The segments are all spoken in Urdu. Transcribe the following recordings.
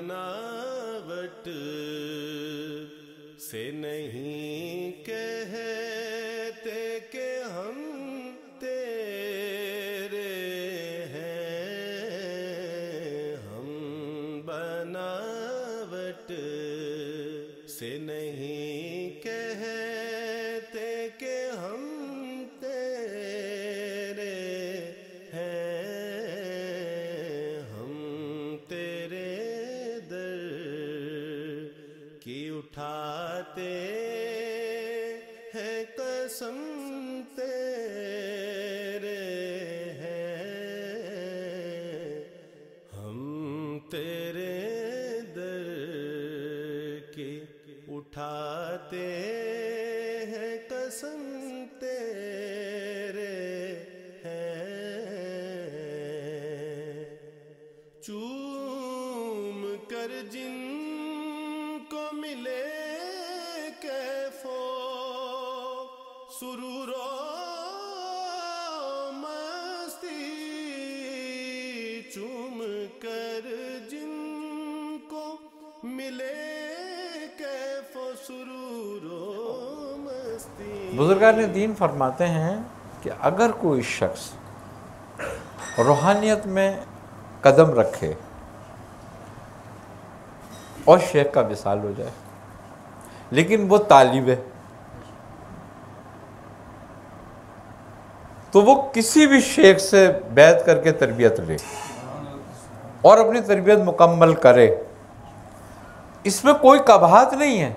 بناوٹ سے نہیں کہتے بزرگان دین فرماتے ہیں کہ اگر کوئی شخص روحانیت میں قدم رکھے اور شیخ کا مثال ہو جائے، لیکن وہ طالب ہے، تو وہ کسی بھی شیخ سے بیعت کر کے تربیت لے اور اپنی تربیت مکمل کرے، اس میں کوئی کباہت نہیں ہے۔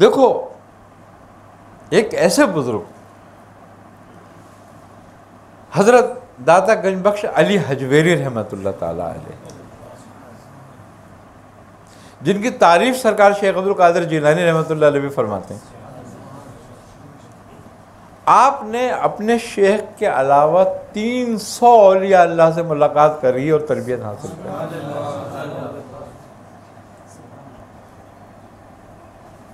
دیکھو ایک ایسے بزرگ، حضرت داتا گنج بخش علی حجویری رحمۃ اللہ تعالیٰ علیہ، جن کی تعریف سرکار شیخ عبد القادر جیلانی رحمۃ اللہ علیہ بھی فرماتے ہیں۔ آپ نے اپنے شیخ کے علاوہ تین سو اولیاء اللہ سے ملاقات کری اور تربیت حاصل کری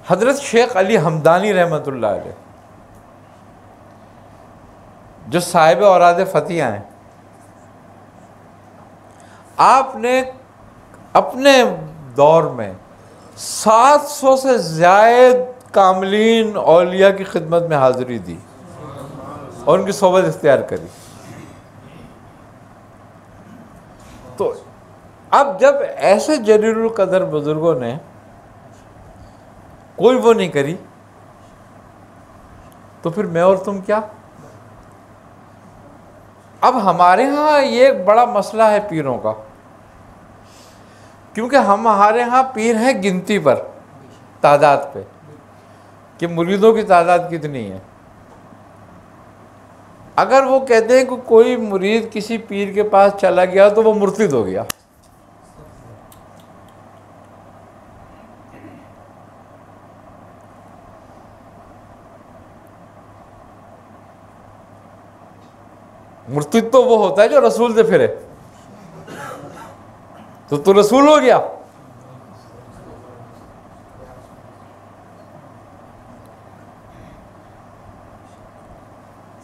حضرت شیخ علی حمدانی رحمۃ اللہ علیہ، جو صاحب اوراد فتح ہیں۔ آپ نے اپنے دور میں سات سو سے زائد کاملین اولیاء کی خدمت میں حاضری دی، اور ان کی صحبت اختیار کری۔ تو اب جب ایسے جلیل القدر بزرگوں نے کوئی وہ نہیں کری۔ تو پھر میں اور تم کیا؟ اب ہمارے ہاں یہ ایک بڑا مسئلہ ہے پیروں کا۔ کیونکہ ہم ہمارے ہاں پیر ہیں گنتی پر، تعداد پہ۔ کہ مریدوں کی تعداد کتنی ہے۔ اگر وہ کہتے ہیں کہ کوئی مرید کسی پیر کے پاس چلا گیا تو وہ مرتد ہو گیا۔ مرتد تو وہ ہوتا ہے جو رسول سے پھرے۔ تو تو رسول ہو گیا۔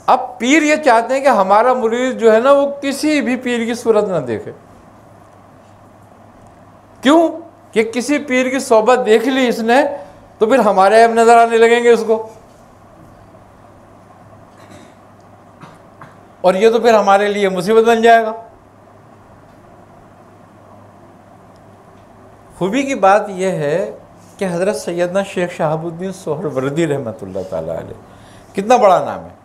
اب پیر یہ چاہتے ہیں کہ ہمارا مرید جو ہے نا وہ کسی بھی پیر کی صورت نہ دیکھے۔ کیوں؟ کہ کسی پیر کی صحبت دیکھ لی اس نے تو پھر ہمارے اب نظر آنے لگیں گے اس کو۔ اور یہ تو پھر ہمارے لیے مصیبت بن جائے گا۔ خوبی کی بات یہ ہے کہ حضرت سیدنا شیخ شہاب الدین سہر وردی رحمۃ اللہ تعالیٰ علیہ، کتنا بڑا نام ہے۔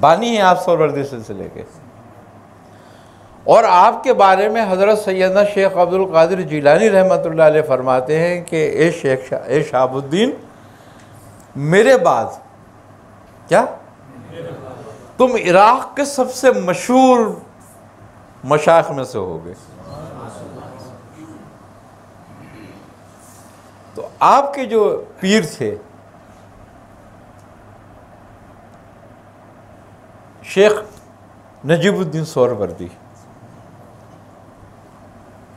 بانی ہیں آپ سہر وردی سلسلے کے۔ اور آپ کے بارے میں حضرت سیدنا شیخ عبد القادر جیلانی رحمۃ اللہ علیہ فرماتے ہیں کہ اے شیخ شاہ، اے شہاب الدین، میرے بعد، کیا؟ تم عراق کے سب سے مشہور مشاق میں سے ہوگے۔ تو آپ کے جو پیر تھے، شیخ نجیب الدین سور وردی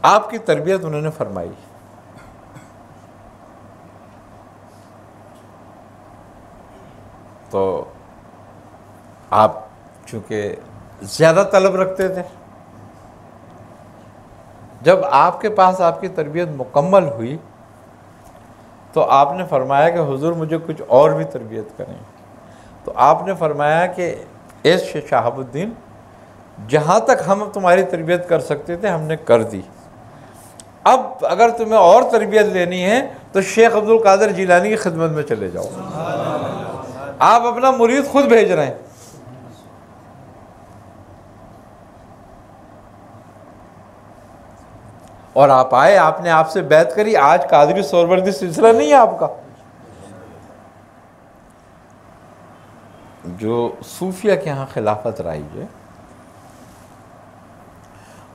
آپ کی تربیت انہوں نے فرمائی تو آپ چونکہ زیادہ طلب رکھتے تھے۔ جب آپ کے پاس آپ کی تربیت مکمل ہوئی تو آپ نے فرمایا کہ حضور مجھے کچھ اور بھی تربیت کریں۔ تو آپ نے فرمایا کہ ایس شہاب الدین، جہاں تک ہم تمہاری تربیت کر سکتے تھے، ہم نے کر دی۔ اب اگر تمہیں اور تربیت لینی ہے تو شیخ عبد القادر جیلانی کی خدمت میں چلے جاؤ۔ آپ اپنا مرید خود بھیج رہے ہیں۔ اور آپ آئے، آپ نے آپ سے بیعت کری، آج قادری سوروردی سلسلہ نہیں ہے آپ کا؟ جو صوفیہ کے ہاں خلافت رائی ہے،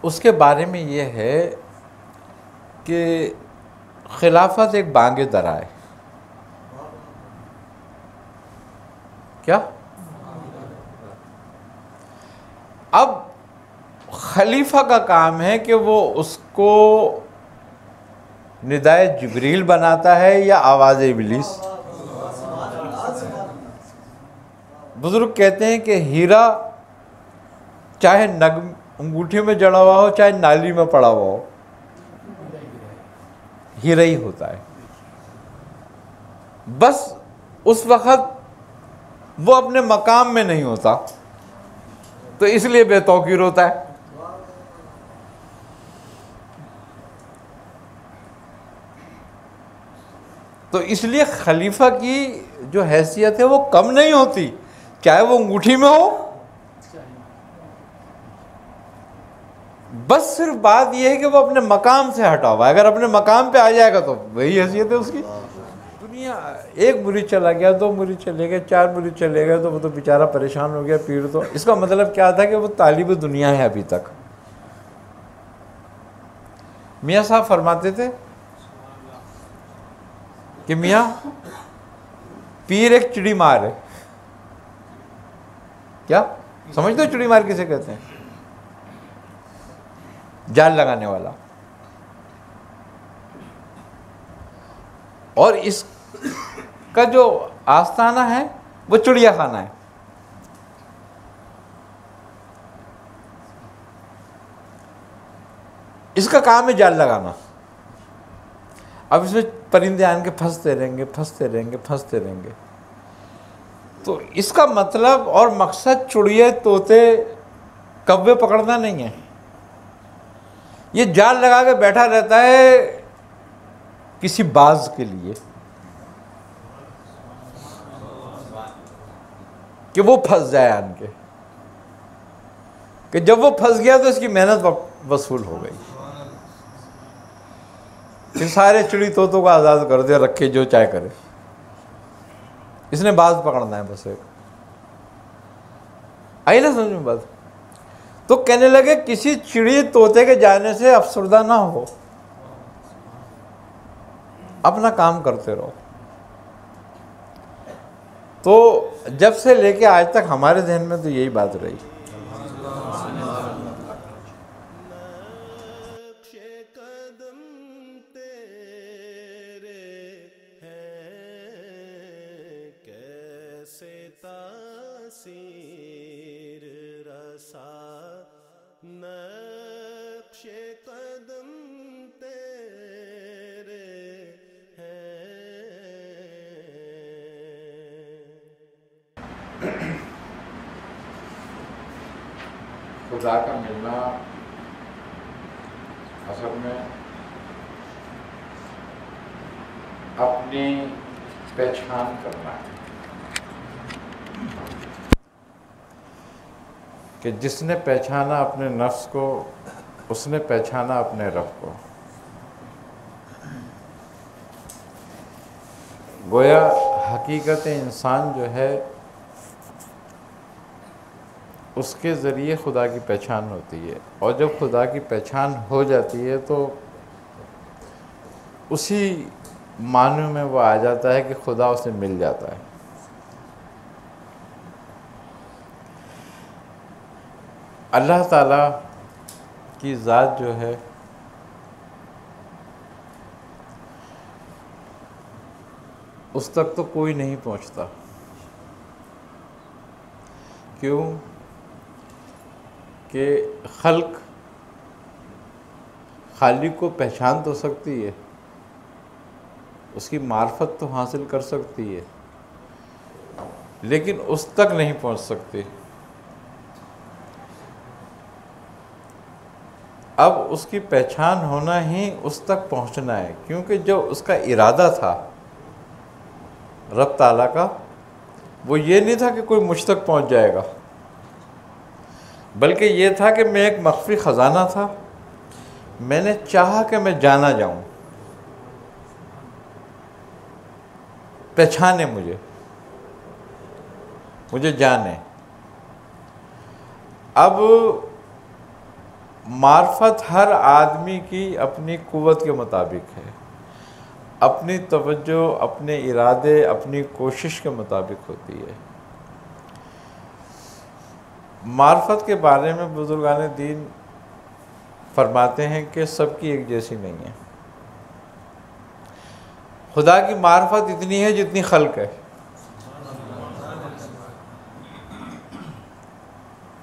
اس کے بارے میں یہ ہے کہ خلافت ایک بانگ درا ہے۔ کیا؟ اب خلیفہ کا کام ہے کہ وہ اس کو ندائے جبریل بناتا ہے یا آواز ابلیس۔ بزرگ کہتے ہیں کہ ہیرا چاہے نگ انگوٹھی میں جڑا ہوا ہو، چاہے نالی میں پڑا ہوا ہو، ہیرا ہی ہوتا ہے۔ بس اس وقت وہ اپنے مقام میں نہیں ہوتا، تو اس لیے بے توقیر ہوتا ہے۔ تو اس لیے خلیفہ کی جو حیثیت ہے وہ کم نہیں ہوتی، چاہے وہ انگوٹھی میں ہو۔ بس صرف بات یہ ہے کہ وہ اپنے مقام سے ہٹا ہوا ہے۔ اگر اپنے مقام پہ آ جائے گا تو وہی حیثیت ہے اس کی۔ دنیا ایک مرید چلا گیا، دو مرید چلے گئے، چار مرید چلے گئے تو وہ تو بیچارہ پریشان ہو گیا، پیر تو۔ اس کا مطلب کیا تھا کہ وہ طالب دنیا ہے ابھی تک۔ میاں صاحب فرماتے تھے کہ میاں پیر ایک چڑی مار ہے کیا سمجھتے ہو چڑی مار کسے کہتے ہیں جال لگانے والا اور اس کا جو آستانہ ہے وہ چڑیا خانہ ہے اس کا کام ہے جال لگانا اب اس میں پرندے آن کے پھنستے رہیں گے، پھنستے رہیں گے، پھنستے رہیں گے۔ تو اس کا مطلب اور مقصد چڑیے طوطے کبے پکڑنا نہیں ہے۔ یہ جال لگا کے بیٹھا رہتا ہے کسی باز کے لیے۔ کہ وہ پھنس جائے آن کے۔ کہ جب وہ پھنس گیا تو اس کی محنت وصول ہو گئی۔ پھر سارے چڑی طوطوں کو آزاد کر دیا رکھے جو چاہے کرے۔ اس نے باز پکڑنا ہے بس ایک۔ آئی نا سمجھ میں بات؟ تو کہنے لگے کسی چڑی طوطے کے جانے سے افسردہ نہ ہو۔ اپنا کام کرتے رہو۔ تو جب سے لے کے آج تک ہمارے ذہن میں تو یہی بات رہی۔ نقش قدم تیرے ہیں۔ خدا کا ملنا اصل میں اپنی پہچان کرنا ہے۔ کہ جس نے پہچانا اپنے نفس کو اس نے پہچانا اپنے رب کو۔ گویا حقیقت انسان جو ہے، اس کے ذریعے خدا کی پہچان ہوتی ہے۔ اور جب خدا کی پہچان ہو جاتی ہے تو اسی معنی میں وہ آ جاتا ہے کہ خدا اسے مل جاتا ہے۔ اللہ تعالیٰ کی ذات جو ہے، اس تک تو کوئی نہیں پہنچتا۔ کیوں؟ کہ خلق خالق کو پہچان تو سکتی ہے، اس کی معرفت تو حاصل کر سکتی ہے، لیکن اس تک نہیں پہنچ سکتی اب اس کی پہچان ہونا ہی اس تک پہنچنا ہے، کیونکہ جو اس کا ارادہ تھا رب تعالیٰ کا، وہ یہ نہیں تھا کہ کوئی مجھ تک پہنچ جائے گا۔ بلکہ یہ تھا کہ میں ایک مخفی خزانہ تھا، میں نے چاہا کہ میں جانا جاؤں۔ پہچانے مجھے مجھے جانے۔ اب معرفت ہر آدمی کی اپنی قوت کے مطابق ہے۔ اپنی توجہ، اپنے ارادے، اپنی کوشش کے مطابق ہوتی ہے۔ معرفت کے بارے میں بزرگان دین فرماتے ہیں کہ سب کی ایک جیسی نہیں ہے۔ خدا کی معرفت اتنی ہے جتنی خلق ہے۔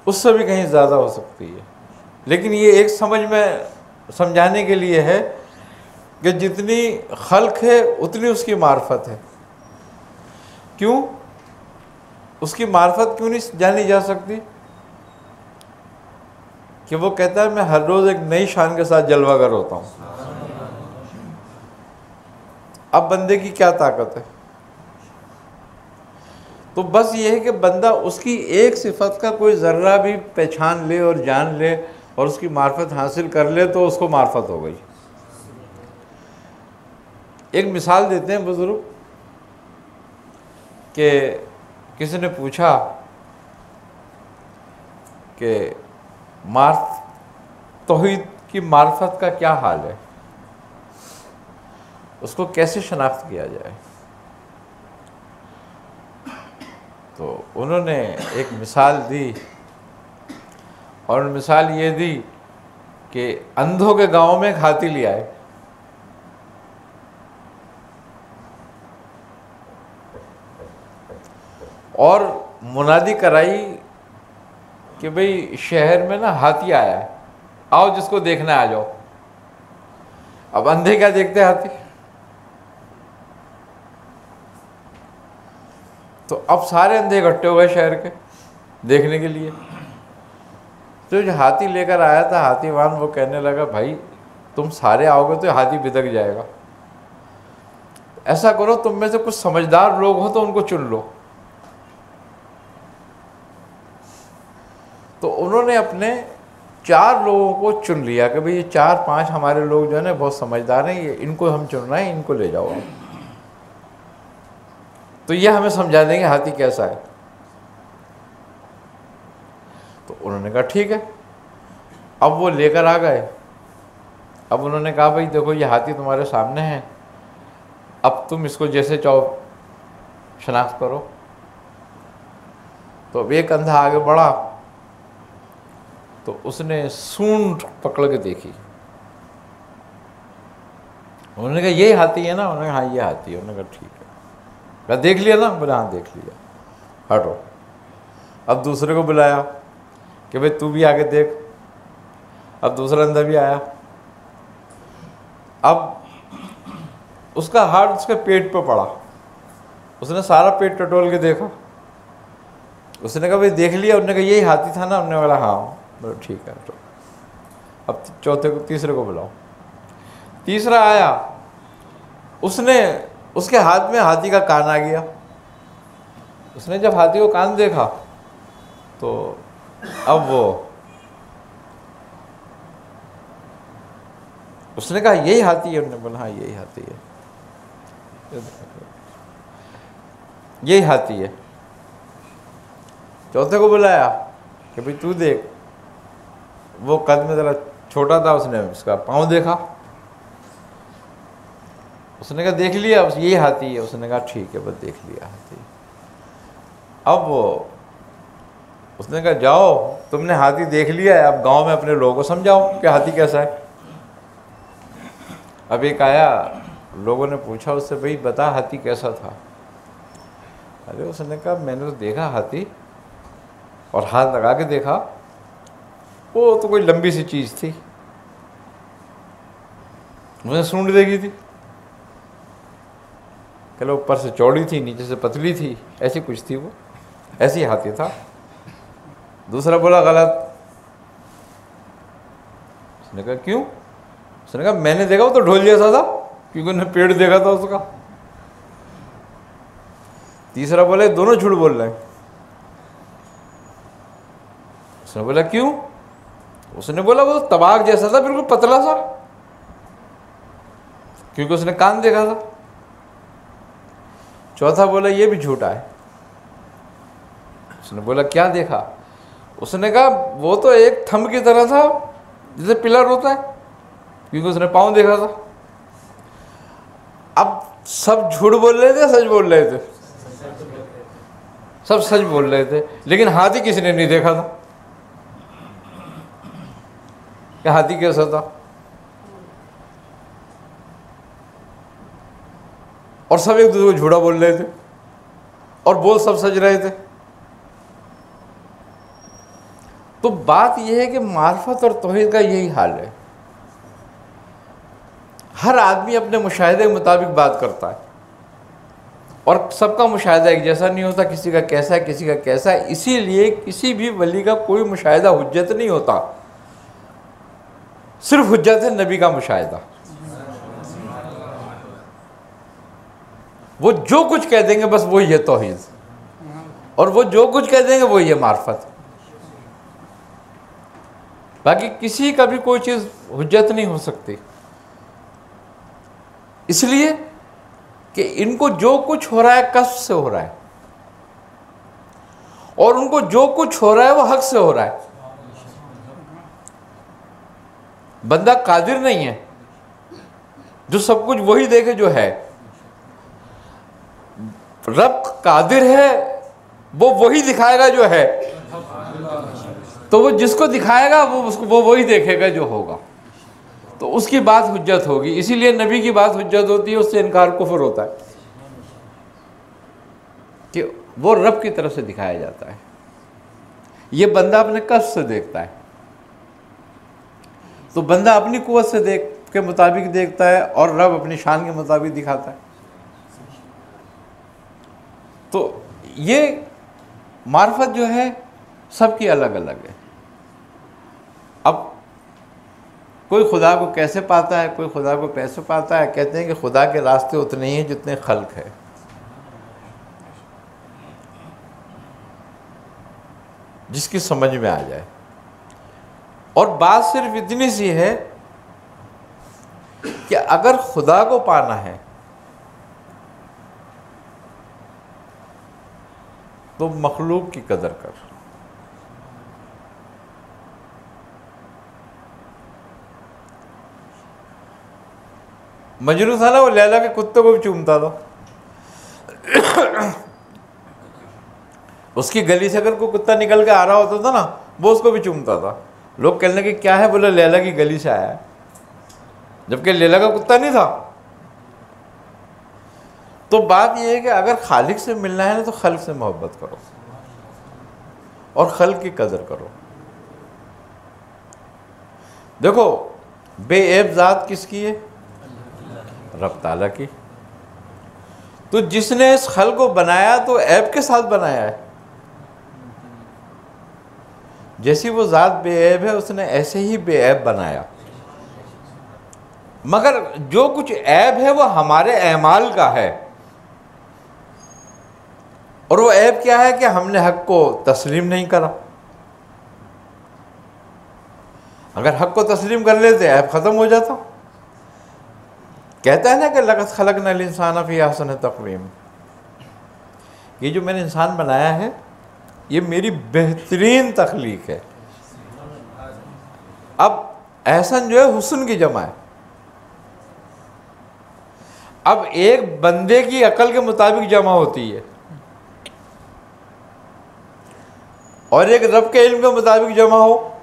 اس سے بھی کہیں زیادہ ہو سکتی ہے۔ لیکن یہ ایک سمجھ میں سمجھانے کے لیے ہے کہ جتنی خلق ہے، اتنی اس کی معرفت ہے۔ کیوں؟ اس کی معرفت کیوں نہیں جانی جا سکتی؟ کہ وہ کہتا ہے، میں ہر روز ایک نئی شان کے ساتھ جلوہ گر ہوتا ہوں۔ اب بندے کی کیا طاقت ہے؟ تو بس یہ ہے کہ بندہ اس کی ایک صفت کا کوئی ذرہ بھی پہچان لے اور جان لے۔ اور اس کی معرفت حاصل کر لے تو اس کو معرفت ہو گئی۔ ایک مثال دیتے ہیں بزرگ، کہ کسی نے پوچھا کہ معرف توحید کی معرفت کا کیا حال ہے؟ اس کو کیسے شناخت کیا جائے؟ تو انہوں نے ایک مثال دی اور مثال یہ دی کہ اندھوں کے گاؤں میں ایک ہاتھی لے آئے۔ اور منادی کرائی کہ بھئی شہر میں نا ہاتھی آیا ہے۔ آؤ جس کو دیکھنا آ جاؤ۔ اب اندھے کیا دیکھتے ہاتھی؟ تو اب سارے اندھے اکٹھے ہو گئے شہر کے دیکھنے کے لیے۔ تو جو ہاتھی لے کر آیا تھا، ہاتھی وان، وہ کہنے لگا، بھائی، تم سارے آؤ گے تو ہاتھی بدک جائے گا۔ ایسا کرو، تم میں سے کچھ سمجھدار لوگ ہوں تو ان کو چن لو۔ تو انہوں نے اپنے چار لوگوں کو چن لیا کہ بھئی یہ چار پانچ ہمارے لوگ جو ہے نا، بہت سمجھدار ہیں، یہ ان کو ہم چن رہے ہیں ان کو لے جاؤ۔ تو یہ ہمیں سمجھا دیں گے ہاتھی کیسا ہے تو انہوں نے کہا، ٹھیک ہے. اب وہ لے کر آ گئے۔ اب انہوں نے کہا، بھائی دیکھو، یہ ہاتھی تمہارے سامنے ہے اب تم اس کو جیسے چاہو شناخت کرو. تو اب ایک اندھا آگے بڑھا۔ تو اس نے سونٹ پکڑ کے دیکھی۔ انہوں نے کہا، یہ ہاتھی ہے نا؟ انہوں نے کہا ہاں یہ ہاتھی ہے۔ انہوں نے کہا، ٹھیک ہے۔ کہا، دیکھ لیا نا؟ بولے ہاں دیکھ لیا۔ ہٹو۔ اب دوسرے کو بلایا۔ کہ بھائی تو بھی آگے دیکھ۔ اب دوسرا اندر بھی آیا۔ اب اس کا ہاتھ اس کے پیٹ پہ پڑا۔ اس نے سارا پیٹ ٹٹول کے دیکھا۔ اس نے کہا بھائی دیکھ لیا۔ انہوں نے کہا یہی ہاتھی تھا نا۔ انہوں نے بولا ہاں۔ بولے ٹھیک ہے۔ تو اب چوتھے کو تیسرے کو بلاؤ۔ تیسرا آیا۔ اس نے اس کے ہاتھ میں ہاتھی کا کان آ گیا۔ اس نے جب ہاتھی کو کان دیکھا تو اب وہ اس نے کہا یہی ہاتھی ہے انہوں نے بولا ہاں یہی ہاتھی ہے۔ یہی ہاتھی ہے۔ چوتھے کو بلایا کہ بھائی تو دیکھ، وہ قد میں ذرا چھوٹا تھا، اس نے اس کا پاؤں دیکھا۔ اس نے کہا دیکھ لیا اس یہی ہاتھی ہے۔ اس نے کہا ٹھیک ہے، بس دیکھ لیا، ہاتھی اب وہ اس نے کہا، جاؤ، تم نے ہاتھی دیکھ لیا ہے، اب گاؤں میں اپنے لوگوں کو سمجھاؤ کہ ہاتھی کیسا ہے. اب ایک آیا، لوگوں نے پوچھا، اس سے بھائی بتا ہاتھی کیسا تھا؟ ارے، اس نے کہا، میں نے تو دیکھا ہاتھی اور ہاتھ لگا کے دیکھا۔ وہ تو کوئی لمبی سی چیز تھی۔ مجھے سونڈ دے گی تھی۔ کہ اوپر سے چوڑی تھی، نیچے سے پتلی تھی، ایسی کچھ تھی وہ، ایسی ہاتھی تھا۔ دوسرا بولا غلط۔ اس نے کہا، کیوں؟ اس نے کہا، میں نے دیکھا وہ تو ڈھول جیسا تھا، کیونکہ انہیں پیڑ دیکھا تھا اس کا۔ تیسرا بولا دونوں جھوٹ بول رہے ہیں۔ اس نے بولا، کیوں؟ اس نے بولا، وہ تباغ جیسا تھا، بالکل پتلا سا، کیونکہ اس نے کان دیکھا تھا۔ چوتھا بولا، یہ بھی جھوٹا ہے۔ اس نے بولا، کیا دیکھا؟ اس نے کہا وہ تو ایک تھم کی طرح تھا جیسے پلر ہوتا ہے کیونکہ اس نے پاؤں دیکھا تھا اب سب جھوٹ بول رہے تھے سچ بول رہے تھے سب سچ بول رہے تھے لیکن ہاتھی کسی نے نہیں دیکھا تھا کہ ہاتھی کیسا تھا اور سب ایک دوسرے کو جھوڑا بول رہے تھے اور بول سب سج رہے تھے تو بات یہ ہے کہ معرفت اور توحید کا یہی حال ہے۔ ہر آدمی اپنے مشاہدے کے مطابق بات کرتا ہے۔ اور سب کا مشاہدہ ایک جیسا نہیں ہوتا، کسی کا کیسا ہے، کسی کا کیسا ہے۔ اسی لیے کسی بھی ولی کا کوئی مشاہدہ حجت نہیں ہوتا۔ صرف حجت ہے نبی کا مشاہدہ۔ وہ جو کچھ کہہ دیں گے، بس وہی ہے توحید۔ اور وہ جو کچھ کہہ دیں گے، وہی ہے معرفت۔ باقی کسی کا بھی کوئی چیز حجت نہیں ہو سکتی۔ اس لیے کہ ان کو جو کچھ ہو رہا ہے کسب سے ہو رہا ہے۔ اور ان کو جو کچھ ہو رہا ہے وہ حق سے ہو رہا ہے۔ بندہ قادر نہیں ہے۔ جو سب کچھ وہی دیکھے جو ہے۔ رب قادر ہے، وہ وہی دکھائے گا جو ہے۔ تو وہ جس کو دکھائے گا، وہ اس کو وہ وہی دیکھے گا جو ہوگا۔ تو اس کی بات حجت ہوگی۔ اسی لیے نبی کی بات حجت ہوتی ہے، اس سے انکار کفر ہوتا ہے۔ کہ وہ رب کی طرف سے دکھایا جاتا ہے۔ یہ بندہ اپنے کس سے دیکھتا ہے۔ تو بندہ اپنی قوت سے دیکھ کے مطابق دیکھتا ہے اور رب اپنی شان کے مطابق دکھاتا ہے۔ تو یہ معرفت جو ہے، سب کی الگ الگ ہے۔ اب کوئی خدا کو کیسے پاتا ہے؟ کوئی خدا کو کیسے پاتا ہے؟ کہتے ہیں کہ خدا کے راستے اتنے ہی ہیں جتنے خلق ہے جس کی سمجھ میں آ جائے۔ اور بات صرف اتنی سی ہے کہ اگر خدا کو پانا ہے تو مخلوق کی قدر کر۔ مجنو تھا نا وہ لیلا کے کتے کو بھی چومتا تھا اس کی گلی سے اگر کوئی کتا نکل کے آ رہا ہوتا تھا نا وہ اس کو بھی چومتا تھا لوگ کہنے کہ کیا ہے بولے لیلا کی گلی سے آیا ہے جبکہ لیلا کا کتا نہیں تھا تو بات یہ ہے کہ اگر خالق سے ملنا ہے نا تو خلق سے محبت کرو اور خلق کی قدر کرو دیکھو بے عیب ذات کس کی ہے رب تعالیٰ کی۔ تو جس نے اس خل کو بنایا تو عیب کے ساتھ بنایا ہے۔ جیسی وہ ذات بے عیب ہے، اس نے ایسے ہی بے عیب بنایا۔ مگر جو کچھ عیب ہے، وہ ہمارے اعمال کا ہے۔ اور وہ عیب کیا ہے کہ ہم نے حق کو تسلیم نہیں کرا۔ اگر حق کو تسلیم کر لیتے، عیب ختم ہو جاتا۔ کہتا ہے نا کہ لقت خلق نل انسان فی آسن تقویم۔ یہ جو میں نے انسان بنایا ہے، یہ میری بہترین تخلیق ہے۔ اب احسن جو ہے، حسن کی جمع ہے۔ اب ایک بندے کی عقل کے مطابق جمع ہوتی ہے۔ اور ایک رب کے علم کے مطابق جمع ہو۔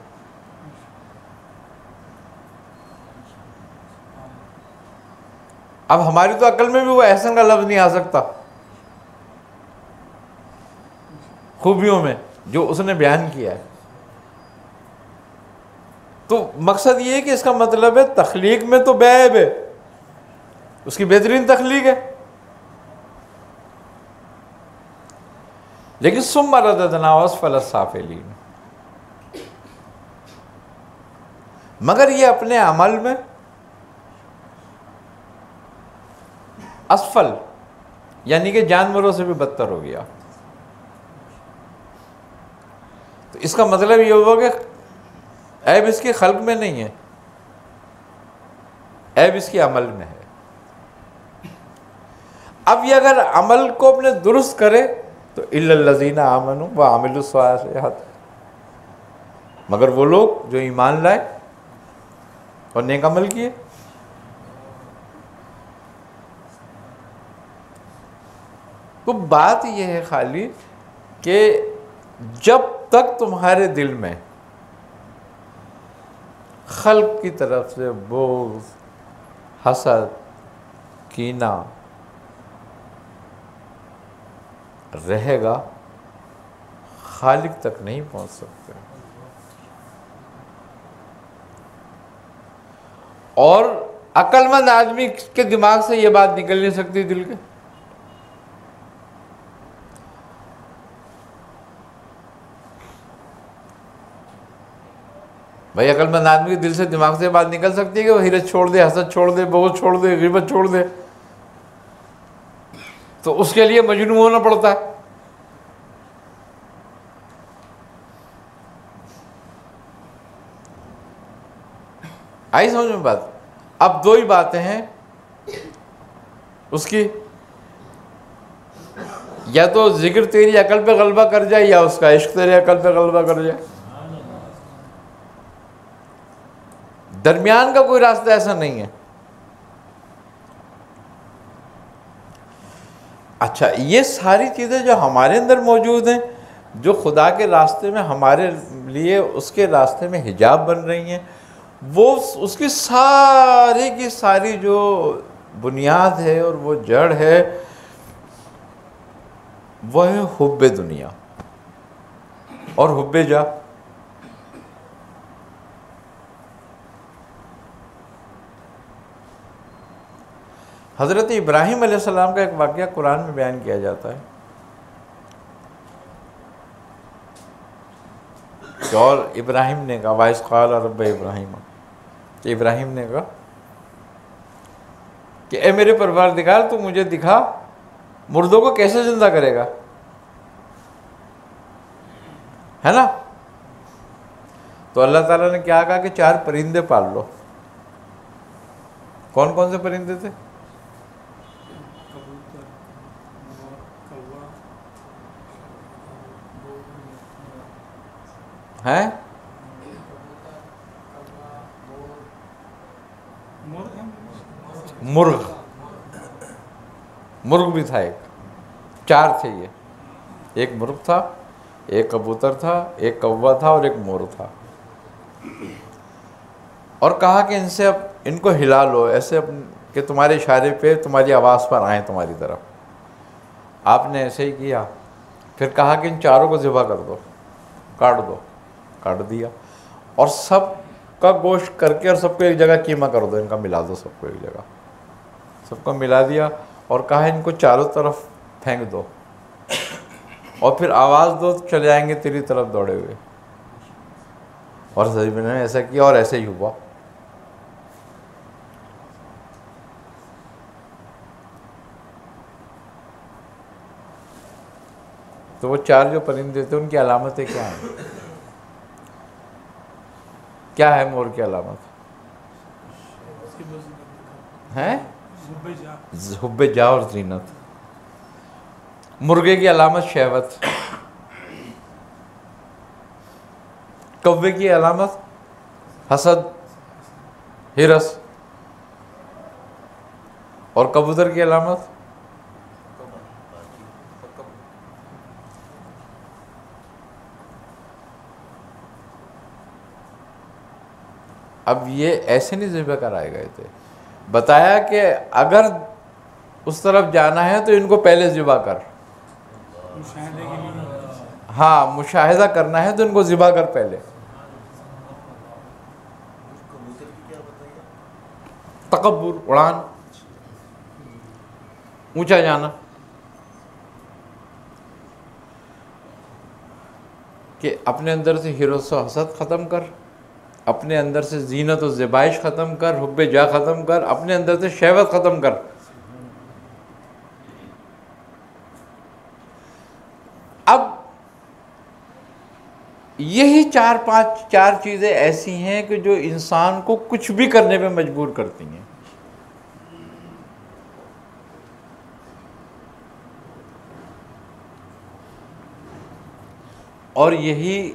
اب ہماری تو عقل میں بھی وہ احسن کا لفظ نہیں آ سکتا۔ خوبیوں میں جو اس نے بیان کیا ہے۔ تو مقصد یہ ہے کہ اس کا مطلب ہے تخلیق میں تو بیب ہے۔ اس کی بہترین تخلیق ہے۔ لیکن سم رددنا اسفل السافلین۔ مگر یہ اپنے عمل میں اسفل یعنی کہ جانوروں سے بھی بدتر ہو گیا۔ تو اس کا مطلب یہ ہوا کہ عیب اس کے خلق میں نہیں ہے، عیب اس کے عمل میں ہے۔ اب یہ اگر عمل کو اپنے درست کرے تو الزین امن و عامل الصلاحات مگر وہ لوگ جو ایمان لائے اور نیک عمل کیے۔ تو بات یہ ہے خالی کہ جب تک تمہارے دل میں خلق کی طرف سے بغض، حسد، کینہ رہے گا، خالق تک نہیں پہنچ سکتے۔ اور عقل مند آدمی کے دماغ سے یہ بات نکل نہیں سکتی دل کے۔ بھائی، عقل مند آدمی کے دل سے دماغ سے بات نکل سکتی ہے کہ وہ ہیرت چھوڑ دے، حسد چھوڑ دے بہت چھوڑ دے، غیبت چھوڑ دے۔ تو اس کے لیے مجنو ہونا پڑتا ہے۔ آئی سمجھ میں بات؟ اب دو ہی باتیں ہیں۔ اس کی یا تو ذکر تیری عقل پہ غلبہ کر جائے یا اس کا عشق تیری عقل پہ غلبہ کر جائے۔ درمیان کا کوئی راستہ ایسا نہیں ہے۔ اچھا یہ ساری چیزیں جو ہمارے اندر موجود ہیں، جو خدا کے راستے میں ہمارے لیے اس کے راستے میں حجاب بن رہی ہیں، وہ اس کی ساری کی ساری جو بنیاد ہے اور وہ جڑ ہے، وہ ہے حب دنیا۔ اور حب جا۔ حضرت ابراہیم علیہ السلام کا ایک واقعہ قرآن میں بیان کیا جاتا ہے۔ اور ابراہیم نے کہا، وائس قال رب ابراہیم۔ کہ ابراہیم نے کہا کہ اے میرے پروار دکھا تو مجھے دکھا مردوں کو کیسے زندہ کرے گا؟ ہے نا؟ تو اللہ تعالیٰ نے کیا کہا کہ چار پرندے پال لو۔ کون کون سے پرندے تھے؟ ہیں مرغ. مرغ بھی تھا ایک۔ چار تھے یہ۔ ایک مرغ تھا، ایک کبوتر تھا، ایک کوا تھا اور ایک مور تھا۔ اور کہا کہ ان سے اب ان کو ہلا لو، ایسے کہ تمہارے اشارے پہ تمہاری آواز پر آئیں تمہاری طرف۔ آپ نے ایسے ہی کیا۔ پھر کہا کہ ان چاروں کو ذبح کر دو، کاٹ دو۔ کاٹ دیا اور سب کا گوشت کر کے اور سب کو ایک جگہ قیمہ کر دو، ان کا ملا دو سب کو ایک جگہ۔ سب کو ملا دیا اور کہا ان کو چاروں طرف پھینک دو۔ اور پھر آواز دو، چلے جائیں گے تیری طرف دوڑے ہوئے۔ اور سجیب نے ایسا کیا اور ایسے ہی ہوا۔ تو وہ چار جو پرندے تھے، ان کی علامتیں کیا ہیں؟ کیا ہے مور کی علامت؟ ہیں؟ حب جا اور زینت۔ مرغے کی علامت شہوت۔ کوے کی علامت حسد ہرس اور کبوتر کی علامت؟ اب یہ ایسے نہیں ذبح کرائے گئے تھے۔ بتایا کہ اگر اس طرف جانا ہے تو ان کو پہلے ذبح کر۔ ہاں مشاہدہ کرنا ہے تو ان کو ذبح کر پہلے۔ تکبر، اڑان، اونچا جانا۔ کہ اپنے اندر سے ہیروس و حسد ختم کر۔ اپنے اندر سے زینت و زبائش ختم کر، حب جا ختم کر، اپنے اندر سے شہوت ختم کر۔ اب یہی چار پانچ، چار چیزیں ایسی ہیں کہ جو انسان کو کچھ بھی کرنے پہ مجبور کرتی ہیں۔ اور یہی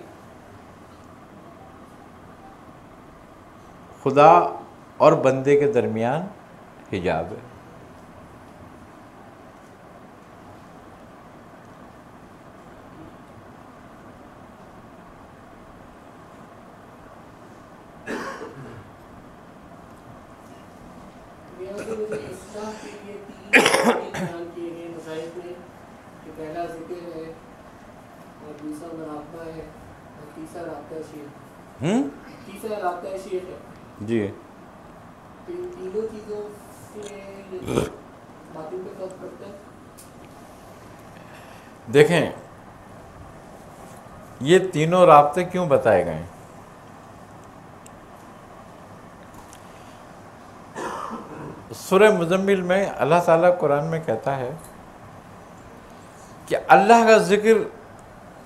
خدا اور بندے کے درمیان حجاب ہے۔ تیسرا رابطہ شیخ۔ ہے جی۔ ان تینوں چیزوں سے باطن پہ فرق پڑتا ہے دیکھیں یہ تینوں رابطے کیوں بتائے گئے؟ ہیں سورہ مزمل میں اللہ تعالیٰ قرآن میں کہتا ہے کہ اللہ کا ذکر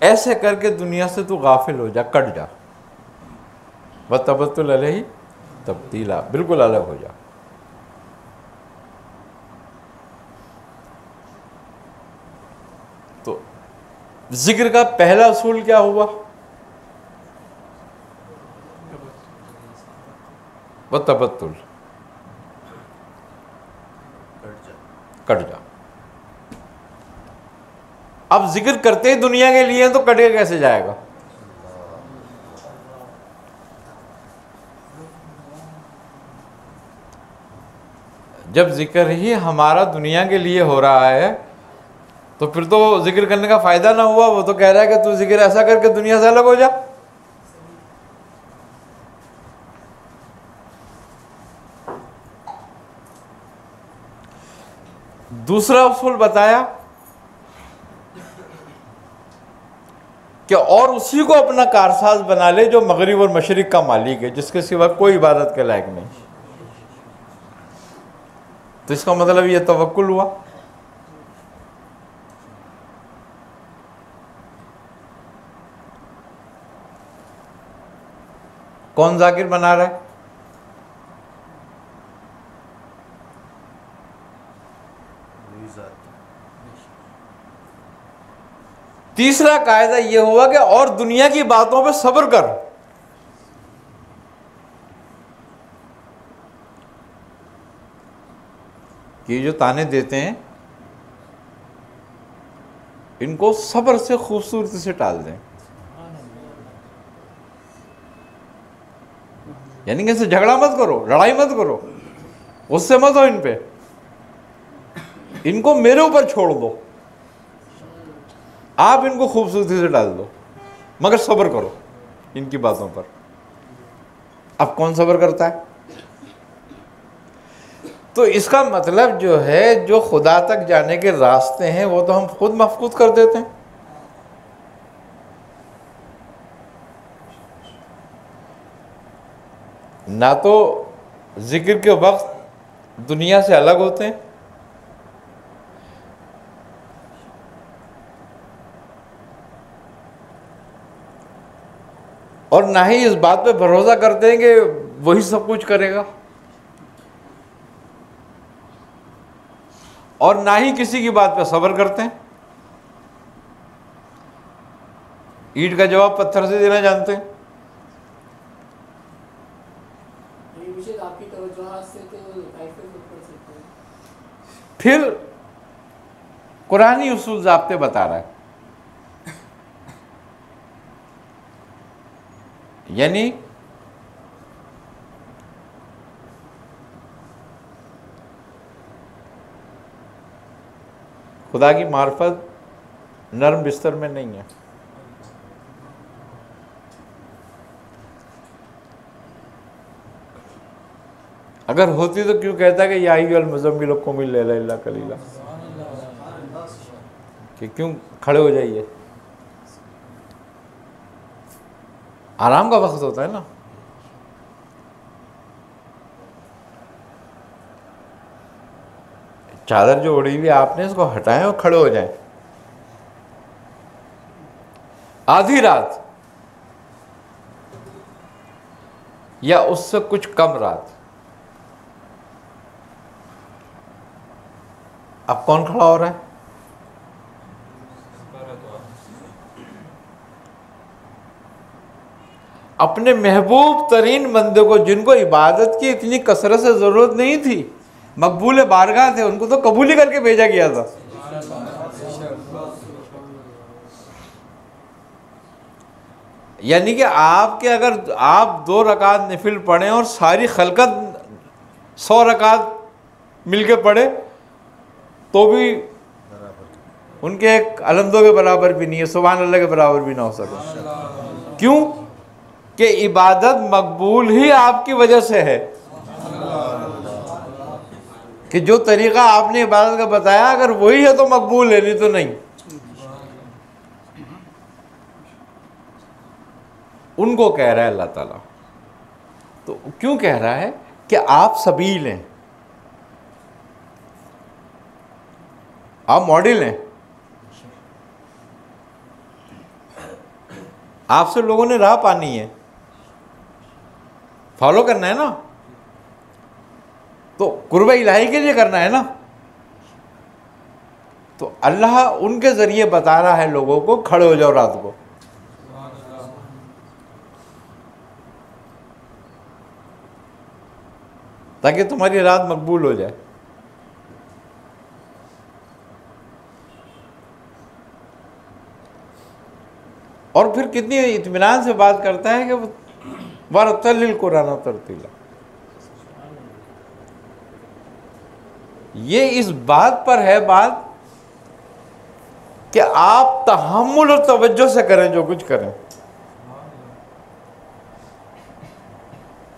ایسے کر کے دنیا سے تو غافل ہو جا کٹ جا۔ و تبت علیہ تبدیلا بالکل الگ ہو جا۔ تو ذکر کا پہلا اصول کیا ہوا؟ و تبتل۔ کٹ جا۔ اب ذکر کرتے ہی دنیا کے لیے تو کٹے کیسے جائے گا؟ جب ذکر ہی ہمارا دنیا کے لیے ہو رہا ہے، تو پھر تو ذکر کرنے کا فائدہ نہ ہوا، وہ تو کہہ رہا ہے کہ تو ذکر ایسا کر کے دنیا سے الگ ہو جا۔ دوسرا اصول بتایا کہ اور اسی کو اپنا کارساز بنا لے جو مغرب اور مشرق کا مالک ہے، جس کے سوا کوئی عبادت کے لائق نہیں۔ تو اس کا مطلب یہ توکل ہوا۔ کون ذاکر بنا رہا ہے؟ تیسرا قاعدہ یہ ہوا کہ اور دنیا کی باتوں پہ صبر کر۔ یہ جو تانے دیتے ہیں، ان کو صبر سے خوبصورتی سے ٹال دیں۔ یعنی کہ اسے جھگڑا مت کرو، لڑائی مت کرو۔ اس سے مت ہو ان پہ۔ ان کو میرے اوپر چھوڑ دو۔ آپ ان کو خوبصورتی سے ڈال دو۔ مگر صبر کرو ان کی باتوں پر۔ اب کون صبر کرتا ہے؟ تو اس کا مطلب جو ہے، جو خدا تک جانے کے راستے ہیں، وہ تو ہم خود محفوظ کر دیتے ہیں۔ نہ تو ذکر کے وقت دنیا سے الگ ہوتے ہیں۔ اور نہ ہی اس بات پہ بھروسہ کرتے ہیں کہ وہی سب کچھ کرے گا۔ اور نہ ہی کسی کی بات پہ صبر کرتے ہیں۔ اینٹ کا جواب پتھر سے دینا جانتے ہیں۔ ہے پھر قرآنی اصول ضابطے بتا رہا ہے۔ یعنی خدا کی معرفت نرم بستر میں نہیں ہے۔ اگر ہوتی تو کیوں کہتا کہ یا المزمل کو مل اللہ۔ کلیلہ کہ کیوں کھڑے ہو جائیے؟ آرام کا وقت ہوتا ہے نا۔ چادر جو اڑی ہوئی آپ نے اس کو ہٹائیں اور کھڑے ہو جائیں۔ آدھی رات یا اس سے کچھ کم رات۔ اب کون کھڑا ہو رہا ہے؟ اپنے محبوب ترین بندے کو جن کو عبادت کی اتنی کثرت سے ضرورت نہیں تھی مقبول بارگاہ تھے، ان کو تو قبول ہی کر کے بھیجا گیا تھا۔ یعنی کہ آپ کے اگر آپ دو رکعت نفل پڑھیں اور ساری خلقت سو رکعت مل کے پڑھے تو بھی ان کے ایک علمدوں کے برابر بھی نہیں ہے، سبحان اللہ کے برابر بھی نہ ہو سکے۔ کیوں؟ کہ عبادت مقبول ہی آپ کی وجہ سے ہے۔ کہ جو طریقہ آپ نے عبادت کا بتایا، اگر وہی ہے تو مقبول ہے نہیں تو نہیں۔ ان کو کہہ رہا ہے اللہ تعالیٰ۔ تو کیوں کہہ رہا ہے کہ آپ سبیل ہیں؟ آپ ماڈل ہیں۔ آپ سے لوگوں نے راہ پانی ہے۔ فالو کرنا ہے نا۔ تو قرب الہی کے لیے کرنا ہے نا؟ تو اللہ ان کے ذریعے بتا رہا ہے لوگوں کو، کھڑے ہو جاؤ رات کو۔ تاکہ تمہاری رات مقبول ہو جائے۔ اور پھر کتنی اطمینان سے بات کرتا ہے کہ وہ ورتل قرآن ترتیلا یہ اس بات پر ہے بات کہ آپ تحمل اور توجہ سے کریں جو کچھ کریں۔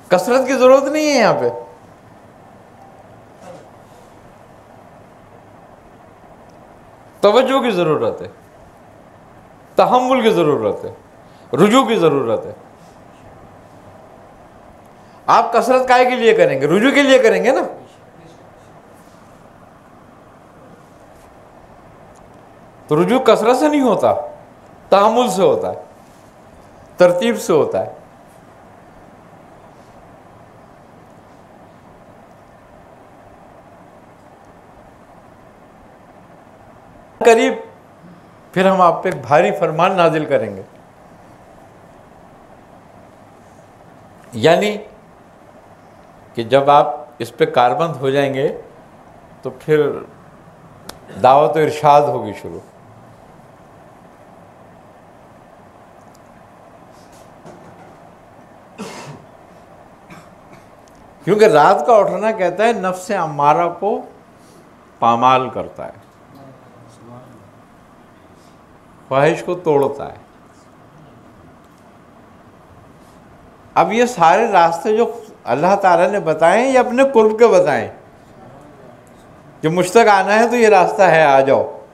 کثرت کی ضرورت نہیں ہے یہاں پہ۔ توجہ کی ضرورت ہے۔ تحمل کی ضرورت ہے۔ رجوع کی ضرورت ہے۔ آپ کثرت کائے کے لیے کریں گے؟ رجوع کے لیے کریں گے نا؟ تو رجوع کثرت سے نہیں ہوتا تحمل سے ہوتا ہے، ترتیب سے ہوتا ہے۔ قریب پھر ہم آپ پہ ایک بھاری فرمان نازل کریں گے۔ یعنی کہ جب آپ اس پہ کاربند ہو جائیں گے تو پھر دعوت و ارشاد ہوگی شروع۔ کیونکہ رات کا اٹھنا کہتا ہے، نفس امارہ کو پامال کرتا ہے۔ خواہش کو توڑتا ہے۔ اب یہ سارے راستے جو اللہ تعالیٰ نے بتائے یہ اپنے قرب کے بتائیں۔ جو مجھ تک آنا ہے تو یہ راستہ ہے، آ جاؤ۔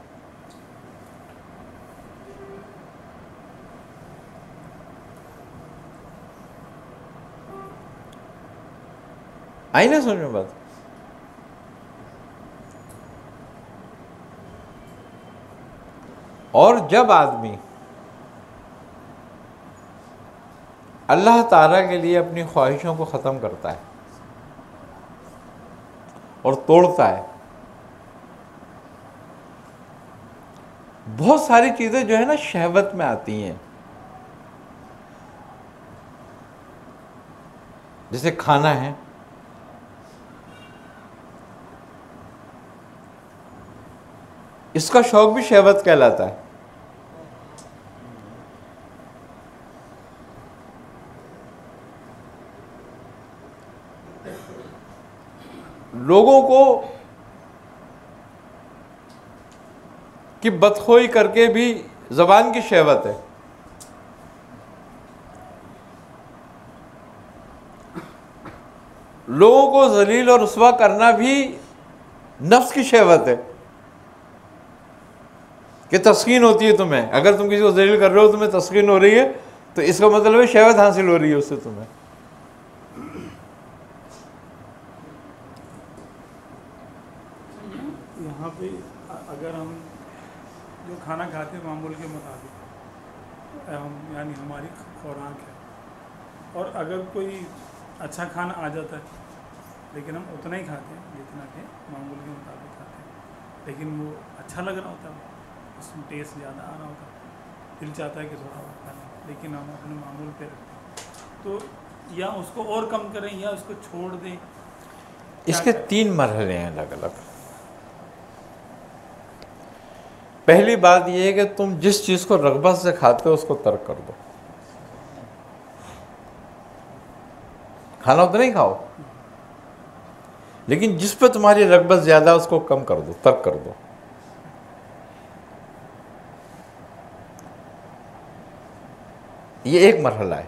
آئی نا سمجھ میں بات اور جب آدمی اللہ تعالیٰ کے لیے اپنی خواہشوں کو ختم کرتا ہے اور توڑتا ہے۔ بہت ساری چیزیں جو ہے نا شہوت میں آتی ہیں۔ جیسے کھانا ہے۔ اس کا شوق بھی شہوت کہلاتا ہے۔ لوگوں کو کی بدخوئی کر کے بھی زبان کی شہوت ہے۔ لوگوں کو ذلیل اور رسوا کرنا بھی نفس کی شہوت ہے۔ کہ تسکین ہوتی ہے تمہیں۔ اگر تم کسی کو ذلیل کر رہے ہو، تمہیں تسکین ہو رہی ہے، تو اس کا مطلب ہے شہوت حاصل ہو رہی ہے اس سے تمہیں۔ یہاں پہ اگر ہم جو کھانا کھاتے ہیں معمول کے مطابق، ہم یعنی ہماری خوراک ہے، اور اگر کوئی اچھا کھانا آ جاتا ہے، لیکن ہم اتنا ہی کھاتے ہیں جتنا کہ معمول کے مطابق کھاتے ہیں، لیکن وہ اچھا لگ رہا ہوتا ہے۔ اس میں ٹیسٹ زیادہ آ رہا ہوتا دل چاہتا ہے کہ تھوڑا اور کھا لیں لیکن ہم اپنے معمول پہ رکھتے ہیں۔ تو یا اس کو اور کم کریں یا اس کو چھوڑ دیں۔ اس کے تین مرحلے ہیں الگ الگ۔ پہلی بات یہ ہے کہ تم جس چیز کو رغبت سے کھاتے ہو اس کو ترک کر دو۔ کھانا اتنا ہی کھاؤ لیکن جس پہ تمہاری رغبت زیادہ اس کو کم کر دو ترک کر دو۔ یہ ایک مرحلہ ہے۔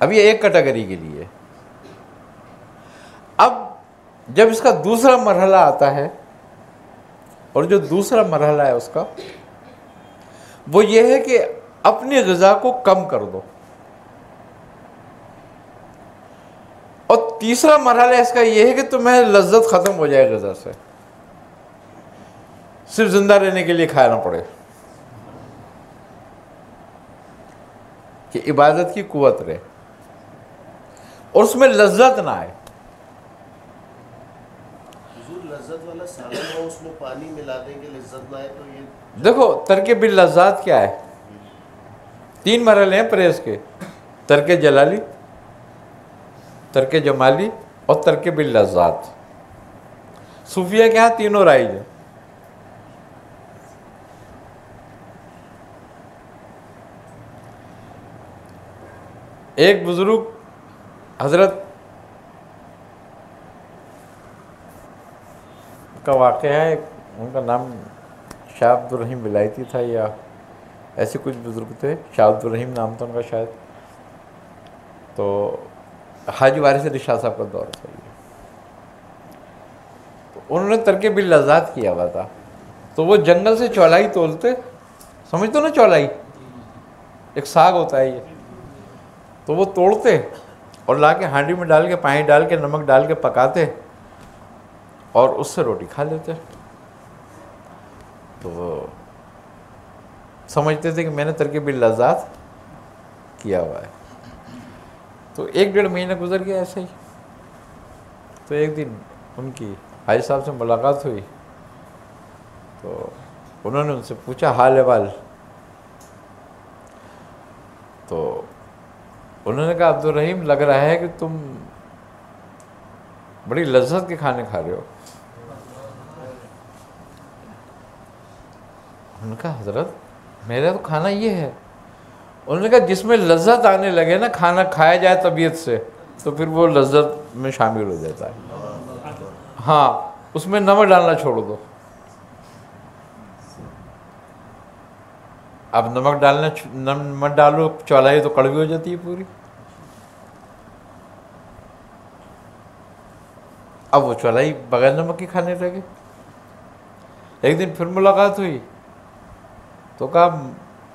اب یہ ایک کیٹیگری کے لیے۔ اب جب اس کا دوسرا مرحلہ آتا ہے اور جو دوسرا مرحلہ ہے اس کا، وہ یہ ہے کہ اپنی غذا کو کم کر دو۔ اور تیسرا مرحلہ اس کا یہ ہے کہ تمہیں لذت ختم ہو جائے غذا سے۔ صرف زندہ رہنے کے لیے کھانا پڑے۔ کہ عبادت کی قوت رہے اور اس میں لذت نہ آئے۔ حضور لذت والا سالن ہو اس میں پانی ملا دیں گے لذت نہ آئے تو یہ دیکھو ترک باللذات کیا ہے؟ تین مرحلے ہیں پرہیز کے۔ ترک جلالی ترک جمالی اور ترک باللذات۔ صوفیہ کے ہاں تینوں رائج ہیں۔ ایک بزرگ حضرت کا واقعہ ہے، ان کا نام شاہ عبد الرحیم ولایتی تھا یا ایسے کچھ بزرگ تھے، شاہ عبد الرحیم نام تھا ان کا شاید۔ تو حاجی وارث علی شاہ صاحب کا دور تھا یہ۔ تو انہوں نے ترک بل باللذات کیا ہوا تھا۔ تو وہ جنگل سے چولائی تولتے، سمجھتے ہو نا چولائی؟ ایک ساگ ہوتا ہے یہ۔ تو وہ توڑتے اور لا کے ہانڈی میں ڈال کے، پانی ڈال کے، نمک ڈال کے پکاتے اور اس سے روٹی کھا لیتے۔ تو وہ سمجھتے تھے کہ میں نے ترکیب باللذات کیا ہوا ہے۔ تو ایک ڈیڑھ مہینہ گزر گیا ایسے ہی۔ تو ایک دن ان کی حاجی صاحب سے ملاقات ہوئی۔ تو انہوں نے ان سے پوچھا، حال احوال؟ تو انہوں نے کہا عبد الرحیم لگ رہا ہے کہ تم بڑی لذت کے کھانے کھا رہے ہو. انہوں نے کہا، حضرت، میرا تو کھانا یہ ہے. انہوں نے کہا، جس میں لذت آنے لگے نا کھانا کھایا جائے طبیعت سے، تو پھر وہ لذت میں شامل ہو جاتا ہے۔ ہاں اس میں نمک ڈالنا چھوڑ دو۔ اب نمک ڈالنا نمک ڈالو، چولائی تو کڑوی ہو جاتی ہے پوری۔ اب وہ چولائی بغیر نمک کی کھانے لگے۔ ایک دن پھر ملاقات ہوئی۔ تو کہا،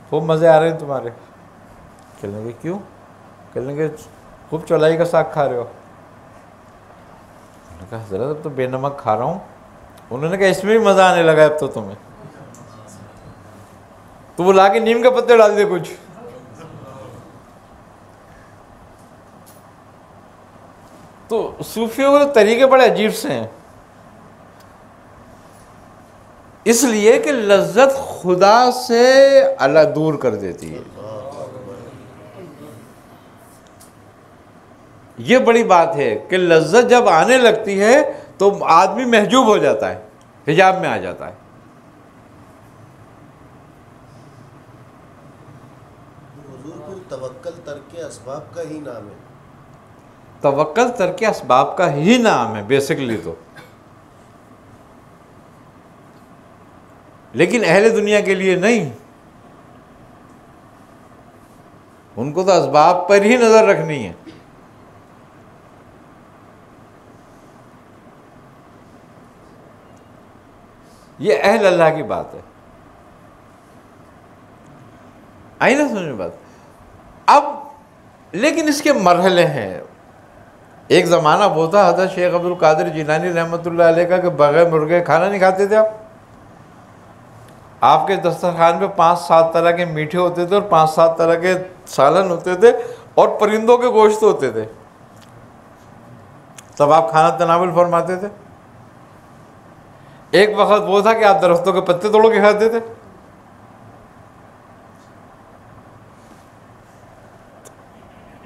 خوب مزے آ رہے ہیں تمہارے۔ کہنے لگے، کیوں؟ کہنے لگے، خوب چولائی کا ساگ کھا رہے ہو۔ نے کہا، حضرت، اب تو بے نمک کھا رہا ہوں۔ انہوں نے کہا، اس میں بھی مزہ آنے لگا اب تو تمہیں۔ تو وہ لا کے نیم کے پتے ڈال دے کچھ۔ تو صوفیوں کے طریقے بڑے عجیب سے ہیں۔ اس لیے کہ لذت خدا سے اللہ دور کر دیتی ہے۔ یہ بڑی بات ہے کہ لذت جب آنے لگتی ہے تو آدمی محجوب ہو جاتا ہے، حجاب میں آ جاتا ہے حضور پھر توکل ترک اسباب کا ہی نام ہے۔ توکل ترک اسباب کا ہی نام ہے بیسکلی تو۔ لیکن اہل دنیا کے لیے نہیں۔ ان کو تو اسباب پر ہی نظر رکھنی ہے۔ یہ اہل اللہ کی بات ہے۔ آئی نا سمجھ میں بات۔ اب لیکن اس کے مرحلے ہیں۔ ایک زمانہ وہ تھا، حضرت شیخ عبد القادر جیلانی رحمۃ اللہ علیہ کا کہ بغیر مرغے کھانا نہیں کھاتے تھے آپ۔ آپ کے دسترخوان پہ پانچ سات طرح کے میٹھے ہوتے تھے اور پانچ سات طرح کے سالن ہوتے تھے اور پرندوں کے گوشت ہوتے تھے۔ تب آپ کھانا تناول فرماتے تھے۔ ایک وقت وہ تھا کہ آپ درختوں کے پتے توڑ کے کھاتے تھے۔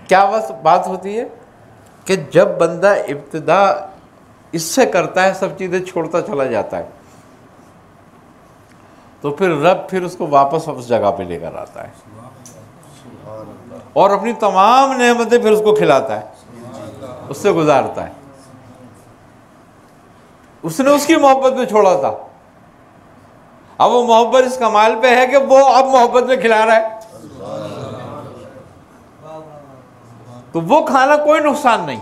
کیا بات ہوتی ہے کہ جب بندہ ابتدا اس سے کرتا ہے، سب چیزیں چھوڑتا چلا جاتا ہے، تو پھر رب پھر اس کو واپس اس جگہ پہ لے کر آتا ہے۔ اور اپنی تمام نعمتیں پھر اس کو کھلاتا ہے، اس سے گزارتا ہے۔ اس نے اس کی محبت میں چھوڑا تھا۔ اب وہ محبت اس کمال پہ ہے کہ وہ اب محبت میں کھلا رہا ہے۔ تو وہ کھانا کوئی نقصان نہیں۔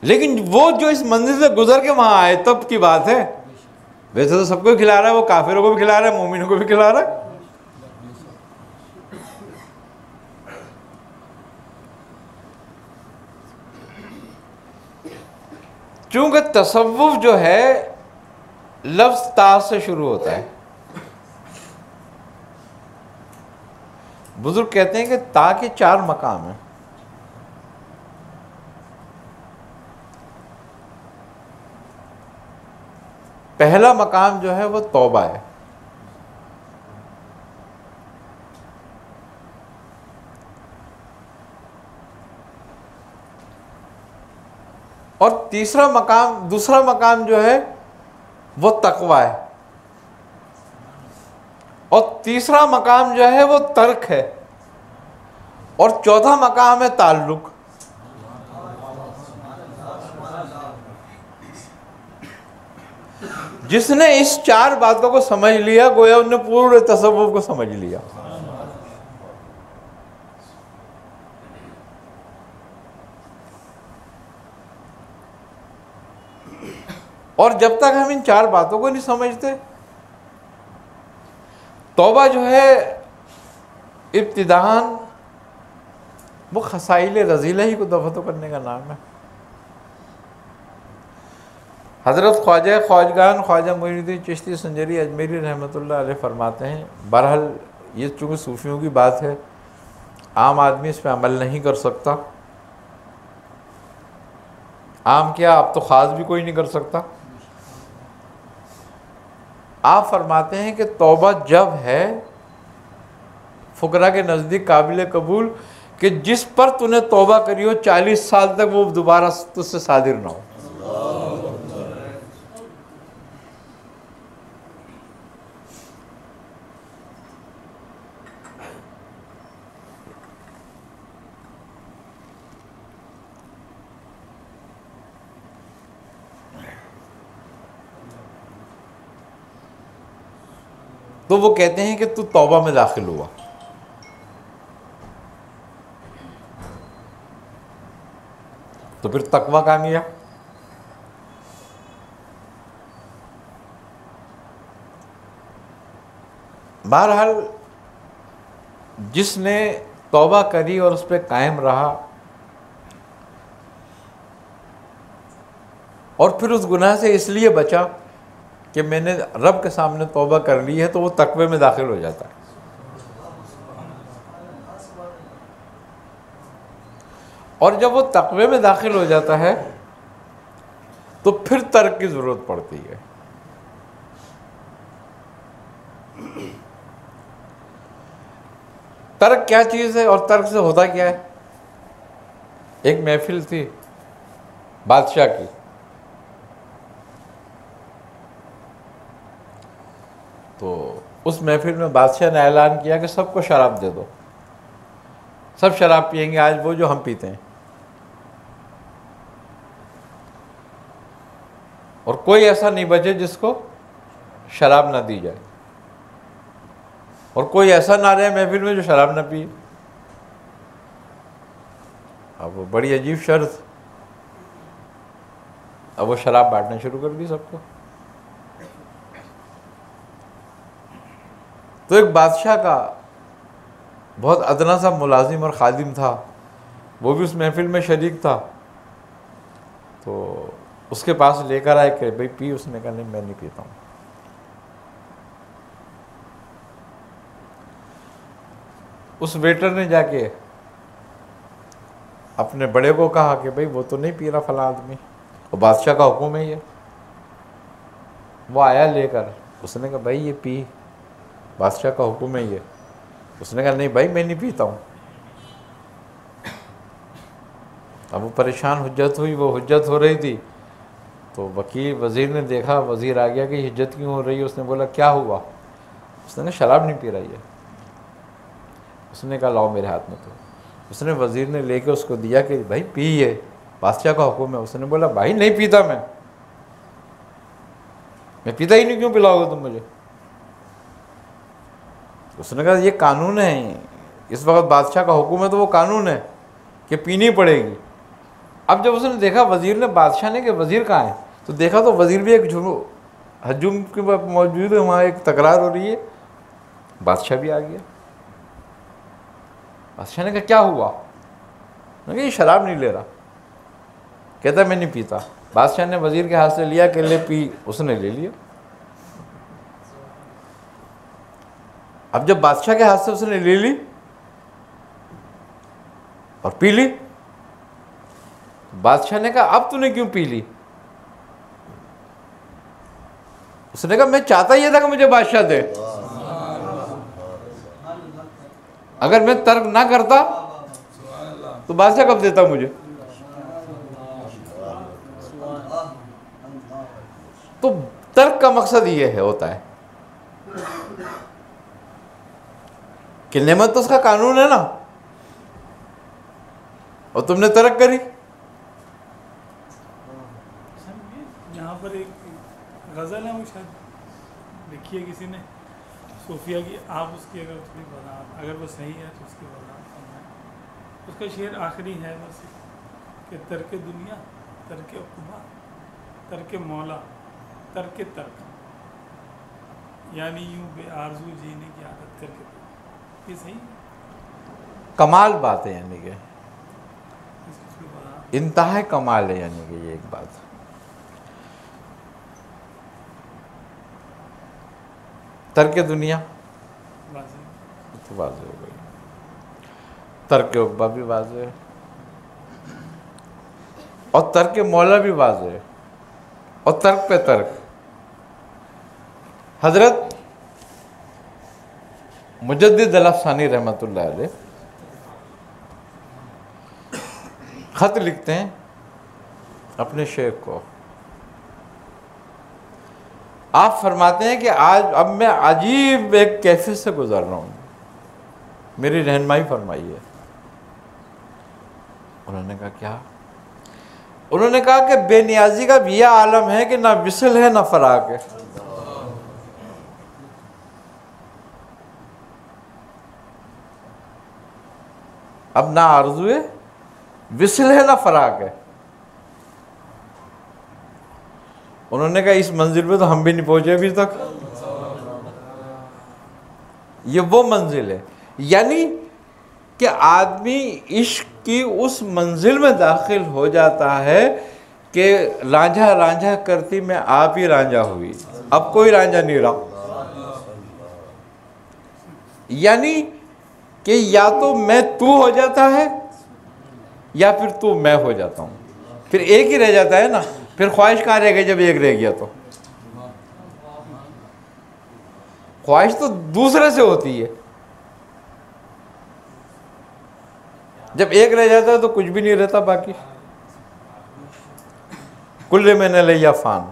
لیکن وہ جو اس منزل سے گزر کے وہاں آئے، تب کی بات ہے۔ ویسے تو سب کو کھلا رہا ہے، وہ کافروں کو بھی کھلا رہا ہے، مومنوں کو بھی کھلا رہا ہے۔ چونکہ تصوف جو ہے لفظ تا سے شروع ہوتا ہے۔ بزرگ کہتے ہیں کہ تا کے چار مقام ہیں۔ پہلا مقام جو ہے وہ توبہ ہے۔ اور تیسرا مقام، دوسرا مقام جو ہے وہ تقوی ہے۔ اور تیسرا مقام جو ہے وہ ترک ہے۔ اور چوتھا مقام ہے تعلق۔ جس نے اس چار باتوں کو سمجھ لیا، گویا انہوں نے پورے تصوف کو سمجھ لیا۔ اور جب تک ہم ان چار باتوں کو نہیں سمجھتے، توبہ جو ہے ابتدان وہ خسائل رضیلہ ہی کو دفتوں کرنے کا نام ہے۔ حضرت خواجہ خواجگان، خواجہ الدین چشتی سنجری اجمیری رحمۃ اللہ علیہ فرماتے ہیں، بہرحال یہ چونکہ صوفیوں کی بات ہے، عام آدمی اس پہ عمل نہیں کر سکتا۔ عام کیا، اب تو خاص بھی کوئی نہیں کر سکتا۔ آپ فرماتے ہیں کہ توبہ جب ہے، فقرا کے نزدیک قابل قبول، کہ جس پر تو نے توبہ کری ہو، چالیس سال تک وہ دوبارہ تجھ سے صادر نہ ہو۔ تو وہ کہتے ہیں کہ تو توبہ میں داخل ہوا۔ تو پھر تقوی کہاں گیا؟ بہرحال جس نے توبہ کری اور اس پہ قائم رہا اور پھر اس گناہ سے اس لیے بچا۔ کہ میں نے رب کے سامنے توبہ کر لی ہے تو وہ تقوی میں داخل ہو جاتا ہے۔ اور جب وہ تقوی میں داخل ہو جاتا ہے تو پھر ترک کی ضرورت پڑتی ہے۔ ترک کیا چیز ہے اور ترک سے ہوتا کیا ہے؟ ایک محفل تھی بادشاہ کی۔ تو اس محفل میں بادشاہ نے اعلان کیا کہ سب کو شراب دے دو۔ سب شراب پئیں گے، آج وہ جو ہم پیتے ہیں۔ اور کوئی ایسا نہیں بچے جس کو شراب نہ دی جائے۔ اور کوئی ایسا نہ رہے محفل میں جو شراب نہ پیے۔ اب وہ بڑی عجیب شرط۔ اب وہ شراب بانٹنا شروع کر دی سب کو۔ تو ایک بادشاہ کا بہت ادنا سا ملازم اور خادم تھا، وہ بھی اس محفل میں شریک تھا۔ تو اس کے پاس لے کر آئے کہ بھائی پی، اس نے کہا نہیں، میں نہیں پیتا ہوں۔ اس ویٹر نے جا کے اپنے بڑے کو کہا کہ بھائی وہ تو نہیں پی رہا فلاں آدمی وہ بادشاہ کا حکم ہے یہ۔ وہ آیا لے کر، اس نے کہا بھائی یہ پی۔ بادشاہ کا حکم ہے یہ۔ اس نے کہا، نہیں بھائی، میں نہیں پیتا ہوں۔ اب وہ پریشان حجت ہوئی، وہ حجت ہو رہی تھی۔ تو وکیل، وزیر نے دیکھا، وزیر آ گیا کہ حجت کیوں ہو رہی ہے؟ اس نے بولا، کیا ہوا؟ اس نے کہا، شراب نہیں پی رہی ہے۔ اس نے کہا، لاؤ میرے ہاتھ میں تو۔ اس نے وزیر نے لے کے اس کو دیا کہ، بھائی پی بادشاہ کا حکم ہے۔ اس نے بولا، بھائی، نہیں پیتا میں۔ میں پیتا ہی نہیں، کیوں پلاؤ گے تم مجھے؟ اس نے کہا، یہ قانون ہے۔ اس وقت بادشاہ کا حکم ہے تو وہ قانون ہے کہ پینی پڑے گی۔ اب جب اس نے دیکھا وزیر نے بادشاہ نے کہ وزیر کہاں ہے، تو دیکھا تو وزیر بھی ایک جھوم ہجوم کے موجود ہے، وہاں ایک تکرار ہو رہی ہے۔ بادشاہ بھی آ گیا۔ بادشاہ نے کہا، کیا ہوا؟ میں کہا، یہ شراب نہیں لے رہا۔ کہتا میں نہیں پیتا۔ بادشاہ نے وزیر کے ہاتھ سے لیا کہ لے پی، اس نے لے لیا۔ اب جب بادشاہ کے ہاتھ سے اس نے لے لی اور پی لی، بادشاہ نے کہا، اب تو نے کیوں پی لی؟ اس نے کہا، میں چاہتا یہ تھا کہ مجھے بادشاہ دے۔ اگر میں ترک نہ کرتا تو بادشاہ کب دیتا مجھے؟ تو ترک کا مقصد یہ ہے، ہوتا ہے۔ کہ نعمت تو اس کا قانون ہے نا۔ اور تم نے ترک کری۔ یہاں پر ایک غزل ہے وہ شاید لکھی ہے کسی نے۔ صوفیہ کی، آپ اس کی اگر تھوڑی وضاحت، اگر وہ صحیح ہے تو اس کی وضاحت فرمائیں۔ اس کا شعر آخری ہے بس کہ ترک دنیا، ترک عقبہ، ترک مولا، ترک ترک۔ یعنی یوں بے آرزو جینے کی عادت کر کے کمال بات ہے؟ یعنی کہ انتہا کمال ہے یعنی کہ یہ ایک بات۔ ترک دنیا؟ واضح تو واضح ہو گئی۔ ترک عقبہ بھی واضح ہے۔ اور ترک مولا بھی واضح ہے۔ اور ترک پہ ترک۔ حضرت مجدد الفسانی رحمۃ اللہ علیہ خط لکھتے ہیں اپنے شیخ کو۔ آپ فرماتے ہیں کہ آج اب میں عجیب ایک کیفیت سے گزر رہا ہوں۔ میری رہنمائی فرمائی ہے۔ انہوں نے کہا، کیا؟ انہوں نے کہا کہ بے نیازی کا بھی یہ عالم ہے کہ نہ وصل ہے نہ فراق ہے۔ اب نہ آرزو ہے وصل ہے نہ فراق ہے۔ انہوں نے کہا، اس منزل پہ تو ہم بھی نہیں پہنچے ابھی تک۔ یہ وہ منزل ہے۔ یعنی کہ آدمی عشق کی اس منزل میں داخل ہو جاتا ہے کہ رانجھا رانجھا کرتی میں آپ ہی رانجھا ہوئی۔ اب کوئی رانجھا نہیں رہا۔ یعنی کہ یا تو میں تو ہو جاتا ہے یا پھر تو میں ہو جاتا ہوں۔ پھر ایک ہی رہ جاتا ہے نا۔ پھر خواہش کہاں رہ گئی جب ایک رہ گیا تو؟ خواہش تو دوسرے سے ہوتی ہے۔ جب ایک رہ جاتا ہے تو کچھ بھی نہیں رہتا باقی۔ کل میں نے لیا فان۔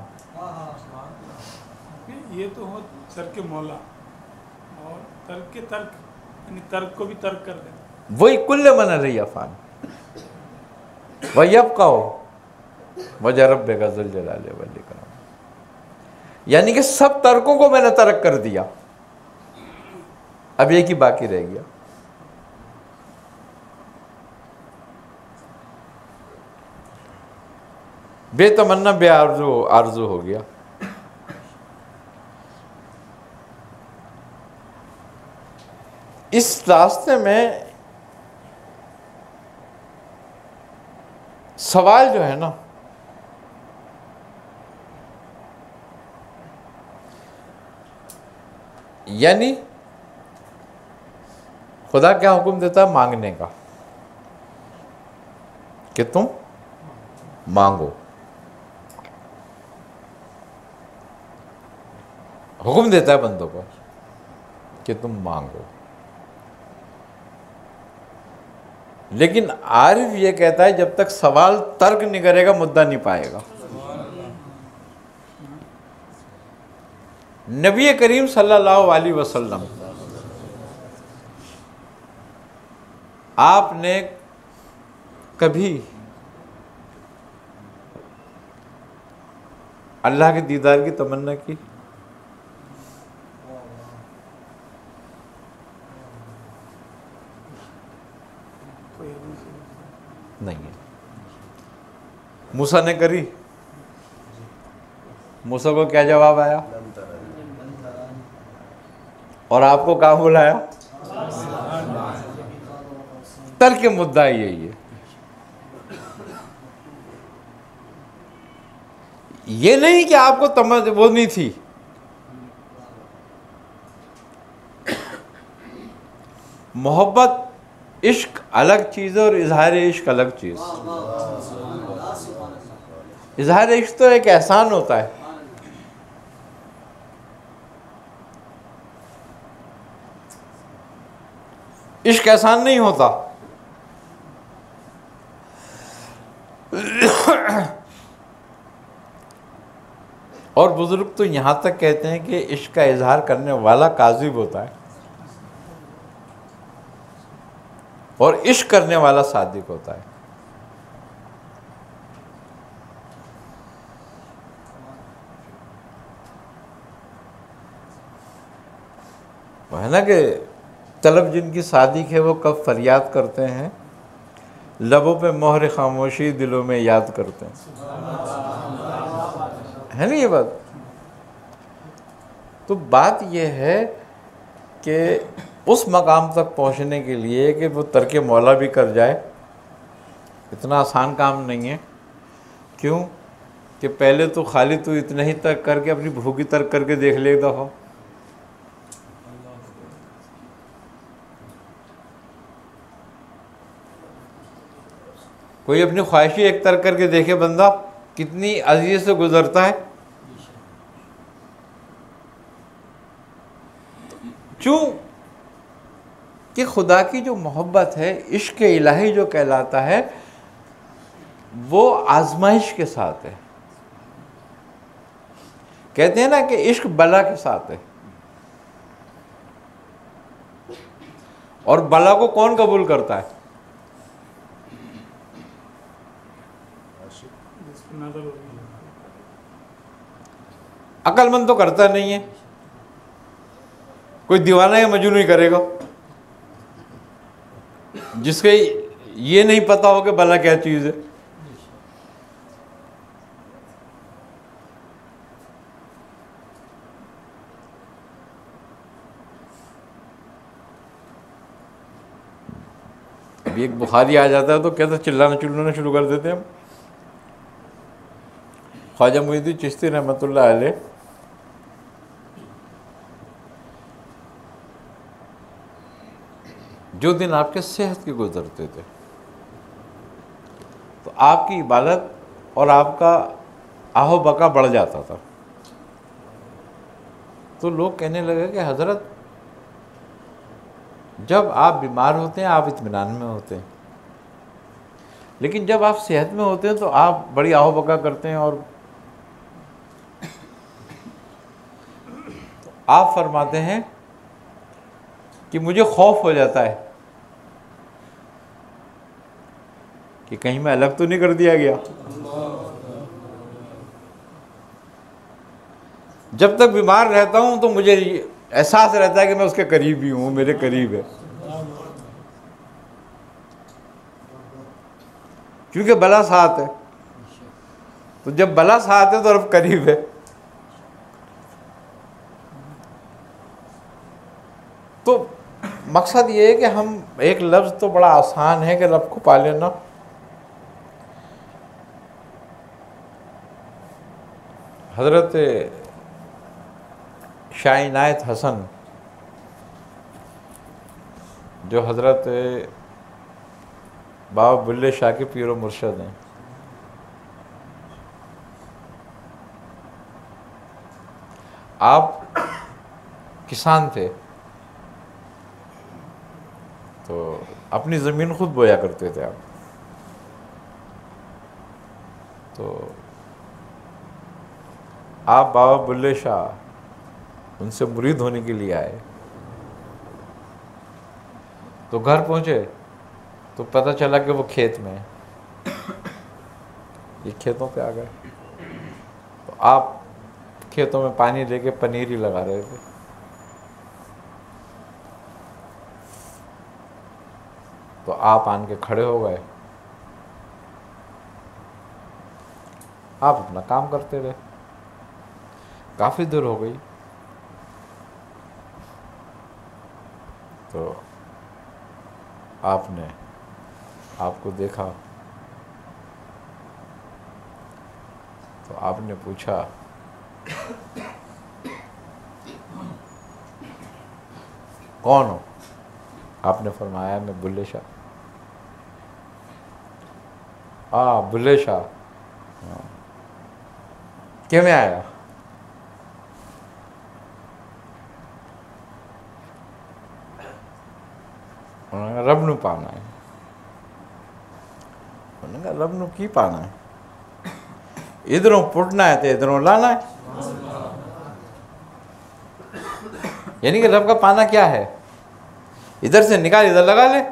یہ تو ہو ترک مولا اور ترک ترک۔ اپنی ترک کو بھی ترک کر دیں۔ وہی کل من علی افان۔ وہی اب کا ہو۔ وجہ رب غزل جلال ولی کرام یعنی کہ سب ترکوں کو میں نے ترک کر دیا۔ اب ایک ہی باقی رہ گیا۔ بے تمنا، بے آرزو آرزو ہو گیا۔ اس راستے میں سوال جو ہے نا یعنی خدا کیا حکم دیتا ہے مانگنے کا؟ کہ تم مانگو۔ حکم دیتا ہے بندوں کو کہ تم مانگو۔ لیکن عارف یہ کہتا ہے جب تک سوال ترک نہیں کرے گا، مدعا نہیں پائے گا۔ نبی کریم صلی اللہ علیہ وسلم، آپ نے کبھی اللہ کے دیدار کی تمنا کی؟ نہیں ہے۔ موسا نے کری۔ موسا کو کیا جواب آیا؟ اور آپ کو کہاں بلایا؟ تر کے مدعا یہی ہے۔ یہ نہیں کہ آپ کو تمج وہ نہیں تھی۔ محبت عشق الگ چیز ہے اور اظہار عشق الگ چیز۔ اظہار عشق تو ایک احسان ہوتا ہے۔ عشق احسان نہیں ہوتا۔ اور بزرگ تو یہاں تک کہتے ہیں کہ عشق کا اظہار کرنے والا کاذب ہوتا ہے۔ اور عشق کرنے والا صادق ہوتا ہے۔ وہ ہے نا کہ طلب جن کی صادق ہے وہ کب فریاد کرتے ہیں؟ لبوں پہ مہر خاموشی دلوں میں یاد کرتے ہیں۔ ہے نا یہ بات؟ تو بات یہ ہے کہ اس مقام تک پہنچنے کے لیے کہ وہ ترک مولا بھی کر جائے۔ اتنا آسان کام نہیں ہے۔ کیوں؟ کہ پہلے تو خالی تو اتنا ہی ترک کر کے اپنی بھوکی ترک کر کے دیکھ لے ایک دفعہ کوئی اپنی خواہشی ایک ترک کر کے دیکھے بندہ کتنی عزیز سے گزرتا ہے۔ کیوں؟ کہ خدا کی جو محبت ہے، عشق الہی جو کہلاتا ہے، وہ آزمائش کے ساتھ ہے۔ کہتے ہیں نا کہ عشق بلا کے ساتھ ہے۔ اور بلا کو کون قبول کرتا ہے؟ عقل مند تو کرتا نہیں ہے۔ کوئی دیوانہ یا مجنون نہیں کرے گا۔ جس کے یہ نہیں پتا ہو کہ بلا کیا چیز ہے۔ ابھی ایک بخاری آ جاتا ہے تو کہتے چلانا چلانا شروع کر دیتے ہم۔ خواجہ محدودی چشتی رحمۃ اللہ علیہ جو دن آپ کے صحت کے گزرتے تھے۔ تو آپ کی عبادت اور آپ کا آہو بکا بڑھ جاتا تھا۔ تو لوگ کہنے لگے کہ حضرت، جب آپ بیمار ہوتے ہیں، آپ اطمینان میں ہوتے ہیں۔ لیکن جب آپ صحت میں ہوتے ہیں تو آپ بڑی آہو بکا کرتے ہیں اور آپ فرماتے ہیں کہ مجھے خوف ہو جاتا ہے۔ کہ کہیں میں الگ تو نہیں کر دیا گیا۔ جب تک بیمار رہتا ہوں تو مجھے احساس رہتا ہے کہ میں اس کے قریب ہی ہوں، میرے قریب ہے۔ کیونکہ بلا ساتھ ہے۔ تو جب بلا ساتھ ہے تو رب قریب ہے۔ تو مقصد یہ ہے کہ ہم، ایک لفظ تو بڑا آسان ہے کہ رب کو پا لینا حضرت شاہ عنایت حسن، جو حضرت بابا بلے شاہ کے پیر و مرشد ہیں۔ آپ کسان تھے۔ تو اپنی زمین خود بویا کرتے تھے آپ۔ تو آپ بابا بلے شاہ ان سے مرید ہونے کے لیے آئے۔ تو گھر پہنچے، تو پتہ چلا کہ وہ کھیت میں یہ کھیتوں پہ آ گئے۔ تو آپ کھیتوں میں پانی لے کے پنیر ہی لگا رہے تھے۔ تو آپ آن کے کھڑے ہو گئے۔ آپ اپنا کام کرتے رہے۔ کافی دیر ہو گئی۔ تو آپ نے آپ کو دیکھا۔ تو آپ نے پوچھا۔ کون ہو؟ آپ نے فرمایا، میں بلے شاہ۔ ہاں بلے شاہ۔ کیوں میں آیا؟ انہوں نے کہا رب نو پانا ہے انہوں نے کہا رب نو کی پانا ہے ادھروں پٹنا ہے تو ادھروں لانا ہے یعنی کہ رب کا پانا کیا ہے ادھر سے نکال ادھر لگا لے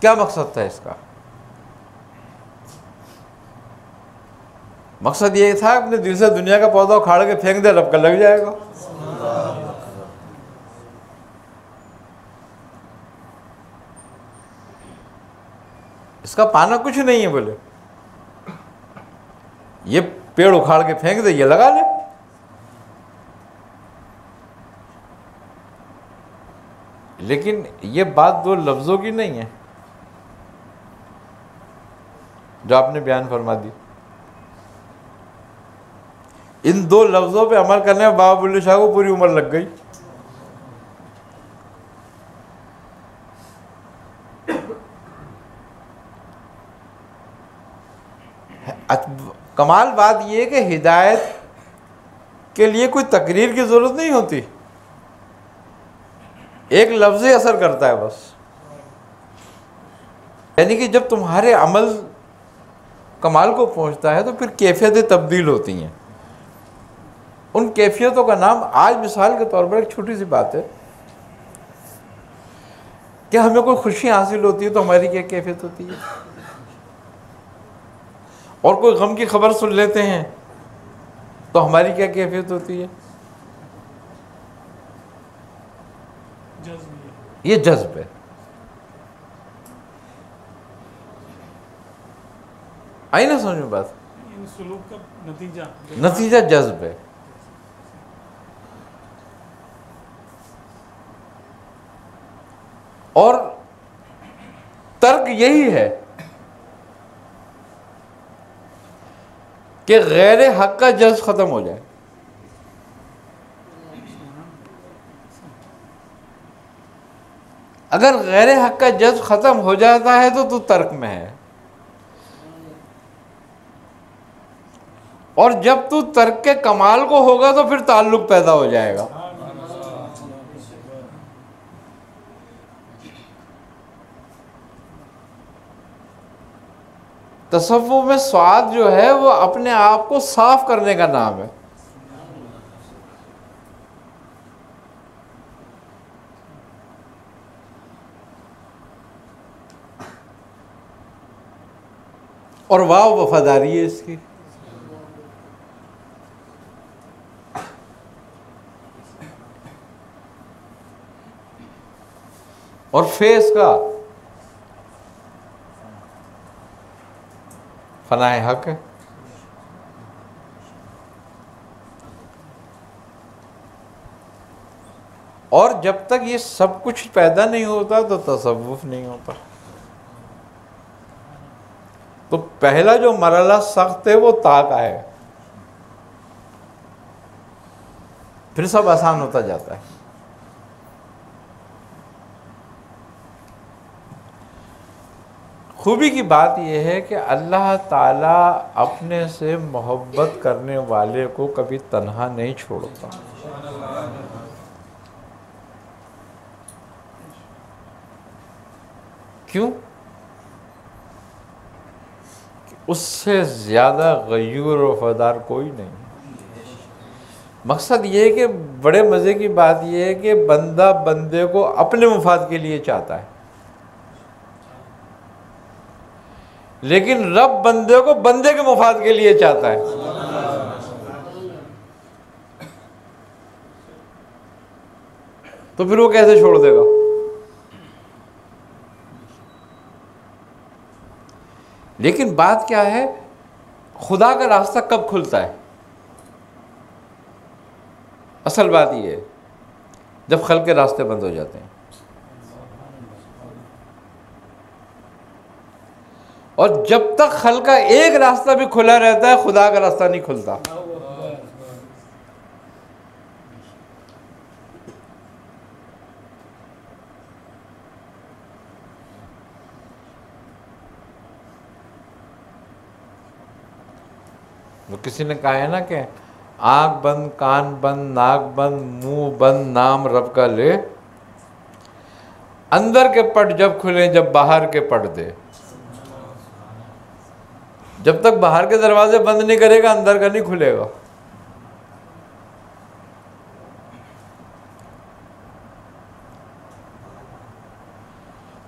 کیا مقصد تھا اس کا مقصد یہ تھا اپنے دل سے دنیا کا پودا اکھاڑ کے پھینک دے رب کا لگ جائے گا اس کا پانا کچھ نہیں ہے بولے۔ یہ پیڑ اکھاڑ کے پھینک دے، یہ لگا لے۔ لیکن یہ بات دو لفظوں کی نہیں ہے۔ جو آپ نے بیان فرما دی۔ ان دو لفظوں پہ عمل کرنے میں بابا بلے شاہ کو پوری عمر لگ گئی۔ کمال بات یہ کہ ہدایت کے لیے کوئی تقریر کی ضرورت نہیں ہوتی۔ ایک لفظ اثر کرتا ہے بس۔ یعنی کہ جب تمہارے عمل کمال کو پہنچتا ہے تو پھر کیفیتیں تبدیل ہوتی ہیں۔ ان کیفیتوں کا نام آج مثال کے طور پر ایک چھوٹی سی بات ہے۔ کہ ہمیں کوئی خوشی حاصل ہوتی ہے تو ہماری کیا کیفیت ہوتی ہے؟ اور کوئی غم کی خبر سن لیتے ہیں تو ہماری کیا کیفیت ہوتی ہے؟ یہ جذب ہے۔ آئی نا سمجھ میں بات۔ سلوک کا نتیجہ نتیجہ جذب ہے۔ اور ترک یہی ہے کہ غیر حق کا جذب ختم ہو جائے۔ اگر غیر حق کا جذب ختم ہو جاتا ہے تو تو ترک میں ہے۔ اور جب تو ترک کے کمال کو ہوگا تو پھر تعلق پیدا ہو جائے گا۔ تصوف میں سواد جو ہے وہ اپنے آپ کو صاف کرنے کا نام ہے۔ اور واہ وفاداری ہے اس کی۔ اور فیس کا فنا حق ہے اور جب تک یہ سب کچھ پیدا نہیں ہوتا تو تصوف نہیں ہوتا۔ تو پہلا جو مرحلہ سخت ہے وہ تا کا ہے پھر سب آسان ہوتا جاتا ہے۔ خوبی کی بات یہ ہے کہ اللہ تعالیٰ اپنے سے محبت کرنے والے کو کبھی تنہا نہیں چھوڑتا۔ کیوں؟ اس سے زیادہ غیور و وفادار کوئی نہیں۔ مقصد یہ ہے کہ بڑے مزے کی بات یہ ہے کہ بندہ بندے کو اپنے مفاد کے لیے چاہتا ہے۔ لیکن رب بندے کو بندے کے مفاد کے لیے چاہتا ہے۔ تو پھر وہ کیسے چھوڑ دے گا؟ لیکن بات کیا ہے؟ خدا کا راستہ کب کھلتا ہے؟ اصل بات یہ ہے، جب خل کے راستے بند ہو جاتے ہیں۔ اور جب تک خل کا ایک راستہ بھی کھلا رہتا ہے، خدا کا راستہ نہیں کھلتا۔ کسی نے کہا ہے نا کہ آنکھ بند، کان بند، ناک بند، منہ بند، نام رب کا لے۔ اندر کے پٹ جب کھلے جب باہر کے پٹ دے۔ جب تک باہر کے دروازے بند نہیں کرے گا، اندر کا نہیں کھلے گا۔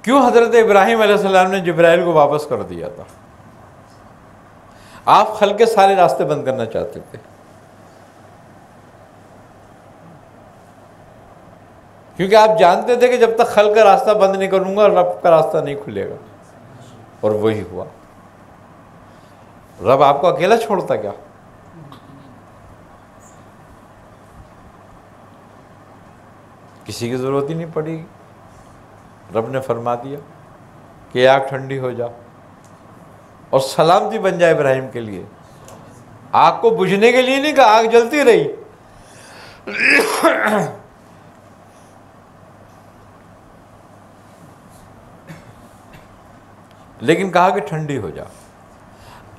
کیوں حضرت ابراہیم علیہ السلام نے جبرائیل کو واپس کر دیا تھا؟ آپ خل کے سارے راستے بند کرنا چاہتے تھے۔ کیونکہ آپ جانتے تھے کہ جب تک خل کا راستہ بند نہیں کروں گا رب کا راستہ نہیں کھلے گا۔ اور وہی ہوا۔ رب آپ کو اکیلا چھوڑتا کیا؟ کسی کی ضرورت ہی نہیں پڑی۔ رب نے فرما دیا کہ آگ ٹھنڈی ہو جا اور سلامتی بن جائے ابراہیم کے لیے۔ آگ کو بجھنے کے لیے نہیں کہ آگ جلتی رہی۔ لیکن کہا کہ ٹھنڈی ہو جا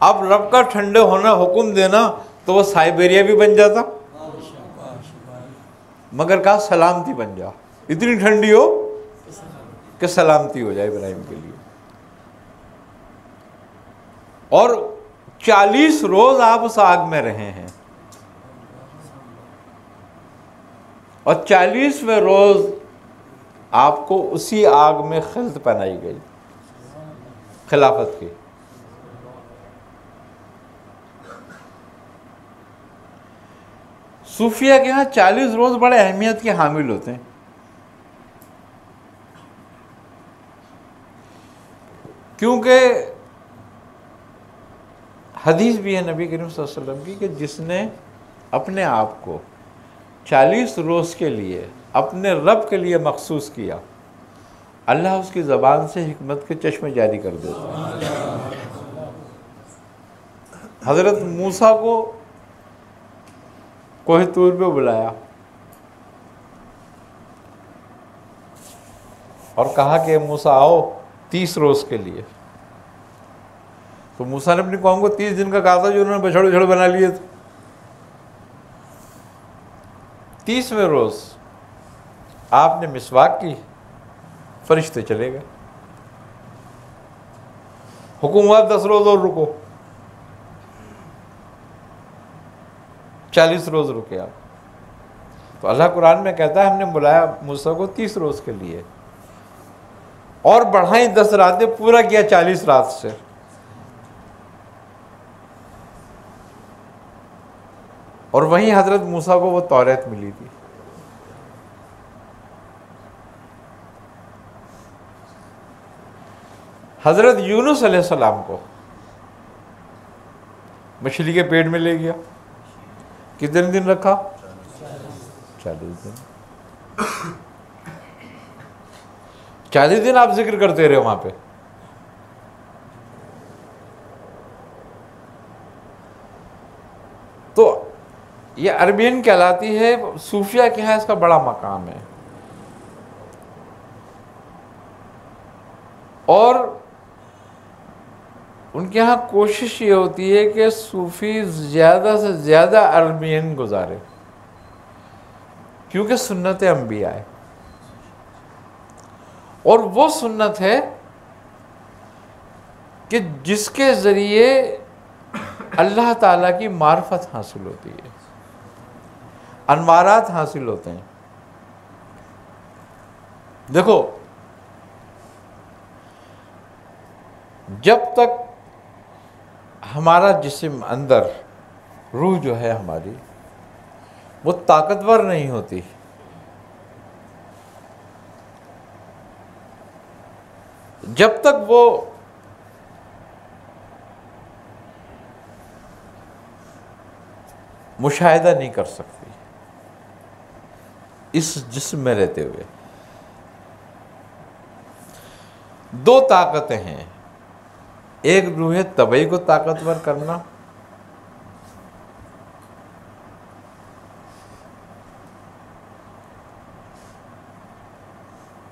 اب رب کا ٹھنڈے ہونا حکم دینا تو وہ سائبیریا بھی بن جاتا۔ مگر کہا سلامتی بن جا۔ اتنی ٹھنڈی ہو کہ سلامتی ہو جائے ابراہیم کے لیے۔ اور چالیس روز آپ اس آگ میں رہے ہیں۔ اور چالیسویں روز آپ کو اسی آگ میں خلط پہنائی گئی، خلافت کی۔ صوفیہ کے ہاں چالیس روز بڑے اہمیت کے حامل ہوتے ہیں۔ کیونکہ حدیث بھی ہے نبی کریم صلی اللہ علیہ وسلم کی کہ جس نے اپنے آپ کو چالیس روز کے لیے اپنے رب کے لیے مخصوص کیا، اللہ اس کی زبان سے حکمت کے چشمے جاری کر دیتا ہے۔ حضرت موسیٰ کو کوہ طور پہ بلایا۔ اور کہا کہ موسیٰ آؤ تیس روز کے لیے۔ تو موسیٰ نے اپنی قوم کو تیس دن کا کہا تھا جو انہوں نے بچھڑ بچھڑ بنا لیے تھے۔ تیسویں روز آپ نے مسواک کی، فرشتے چلے گئے۔ حکومت دس روز اور رکو۔ چالیس روز رکے آپ۔ تو اللہ قرآن میں کہتا ہے ہم نے بلایا موسیٰ کو تیس روز کے لیے۔ اور بڑھائیں دس راتیں، پورا کیا چالیس رات سے۔ اور وہیں حضرت موسیٰ کو وہ توریت ملی تھی۔ حضرت یونس علیہ السلام کو مچھلی کے پیٹ میں لے گیا۔ کتنے دن رکھا؟ چالیس دن۔ چالیس دن آپ ذکر کرتے رہے وہاں پہ۔ تو یہ عربین کہلاتی ہے صوفیہ کے ہاں اس کا بڑا مقام ہے۔ اور ان کے ہاں کوشش یہ ہوتی ہے کہ صوفی زیادہ سے زیادہ عربین گزارے۔ کیونکہ سنت انبیاء ہے۔ اور وہ سنت ہے کہ جس کے ذریعے اللہ تعالیٰ کی معرفت حاصل ہوتی ہے۔ انوارات حاصل ہوتے ہیں۔ دیکھو، جب تک ہمارا جسم اندر روح جو ہے ہماری، وہ طاقتور نہیں ہوتی۔ جب تک وہ مشاہدہ نہیں کر سکتی، اس جسم میں رہتے ہوئے۔ دو طاقتیں ہیں۔ ایک روح طبعی کو طاقتور کرنا۔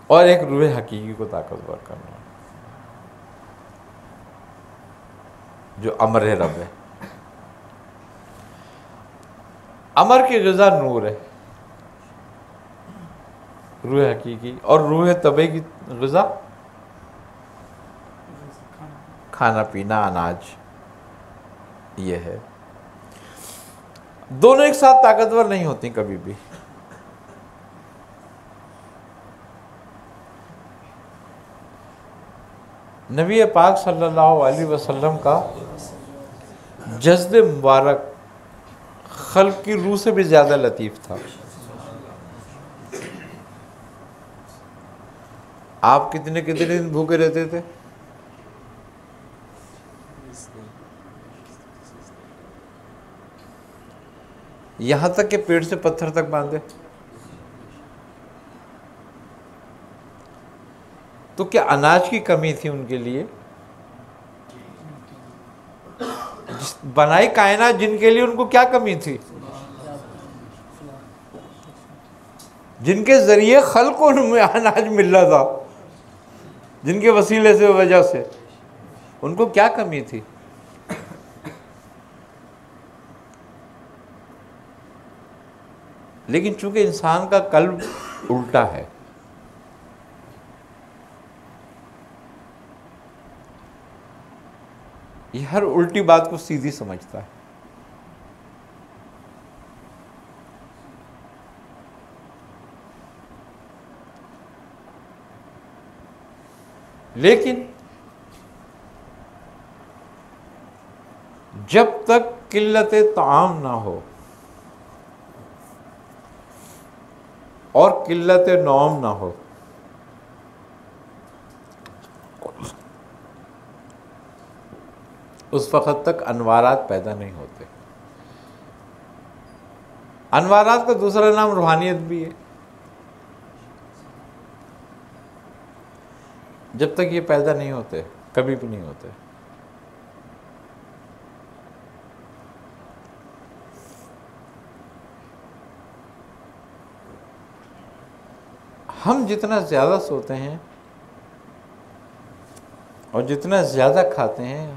اور ایک روح حقیقی کو طاقتور کرنا۔ جو امر رب ہے۔ امر کی غذا نور ہے۔ روح حقیقی اور روح طبعی کی غذا۔ کھانا پینا، اناج، یہ ہے۔ دونوں ایک ساتھ طاقتور نہیں ہوتی کبھی بھی۔ نبی پاک صلی اللہ علیہ وسلم کا جذب مبارک خلق کی روح سے بھی زیادہ لطیف تھا۔ آپ کتنے کتنے دن بھوکے رہتے تھے؟ یہاں تک کہ پیڑ سے پتھر تک باندھے۔ تو کیا اناج کی کمی تھی ان کے لیے؟ بنائی کائنات جن کے لیے ان کو کیا کمی تھی؟ جن کے ذریعے خلق ان میں اناج مل رہا تھا، جن کے وسیلے سے، وجہ سے، ان کو کیا کمی تھی؟ لیکن چونکہ انسان کا قلب الٹا ہے، یہ ہر الٹی بات کو سیدھی سمجھتا ہے۔ لیکن جب تک قلت تعام نہ ہو اور قلت نوم نہ ہو۔ اس وقت تک انوارات پیدا نہیں ہوتے۔ انوارات کا دوسرا نام روحانیت بھی ہے۔ جب تک یہ پیدا نہیں ہوتے، کبھی بھی نہیں ہوتے۔ ہم جتنا زیادہ سوتے ہیں اور جتنا زیادہ کھاتے ہیں،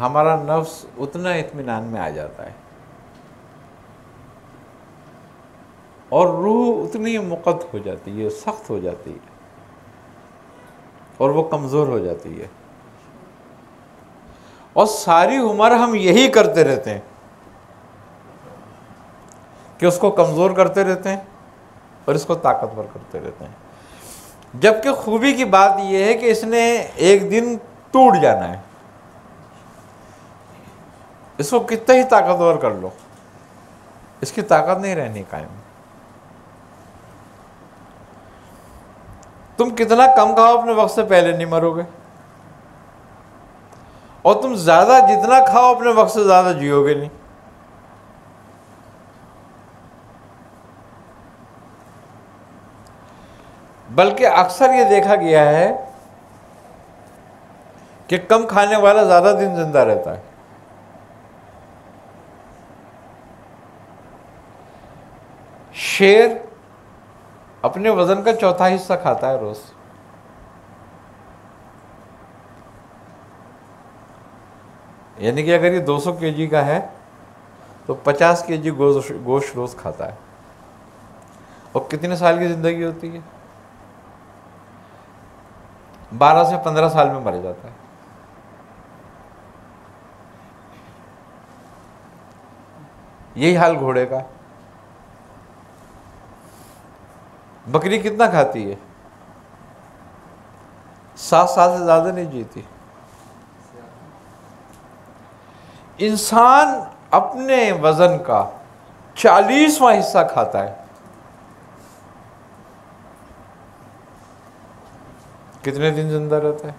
ہمارا نفس اتنا اطمینان میں آ جاتا ہے۔ اور روح اتنی مقد ہو جاتی ہے، سخت ہو جاتی ہے۔ اور وہ کمزور ہو جاتی ہے۔ اور ساری عمر ہم یہی کرتے رہتے ہیں کہ اس کو کمزور کرتے رہتے ہیں۔ اور اس کو طاقتور کرتے رہتے ہیں۔ جبکہ خوبی کی بات یہ ہے کہ اس نے ایک دن ٹوٹ جانا ہے۔ اس کو کتنا ہی طاقتور کر لو۔ اس کی طاقت نہیں رہنی قائم۔ تم کتنا کم کھاؤ اپنے وقت سے پہلے نہیں مرو گے۔ اور تم زیادہ جتنا کھاؤ اپنے وقت سے زیادہ جیو گے نہیں۔ بلکہ اکثر یہ دیکھا گیا ہے کہ کم کھانے والا زیادہ دن زندہ رہتا ہے۔ شیر اپنے وزن کا چوتھا حصہ کھاتا ہے روز۔ یعنی کہ اگر یہ دو سو کے جی کا ہے تو پچاس کے جی گوشت روز کھاتا ہے۔ اور کتنے سال کی زندگی ہوتی ہے؟ بارہ سے پندرہ سال میں مر جاتا ہے۔ یہی حال گھوڑے کا۔ بکری کتنا کھاتی ہے؟ سات سال سے زیادہ نہیں جیتی۔ انسان اپنے وزن کا چالیسواں حصہ کھاتا ہے۔ کتنے دن زندہ رہتا ہے؟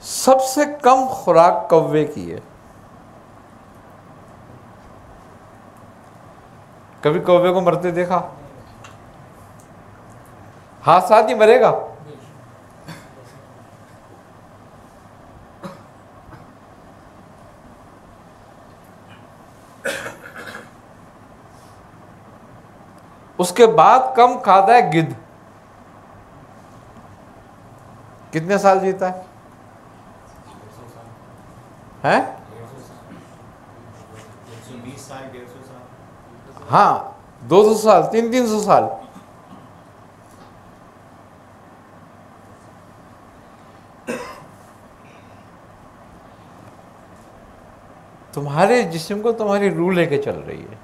سب سے کم خوراک کوے کی ہے؟ کبھی کوے کو مرتے دیکھا؟ ہاتھ ساتھ ہی مرے گا۔ اس کے بعد کم کھاتا ہے گدھ کتنے سال جیتا ہے؟ ہاں دو سو سال، تین تین سو سال۔ تمہارے جسم کو تمہاری روح لے کے چل رہی ہے۔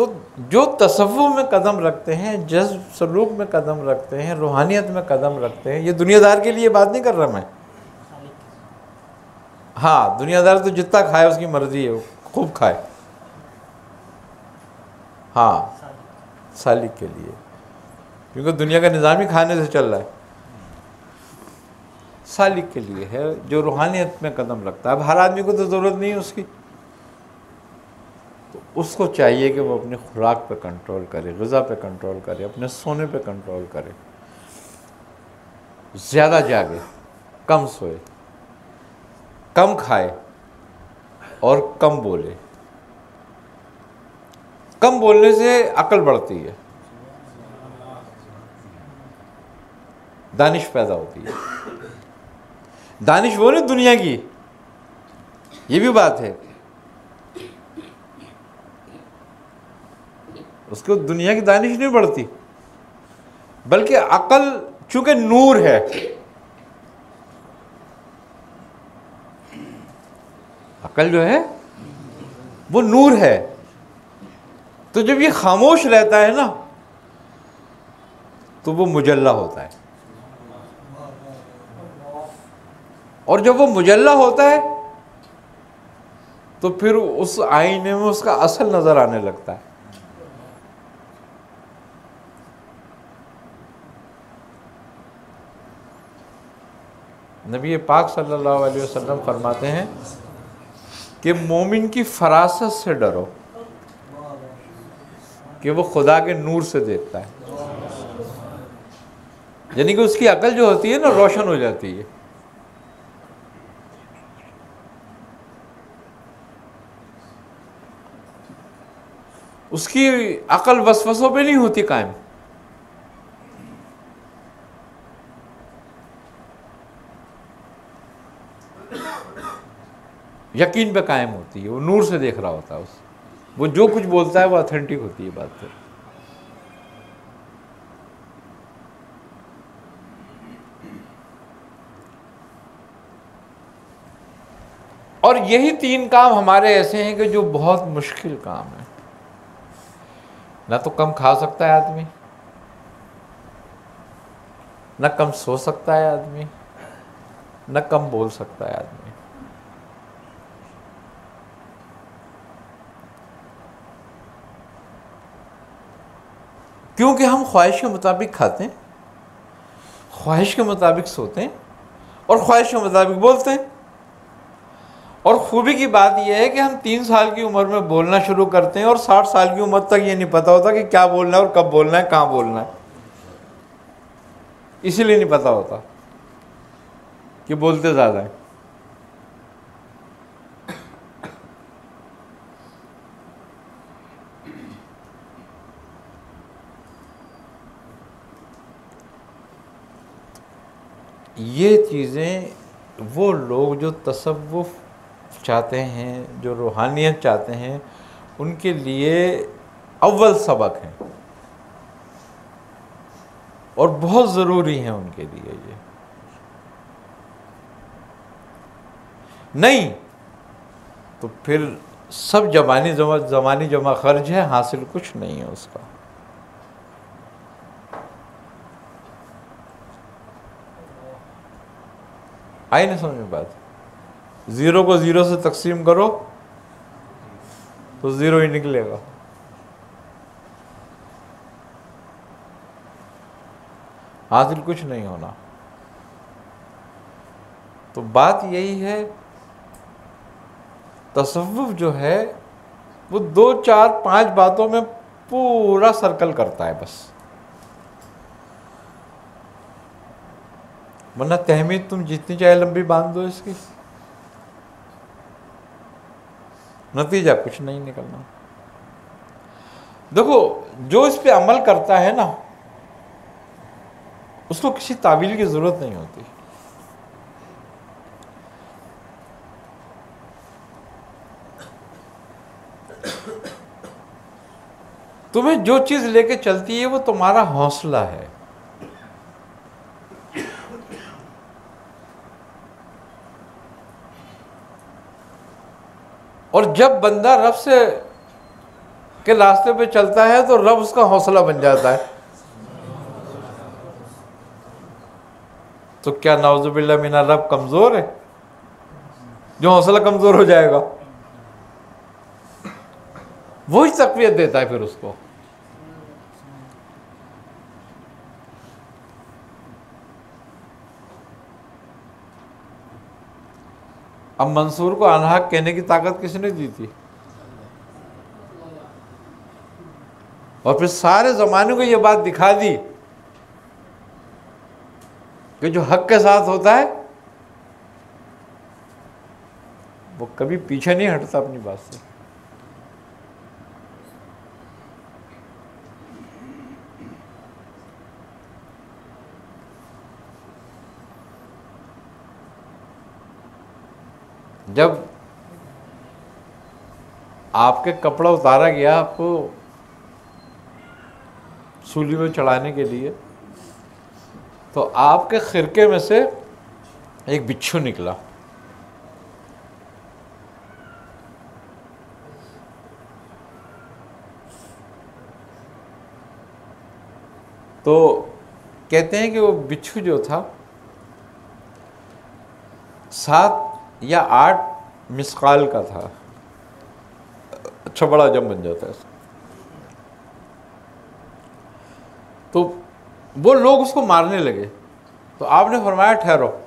تو جو تصوف میں قدم رکھتے ہیں، جذب، سلوک میں قدم رکھتے ہیں، روحانیت میں قدم رکھتے ہیں، یہ دنیا دار کے لیے بات نہیں کر رہا میں۔ ہاں دنیا دار تو جتنا کھائے اس کی مرضی ہے خوب کھائے۔ ہاں سالک کے لیے۔ کیونکہ دنیا کا نظام ہی کھانے سے چل رہا ہے۔ سالک کے لیے ہے، جو روحانیت میں قدم رکھتا ہے۔ اب ہر آدمی کو تو ضرورت نہیں ہے اس کی۔ اس کو چاہیے کہ وہ اپنے خوراک پہ کنٹرول کرے، غذا پہ کنٹرول کرے، اپنے سونے پہ کنٹرول کرے۔ زیادہ جاگے، کم سوئے، کم کھائے اور کم بولے۔ کم بولنے سے عقل بڑھتی ہے۔ دانش پیدا ہوتی ہے۔ دانش وہ نہیں دنیا کی۔ یہ بھی بات ہے۔ اس کو دنیا کی دانش نہیں بڑھتی، بلکہ عقل چونکہ نور ہے۔ عقل جو ہے، وہ نور ہے۔ تو جب یہ خاموش رہتا ہے نا، تو وہ مجلہ ہوتا ہے۔ اور جب وہ مجلہ ہوتا ہے، تو پھر اس آئینے میں اس کا اصل نظر آنے لگتا ہے۔ نبی پاک صلی اللہ علیہ وسلم فرماتے ہیں کہ مومن کی فراست سے ڈرو کہ وہ خدا کے نور سے دیکھتا ہے۔ یعنی کہ اس کی عقل جو ہوتی ہے نا، روشن ہو جاتی ہے۔ اس کی عقل وسوسوں پہ نہیں ہوتی قائم۔ یقین پہ قائم ہوتی ہے، وہ نور سے دیکھ رہا ہوتا ہے اس۔ وہ جو کچھ بولتا ہے، وہ اتھینٹک ہوتی ہے بات۔ پھر اور یہی تین کام ہمارے ایسے ہیں کہ جو بہت مشکل کام ہے نہ تو کم کھا سکتا ہے آدمی، نہ کم سو سکتا ہے آدمی، نہ کم بول سکتا ہے آدمی۔ کیونکہ ہم خواہش کے مطابق کھاتے ہیں، خواہش کے مطابق سوتے ہیں اور خواہش کے مطابق بولتے ہیں۔ اور خوبی کی بات یہ ہے کہ ہم تین سال کی عمر میں بولنا شروع کرتے ہیں اور ساٹھ سال کی عمر تک یہ نہیں پتا ہوتا کہ کیا بولنا ہے اور کب بولنا ہے، کہاں بولنا ہے۔ اسی لیے نہیں پتا ہوتا کہ بولتے زیادہ ہیں۔ یہ چیزیں وہ لوگ جو تصوف چاہتے ہیں، جو روحانیت چاہتے ہیں، ان کے لیے اول سبق ہیں۔ اور بہت ضروری ہیں ان کے لیے یہ۔ نہیں، تو پھر سب زبانی زمانی جمع خرچ ہے، حاصل کچھ نہیں ہے اس کا۔ آئی نہیں سمجھ میں بات۔ زیرو کو زیرو سے تقسیم کرو تو زیرو ہی نکلے گا۔ حاصل کچھ نہیں ہونا۔ تو بات یہی ہے، تصوف جو ہے، وہ دو، چار، پانچ باتوں میں پورا سرکل کرتا ہے بس۔ ورنہ تحمید تم جتنی چاہے لمبی باندھ دو اس کی۔ نتیجہ کچھ نہیں نکلنا۔ دیکھو، جو اس پہ عمل کرتا ہے نا، اس کو کسی تعویل کی ضرورت نہیں ہوتی۔ تمہیں جو چیز لے کے چلتی ہے، وہ تمہارا حوصلہ ہے۔ اور جب بندہ رب سے کے راستے پہ چلتا ہے تو رب اس کا حوصلہ بن جاتا ہے۔ تو کیا نوز باللہ مینا رب کمزور ہے؟ جو حوصلہ کمزور ہو جائے گا۔ وہی تقویت دیتا ہے پھر اس کو۔ اب منصور کو انحق کہنے کی طاقت کس نے دی تھی؟ اور پھر سارے زمانے کو یہ بات دکھا دی کہ جو حق کے ساتھ ہوتا ہے، وہ کبھی پیچھے نہیں ہٹتا اپنی بات سے۔ جب آپ کے کپڑا اتارا گیا آپ کو سولی میں چڑھانے کے لیے، تو آپ کے خرقے میں سے ایک بچھو نکلا۔ تو کہتے ہیں کہ وہ بچھو جو تھا، سات یا آٹھ مسقال کا تھا۔ اچھا بڑا جم بن جاتا ہے۔ تو وہ لوگ اس کو مارنے لگے۔ تو آپ نے فرمایا، ٹھہرو۔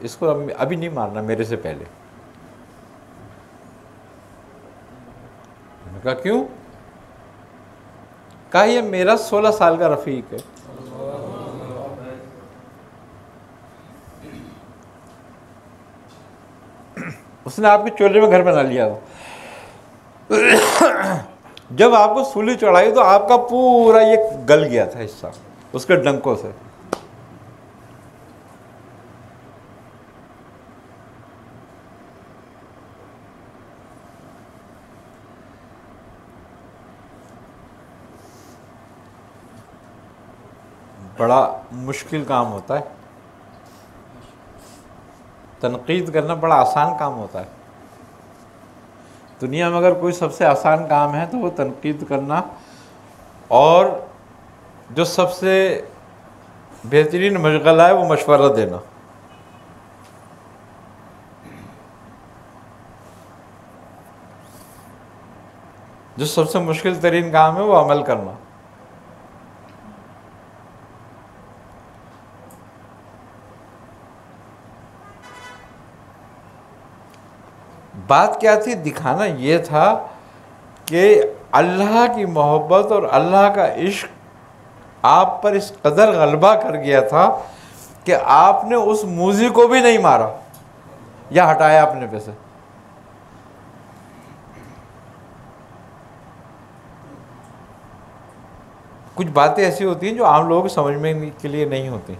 اس کو ابھی نہیں مارنا، میرے سے پہلے۔ کہا، کیوں؟ کہا، یہ میرا سولہ سال کا رفیق ہے۔ اس نے آپ کے چولہے میں گھر بنا لیا جب آپ کو سولی چڑھائی تو آپ کا پورا یہ گل گیا تھا حصہ، اس کے ڈنکوں سے۔ بڑا مشکل کام ہوتا ہے۔ تنقید کرنا بڑا آسان کام ہوتا ہے۔ دنیا میں اگر کوئی سب سے آسان کام ہے تو وہ تنقید کرنا اور جو سب سے بہترین مشغلہ ہے وہ مشورہ دینا۔ جو سب سے مشکل ترین کام ہے وہ عمل کرنا۔ بات کیا تھی؟ دکھانا یہ تھا کہ اللہ کی محبت اور اللہ کا عشق آپ پر اس قدر غلبہ کر گیا تھا کہ آپ نے اس موزی کو بھی نہیں مارا یا ہٹایا اپنے پہ سے کچھ باتیں ایسی ہوتی ہیں جو عام لوگوں کو سمجھنے کے لیے نہیں ہوتی۔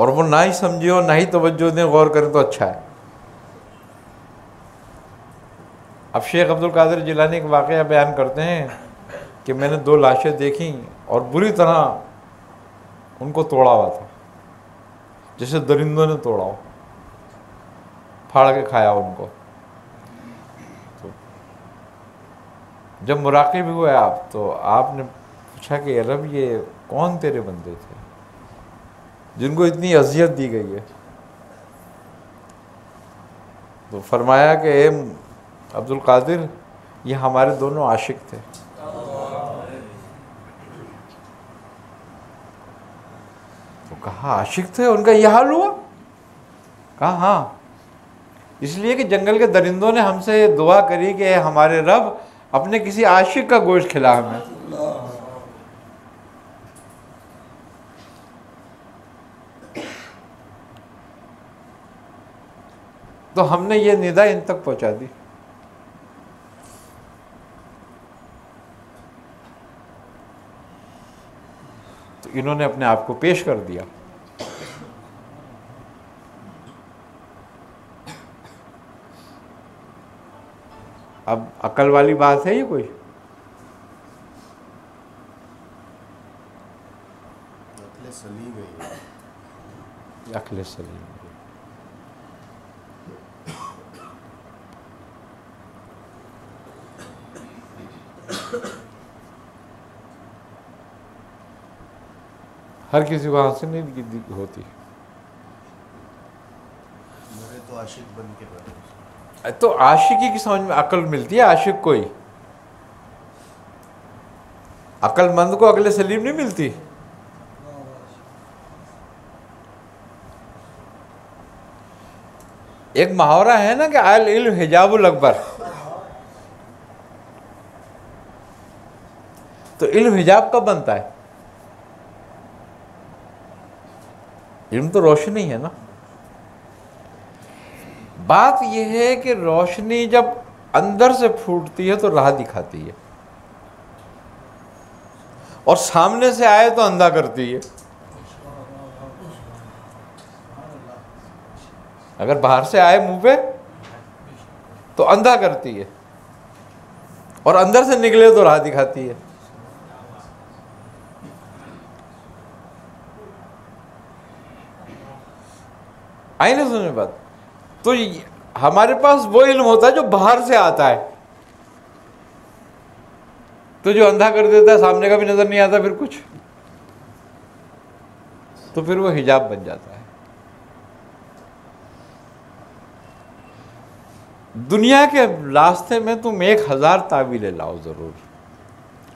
اور وہ نہ ہی سمجھے اور نہ ہی توجہ دیں، غور کریں تو اچھا ہے۔ اب شیخ عبد القادر جیلانی ایک واقعہ بیان کرتے ہیں کہ میں نے دو لاشیں دیکھیں اور بری طرح ان کو توڑا ہوا تھا۔ جیسے درندوں نے توڑا ہو، پھاڑ کے کھایا ان کو۔ تو جب مراقب ہوئے آپ، تو آپ نے پوچھا کہ رب یہ کون تیرے بندے تھے؟ جن کو اتنی اذیت دی گئی ہے۔ تو فرمایا کہ اے عبد القادر یہ ہمارے دونوں عاشق تھے۔ تو کہا، عاشق تھے؟ ان کا یہ حال ہوا؟ کہا ہاں۔ اس لیے کہ جنگل کے درندوں نے ہم سے یہ دعا کری کہ اے ہمارے رب، اپنے کسی عاشق کا گوشت کھلا ہمیں۔ تو ہم نے یہ ندا ان تک پہنچا دی۔ تو انہوں نے اپنے آپ کو پیش کر دیا۔ اب عقل والی بات ہے یہ کوئی؟ عقل سلیم ہے یہ عقل سلیم ہر کسی کو حاصل نہیں ہوتی۔ تو عاشق بن کے تو عاشقی کی سمجھ میں عقل ملتی ہے؟ عاشق کوئی؟ عقل مند کو عقل سلیم نہیں ملتی؟ ایک محاورہ ہے نا کہ آل علم حجاب الاکبر۔ تو علم حجاب کب بنتا ہے؟ علم تو روشنی ہے نا۔ بات یہ ہے کہ روشنی جب اندر سے پھوٹتی ہے تو راہ دکھاتی ہے۔ اور سامنے سے آئے تو اندھا کرتی ہے۔ اگر باہر سے آئے منہ پہ تو اندھا کرتی ہے۔ اور اندر سے نکلے تو راہ دکھاتی ہے۔ آئی نہیں سننے بات تو ہمارے پاس وہ علم ہوتا ہے جو باہر سے آتا ہے۔ تو جو اندھا کر دیتا ہے، سامنے کا بھی نظر نہیں آتا، پھر کچھ۔ تو پھر وہ حجاب بن جاتا ہے۔ دنیا کے راستے میں تم ایک ہزار تعویلیں لاؤ ضرور۔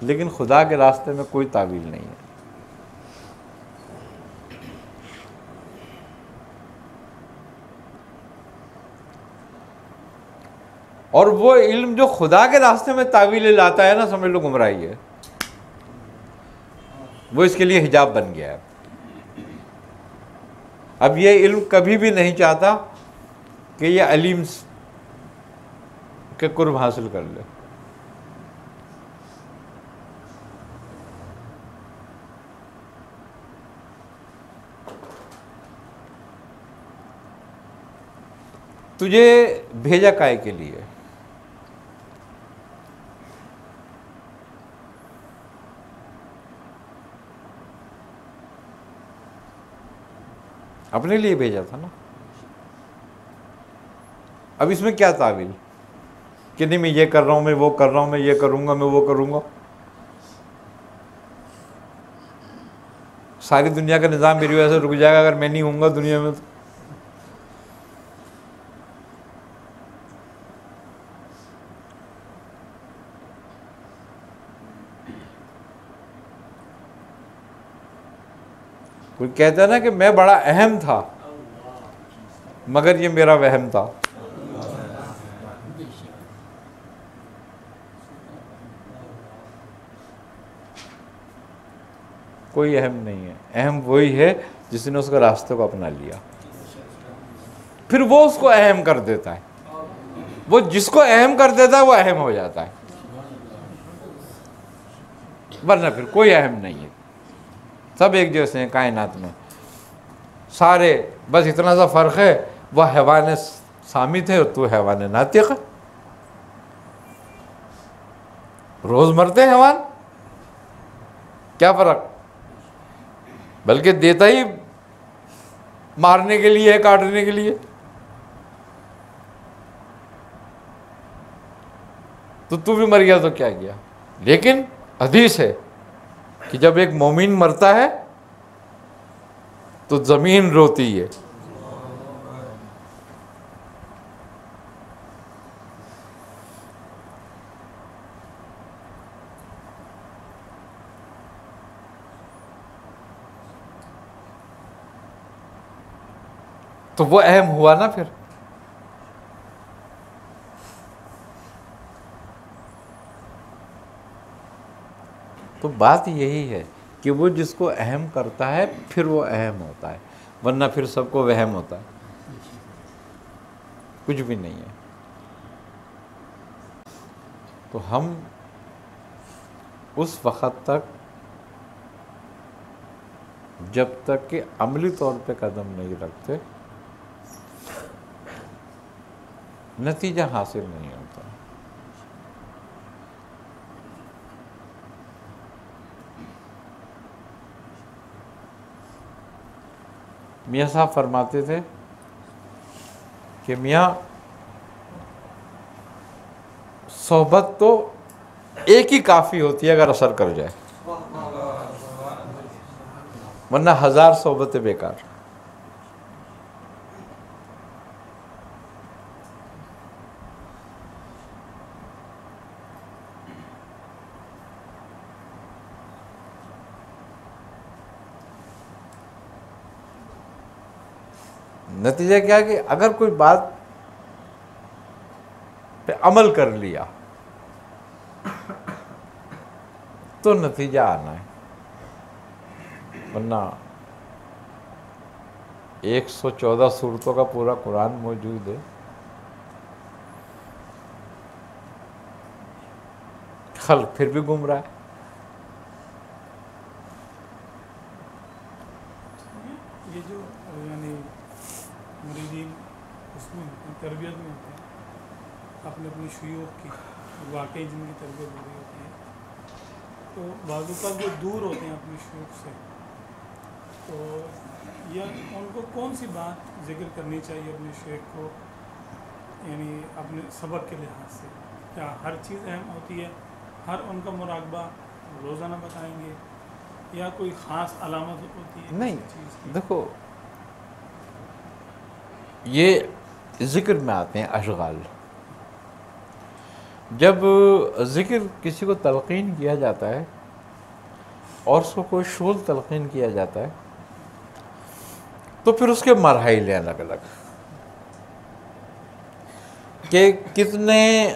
لیکن خدا کے راستے میں کوئی تعویل نہیں ہے۔ اور وہ علم جو خدا کے راستے میں تعویلیں لاتا ہے نا، سمجھ لو گمراہی ہے۔ وہ اس کے لیے حجاب بن گیا ہے۔ اب یہ علم کبھی بھی نہیں چاہتا کہ یہ علیم کے قرب حاصل کر لے۔ تجھے بھیجا کائے کے لیے۔ اپنے لیے بھیجا تھا نا۔ اب اس میں کیا تعویل؟ کہ نہیں میں یہ کر رہا ہوں، میں وہ کر رہا ہوں، میں یہ کروں گا، میں وہ کروں گا۔ ساری دنیا کا نظام میری وجہ سے رک جائے گا، اگر میں نہیں ہوں گا دنیا میں تو۔ کوئی کہتا ہے نا کہ میں بڑا اہم تھا، مگر یہ میرا وہم تھا۔ کوئی اہم نہیں ہے۔ اہم وہی ہے جس نے اس کے راستے کو اپنا لیا۔ پھر وہ اس کو اہم کر دیتا ہے۔ وہ جس کو اہم کر دیتا ہے وہ اہم ہو جاتا ہے۔ ورنہ پھر کوئی اہم نہیں ہے۔ سب ایک جیسے ہیں، کائنات میں۔ سارے، بس اتنا سا فرق ہے، وہ حیوان سامی تھے اور تو حیوان ناطق۔ ہے روز مرتے ہیں حیوان؟ کیا فرق؟ بلکہ دیتا ہی مارنے کے لیے کاٹنے کے لیے۔ تو تو بھی مر گیا تو کیا کیا؟ لیکن حدیث ہے کہ جب ایک مومن مرتا ہے تو زمین روتی ہے۔ تو وہ اہم ہوا نا پھر۔ تو بات یہی ہے کہ وہ جس کو اہم کرتا ہے، پھر وہ اہم ہوتا ہے، ورنہ پھر سب کو وہم ہوتا ہے۔ کچھ بھی نہیں ہے۔ تو ہم اس وقت تک، جب تک کہ عملی طور پہ قدم نہیں رکھتے، نتیجہ حاصل نہیں ہوتا۔ میاں صاحب فرماتے تھے کہ میاں، صحبت تو ایک ہی کافی ہوتی ہے اگر اثر کر جائے۔ ورنہ ہزار صحبتیں بیکار۔ نتیجہ کیا کہ اگر کوئی بات پہ عمل کر لیا تو نتیجہ آنا ہے۔ ورنہ ایک سو چودہ صورتوں کا پورا قرآن موجود ہے۔ خلق پھر بھی گم رہا ہے یہ جو یعنی مریدین اس میں ہوتے ہیں تربیت میں ہوتے ہیں اپنے اپنی شیوخ کی واقعی جن کی تربیت ہو رہی ہوتی ہے تو بعض اوقات وہ دور ہوتے ہیں اپنی شیوخ سے تو یہ ان کو کون سی بات ذکر کرنی چاہیے اپنے شیخ کو؟ یعنی اپنے سبق کے لحاظ سے۔ کیا ہر چیز اہم ہوتی ہے؟ ہر ان کا مراقبہ روزانہ بتائیں گے؟ یا کوئی خاص علامت ہوتی ہے نہیں دیکھو یہ ذکر میں آتے ہیں اشغال۔ جب ذکر کسی کو تلقین کیا جاتا ہے اور اس کو کوئی شغل تلقین کیا جاتا ہے، تو پھر اس کے مراحل ہیں الگ الگ۔ کہ کتنے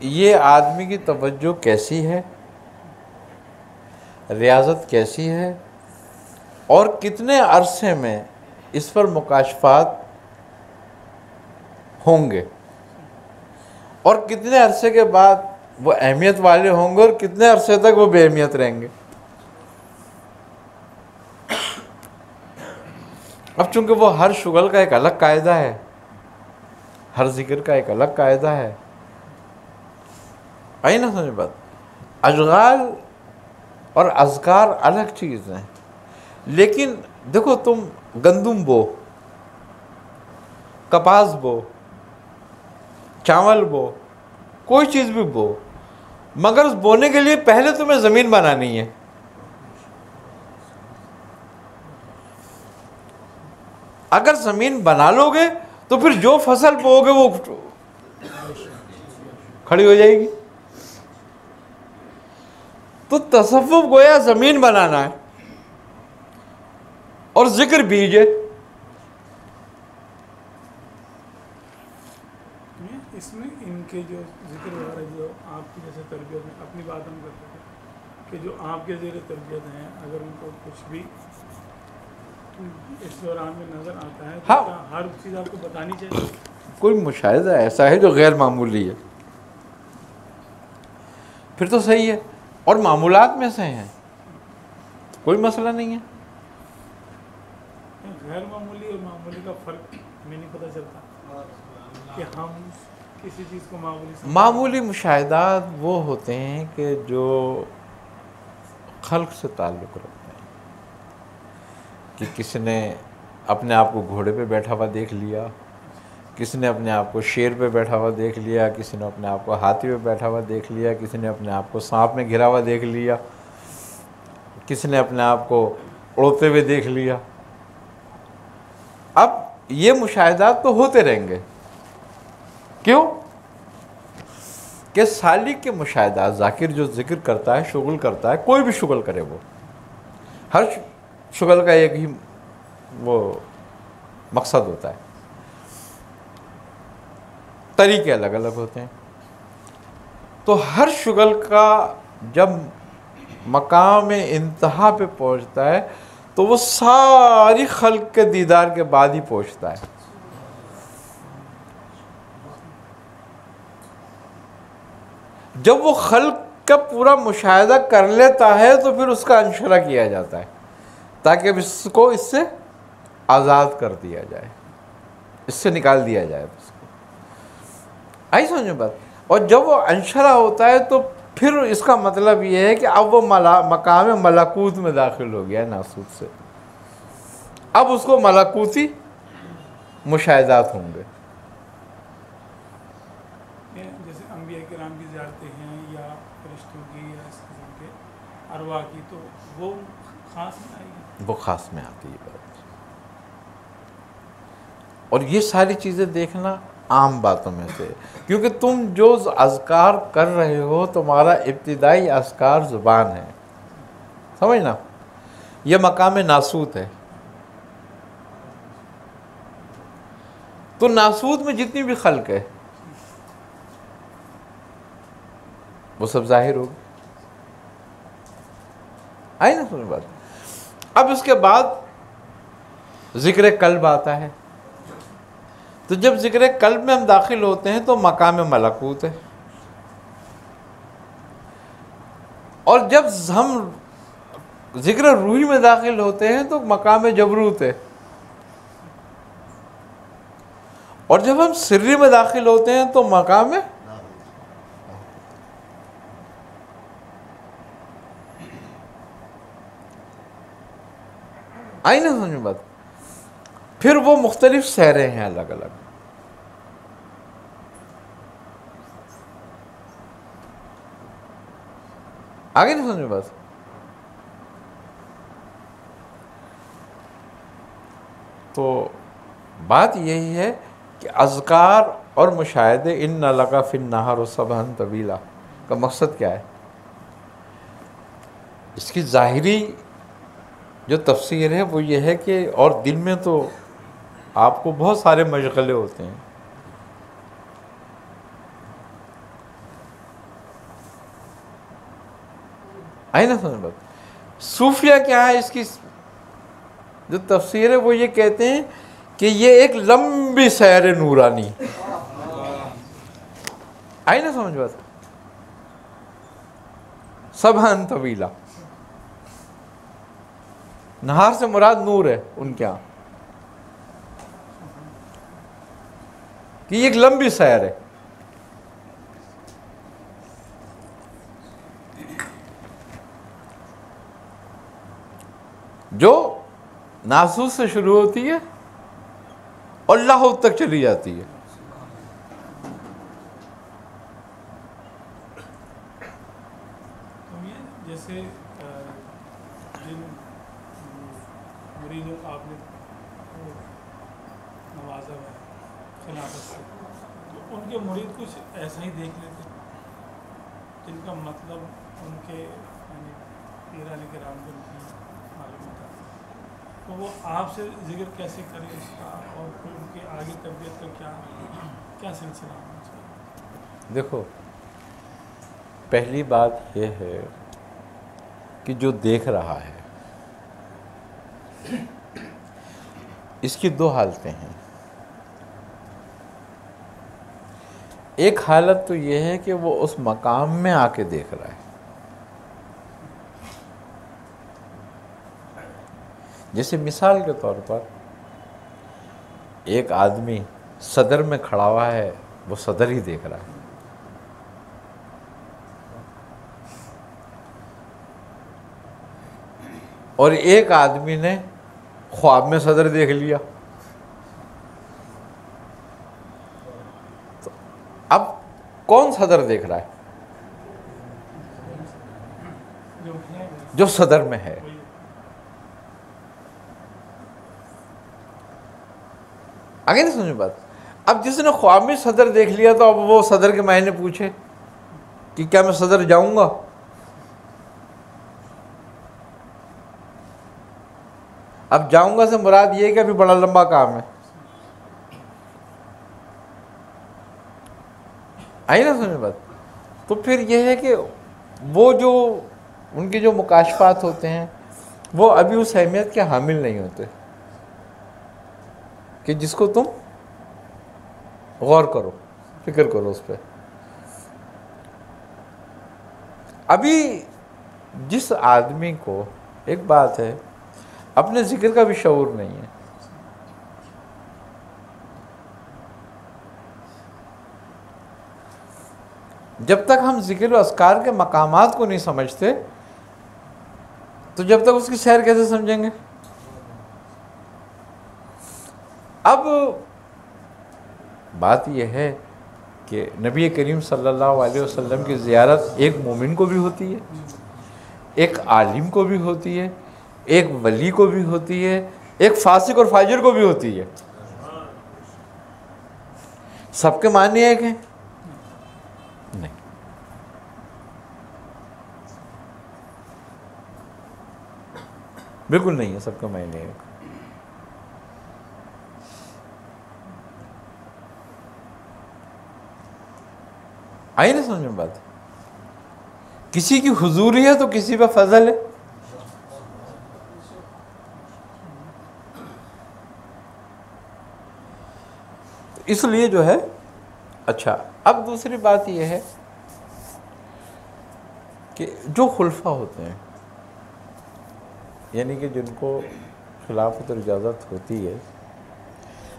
یہ آدمی کی توجہ کیسی ہے، ریاضت کیسی ہے، اور کتنے عرصے میں اس پر مکاشفات ہوں گے۔ اور کتنے عرصے کے بعد وہ اہمیت والے ہوں گے اور کتنے عرصے تک وہ بے اہمیت رہیں گے؟ اب چونکہ وہ ہر شغل کا ایک الگ قاعدہ ہے، ہر ذکر کا ایک الگ قاعدہ ہے۔ آئی نا سمجھ بات۔ اشغال اور اذکار الگ چیز ہیں۔ لیکن دیکھو تم گندم بو، کپاس بو چاول بو، کوئی چیز بھی بو، مگر اس بونے کے لیے پہلے تمہیں زمین بنانی ہے۔ اگر زمین بنا لو گے تو پھر جو فصل بو گے وہ کھڑی ہو جائے گی۔ تو تصوف گویا زمین بنانا ہے۔ اور ذکر بیجے اس میں ان کے جو ذکر وغیرہ جو آپ کی جیسے تربیت میں اپنی بات ہم کرتے تھے کہ جو آپ کے زیر تربیت ہیں اگر ان کو کچھ بھی اس دوران میں نظر آتا ہے تو ہاں۔ ہر چیز آپ کو بتانی چاہیے؟ کوئی مشاہدہ ایسا ہے جو غیر معمولی ہے؟ پھر تو صحیح ہے۔ اور معمولات میں سے ہیں۔ کوئی مسئلہ نہیں ہے۔ غیر معمولی اور معمولی کا فرق میں نہیں پتہ چلتا کہ ہم کسی چیز کو معمولی سمجھتے معمولی مشاہدات وہ ہوتے ہیں کہ جو خلق سے تعلق رکھتے ہیں۔ کہ کسی نے اپنے آپ کو گھوڑے پہ بیٹھا ہوا دیکھ لیا کسی نے اپنے آپ کو شیر پہ بیٹھا ہوا دیکھ لیا کسی نے اپنے آپ کو ہاتھی پہ بیٹھا ہوا دیکھ لیا کسی نے اپنے آپ کو سانپ میں گھرا ہوا دیکھ لیا کسی نے اپنے آپ کو اڑتے ہوئے دیکھ لیا۔ اب یہ مشاہدات تو ہوتے رہیں گے۔ کیوں؟ کہ سالک کے مشاہدات، ذاکر جو ذکر کرتا ہے، شغل کرتا ہے، کوئی بھی شغل کرے وہ۔ ہر شغل کا ایک ہی وہ مقصد ہوتا ہے۔ طریقے الگ الگ ہوتے ہیں۔ تو ہر شغل کا جب مقام انتہا پہ پہنچتا ہے، تو وہ ساری خلق کے دیدار کے بعد ہی پہنچتا ہے۔ جب وہ خلق کا پورا مشاہدہ کر لیتا ہے تو پھر اس کا انشرہ کیا جاتا ہے تاکہ اب اس کو اس سے آزاد کر دیا جائے، اس سے نکال دیا جائے اس کو۔ آئی سمجھ میں بات۔ اور جب وہ انشرہ ہوتا ہے تو پھر اس کا مطلب یہ ہے کہ اب وہ ملا، مقام ملاکوت میں داخل ہو گیا ہے ناسوت سے۔ اب اس کو ملاکوتی مشاہدات ہوں گے یہ جیسے انبیاء کرام کی زیارتیں ہیں یا فرشتوں کی یا اس قسم کے ارواح کی تو وہ خاص میں آئے گی وہ خاص میں آتی ہے بات۔ اور یہ ساری چیزیں دیکھنا عام باتوں میں سے۔ کیونکہ تم جو اذکار کر رہے ہو، تمہارا ابتدائی اذکار زبان ہے۔ سمجھنا یہ مقام ناسوت ہے۔ تو ناسوت میں جتنی بھی خلق ہے، وہ سب ظاہر ہوگی آئی نا سمجھ بات۔ اب اس کے بعد ذکر قلب آتا ہے۔ تو جب ذکر قلب میں ہم داخل ہوتے ہیں تو مقام ملکوت ہے۔ اور جب ہم ذکر روحی میں داخل ہوتے ہیں تو مقام جبروت ہے۔ اور جب ہم سری میں داخل ہوتے ہیں تو مقام آئی نا سمجھ بات۔ پھر وہ مختلف سہرے ہیں الگ الگ۔ آگے نہیں سمجھ بات۔ تو بات یہی ہے کہ اذکار اور مشاہدے ان نلقا فن نہر و سبحن طویلا کا مقصد کیا ہے؟ اس کی ظاہری جو تفسیر ہے وہ یہ ہے کہ اور دل میں تو آپ کو بہت سارے مشغلے ہوتے ہیں۔ آئی نا سمجھ بات۔ صوفیہ کیا ہے اس کی جو تفسیر ہے وہ یہ کہتے ہیں کہ یہ ایک لمبی سیر نورانی۔ آئی نا سمجھ بات۔ سبحان طویلہ نہار سے مراد نور ہے ان کے یہاں۔ کہ یہ ایک لمبی سیر ہے۔ جو ناسوس سے شروع ہوتی ہے اور لاہور تک چلی جاتی ہے تو یہ جیسے آ، جن مریدوں کو آپ نے وہ نوازا ہے خلافت سے تو ان کے مرید کچھ ایسا ہی دیکھ لیتے جن کا مطلب ان کے یعنی پیر علی کے رام کو کی معلوم ہوتا تو وہ آپ سے ذکر کیسے کریں اس کا، اور پھر ان کے آگے تربیت کا کیا کیا سلسلہ ہونا چاہیے؟ دیکھو، پہلی بات یہ ہے کہ جو دیکھ رہا ہے، اس کی دو حالتیں ہیں۔ ایک حالت تو یہ ہے کہ وہ اس مقام میں آ کے دیکھ رہا ہے۔ جیسے مثال کے طور پر ایک آدمی صدر میں کھڑا ہوا ہے، وہ صدر ہی دیکھ رہا ہے۔ اور ایک آدمی نے خواب میں صدر دیکھ لیا تو اب کون صدر دیکھ رہا ہے؟ جو صدر میں ہے۔ آگے نہیں سمجھ بات۔ اب جس نے خواب میں صدر دیکھ لیا تو اب وہ صدر کے معنی پوچھے کہ کیا میں صدر جاؤں گا؟ اب جاؤں گا سے مراد یہ کہ ابھی بڑا لمبا کام ہے۔ آئی نا سمجھ بات؟ تو پھر یہ ہے کہ وہ جو ان کے جو مکاشفات ہوتے ہیں، وہ ابھی اس اہمیت کے حامل نہیں ہوتے۔ کہ جس کو تم غور کرو، فکر کرو اس پہ۔ ابھی جس آدمی کو، ایک بات ہے، اپنے ذکر کا بھی شعور نہیں ہے۔ جب تک ہم ذکر و اسکار کے مقامات کو نہیں سمجھتے، تو جب تک اس کی سیر کیسے سمجھیں گے؟ اب بات یہ ہے کہ نبی کریم صلی اللہ علیہ وسلم کی زیارت ایک مومن کو بھی ہوتی ہے، ایک عالم کو بھی ہوتی ہے، ایک ولی کو بھی ہوتی ہے، ایک فاسق اور فاجر کو بھی ہوتی ہے۔ سب کے معنی ایک ہیں۔ بالکل نہیں ہے، سب کے معنی ایک آئی نا سمجھ میں بات۔ کسی کی حضوری ہے تو کسی پہ فضل ہے۔ اس لیے جو ہے اچھا اب دوسری بات یہ ہے کہ جو خلفہ ہوتے ہیں یعنی کہ جن کو خلافت اور اجازت ہوتی ہے،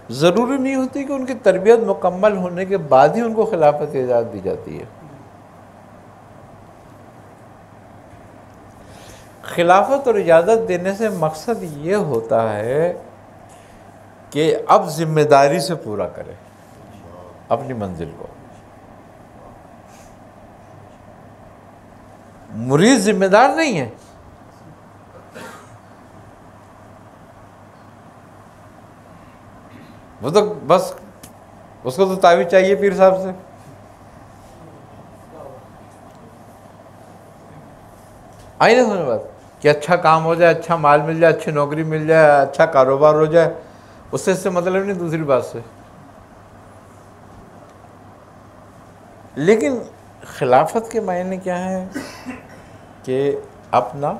ضروری نہیں ہوتی کہ ان کی تربیت مکمل ہونے کے بعد ہی ان کو خلافت اجازت دی جاتی ہے۔ خلافت اور اجازت دینے سے مقصد یہ ہوتا ہے کہ اب ذمہ داری سے پورا کرے، اپنی منزل کو۔ مرید ذمہ دار نہیں ہے۔ وہ تو بس اس کو تو تعویذ چاہیے پیر صاحب سے۔ آئی نا سمجھ بات، کہ اچھا کام ہو جائے اچھا مال مل جائے، اچھی نوکری مل جائے اچھا کاروبار ہو جائے، اس سے اس سے مطلب نہیں دوسری بات سے۔ لیکن خلافت کے معنی کیا ہے کہ اپنا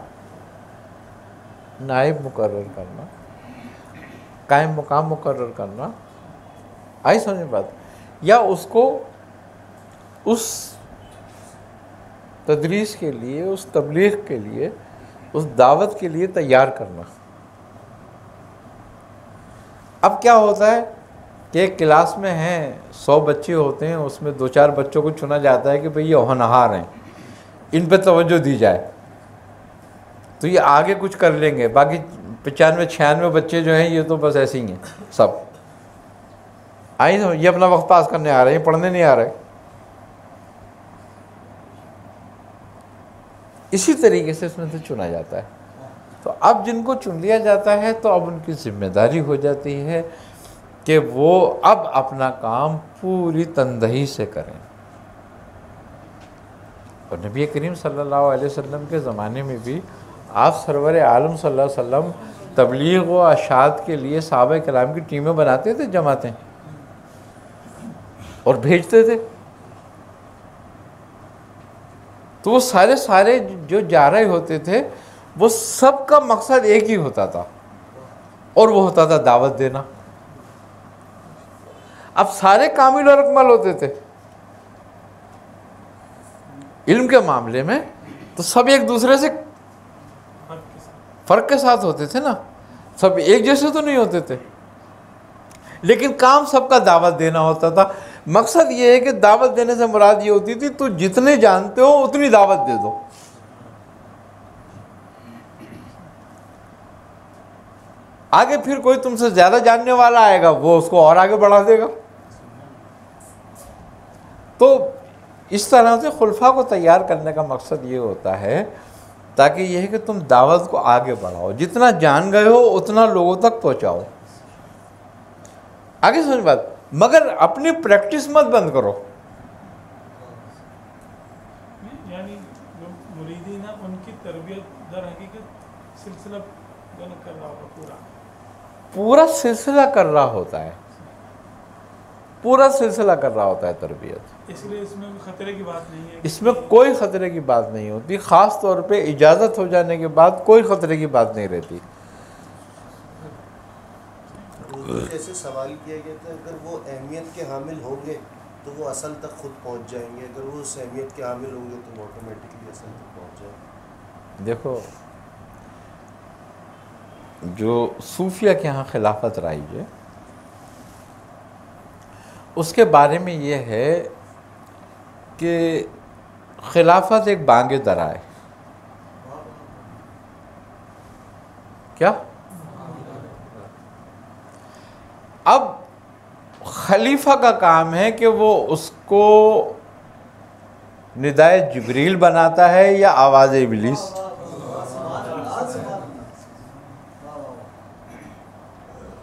نائب مقرر کرنا۔ قائم مقام مقرر کرنا، آئی سمجھ بات؟ یا اس کو اس تدریس کے لیے، اس تبلیغ کے لیے، اس دعوت کے لیے تیار کرنا۔ اب کیا ہوتا ہے کہ ایک کلاس میں ہیں، سو بچے ہوتے ہیں، اس میں دو چار بچوں کو چنا جاتا ہے کہ بھئی یہ ہونہار ہیں، ان پہ توجہ دی جائے۔ تو یہ آگے کچھ کر لیں گے، باقی پچانوے، چھیانوے بچے جو ہیں، یہ تو بس ایسے ہی ہیں، سب۔ آئی یہ اپنا وقت پاس کرنے آ رہے ہیں، پڑھنے نہیں آ رہے۔ اسی طریقے سے اس میں سے چنا جاتا ہے۔ تو اب جن کو چن لیا جاتا ہے، تو اب ان کی ذمہ داری ہو جاتی ہے کہ وہ اب اپنا کام پوری تندہی سے کریں۔ اور نبی کریم صلی اللہ علیہ وسلم کے زمانے میں بھی آپ سرور عالم صلی اللہ علیہ وسلم تبلیغ و اشاعت کے لیے صحابہ کلام کی ٹیمیں بناتے تھے، جماعتیں؟ اور بھیجتے تھے؟ تو وہ سارے سارے جو جا رہے ہوتے تھے، وہ سب کا مقصد ایک ہی ہوتا تھا۔ اور وہ ہوتا تھا دعوت دینا۔ اب سارے کامل اور اکمل ہوتے تھے۔ علم کے معاملے میں تو سب ایک دوسرے سے فرق کے ساتھ فرق کے ساتھ ہوتے تھے نا۔ سب ایک جیسے تو نہیں ہوتے تھے۔ لیکن کام سب کا دعوت دینا ہوتا تھا۔ مقصد یہ ہے کہ دعوت دینے سے مراد یہ ہوتی تھی، تو جتنے جانتے ہو اتنی دعوت دے دو۔ آگے پھر کوئی تم سے زیادہ جاننے والا آئے گا، وہ اس کو اور آگے بڑھا دے گا۔ تو اس طرح سے خلفا کو تیار کرنے کا مقصد یہ ہوتا ہے تاکہ یہ ہے کہ تم دعوت کو آگے بڑھاؤ۔ جتنا جان گئے ہو اتنا لوگوں تک پہنچاؤ۔ آگے سمجھ بات۔ مگر اپنی پریکٹس مت بند کرو۔ یعنی جو مریدین ہیں ان کی تربیت در حقیقت سلسلہ جو نا کر رہا ہوگا پورا۔ پورا سلسلہ کر رہا ہوتا ہے۔ پورا سلسلہ کر رہا ہوتا ہے تربیت۔ اس لیے اس میں خطرے کی بات نہیں ہے۔ اس میں کوئی خطرے کی بات نہیں ہوتی خاص طور پہ اجازت ہو جانے کے بعد کوئی خطرے کی بات نہیں رہتی۔ جیسے سوال کیا گیا تھا اگر وہ اہمیت کے حامل ہوں گے تو وہ اصل تک خود پہنچ جائیں گے۔ اگر وہ اس اہمیت کے حامل ہوں گے تو وہ آٹومیٹکلی اصل تک پہنچ جائیں گے۔ دیکھو جو صوفیہ کے ہاں خلافت رائج ہے اس کے بارے میں یہ ہے کہ خلافت ایک بانگ درا ہے۔ کیا؟ اب خلیفہ کا کام ہے کہ وہ اس کو ندائے جبریل بناتا ہے یا آواز ابلیس۔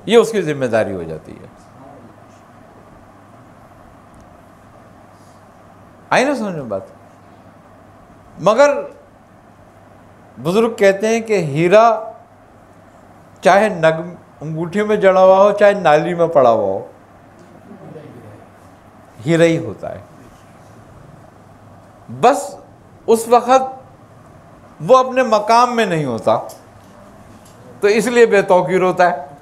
یہ اس کی ذمہ داری ہو جاتی ہے۔ آئی نا سمجھ میں بات۔ مگر بزرگ کہتے ہیں کہ ہیرا چاہے نگ انگوٹھی میں جڑا ہوا ہو، چاہے نالی میں پڑا ہوا ہو، ہیرا ہی ہوتا ہے۔ بس اس وقت وہ اپنے مقام میں نہیں ہوتا، تو اس لیے بے توقیر ہوتا ہے۔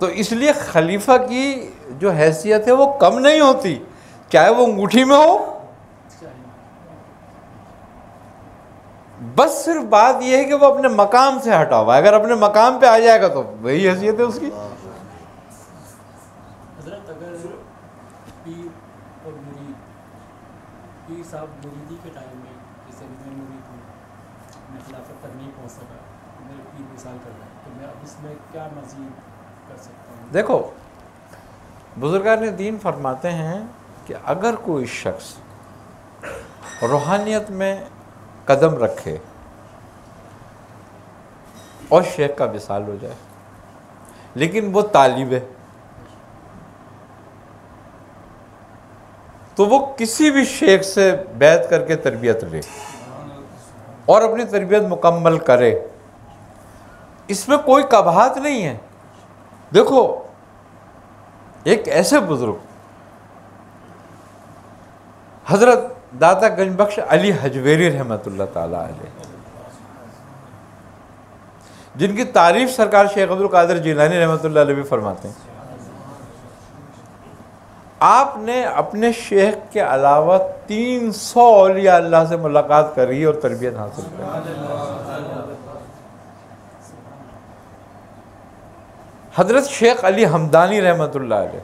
تو اس لیے خلیفہ کی جو حیثیت ہے وہ کم نہیں ہوتی، چاہے وہ انگوٹھی میں ہو۔ بس صرف بات یہ ہے کہ وہ اپنے مقام سے ہٹا ہوا ہے اگر اپنے مقام پہ آ جائے گا تو وہی حیثیت ہے اس کی۔ حضرت، اگر پیر اور مرید، پیر صاحب مریدی کے ٹائم میں جیسے میں مرید ہوں، میں خلافت تک نہیں پہنچ سکا میرے پیر مثال کر رہا ہے تو میں اب اس میں کیا مزید دیکھو، بزرگان دین فرماتے ہیں کہ اگر کوئی شخص روحانیت میں قدم رکھے اور شیخ کا وصال ہو جائے، لیکن وہ طالب ہے، تو وہ کسی بھی شیخ سے بیعت کر کے تربیت لے اور اپنی تربیت مکمل کرے۔ اس میں کوئی کبہات نہیں ہے۔ دیکھو، ایک ایسے بزرگ، حضرت داتا گنج بخش علی حجویری رحمۃ اللہ تعالیٰ علیہ، جن کی تعریف سرکار شیخ عبد القادر جیلانی رحمۃ اللہ علیہ بھی فرماتے ہیں۔ آپ نے اپنے شیخ کے علاوہ تین سو اولیاء اللہ سے ملاقات کری اور تربیت حاصل کری حضرت شیخ علی حمدانی رحمۃ اللہ علیہ،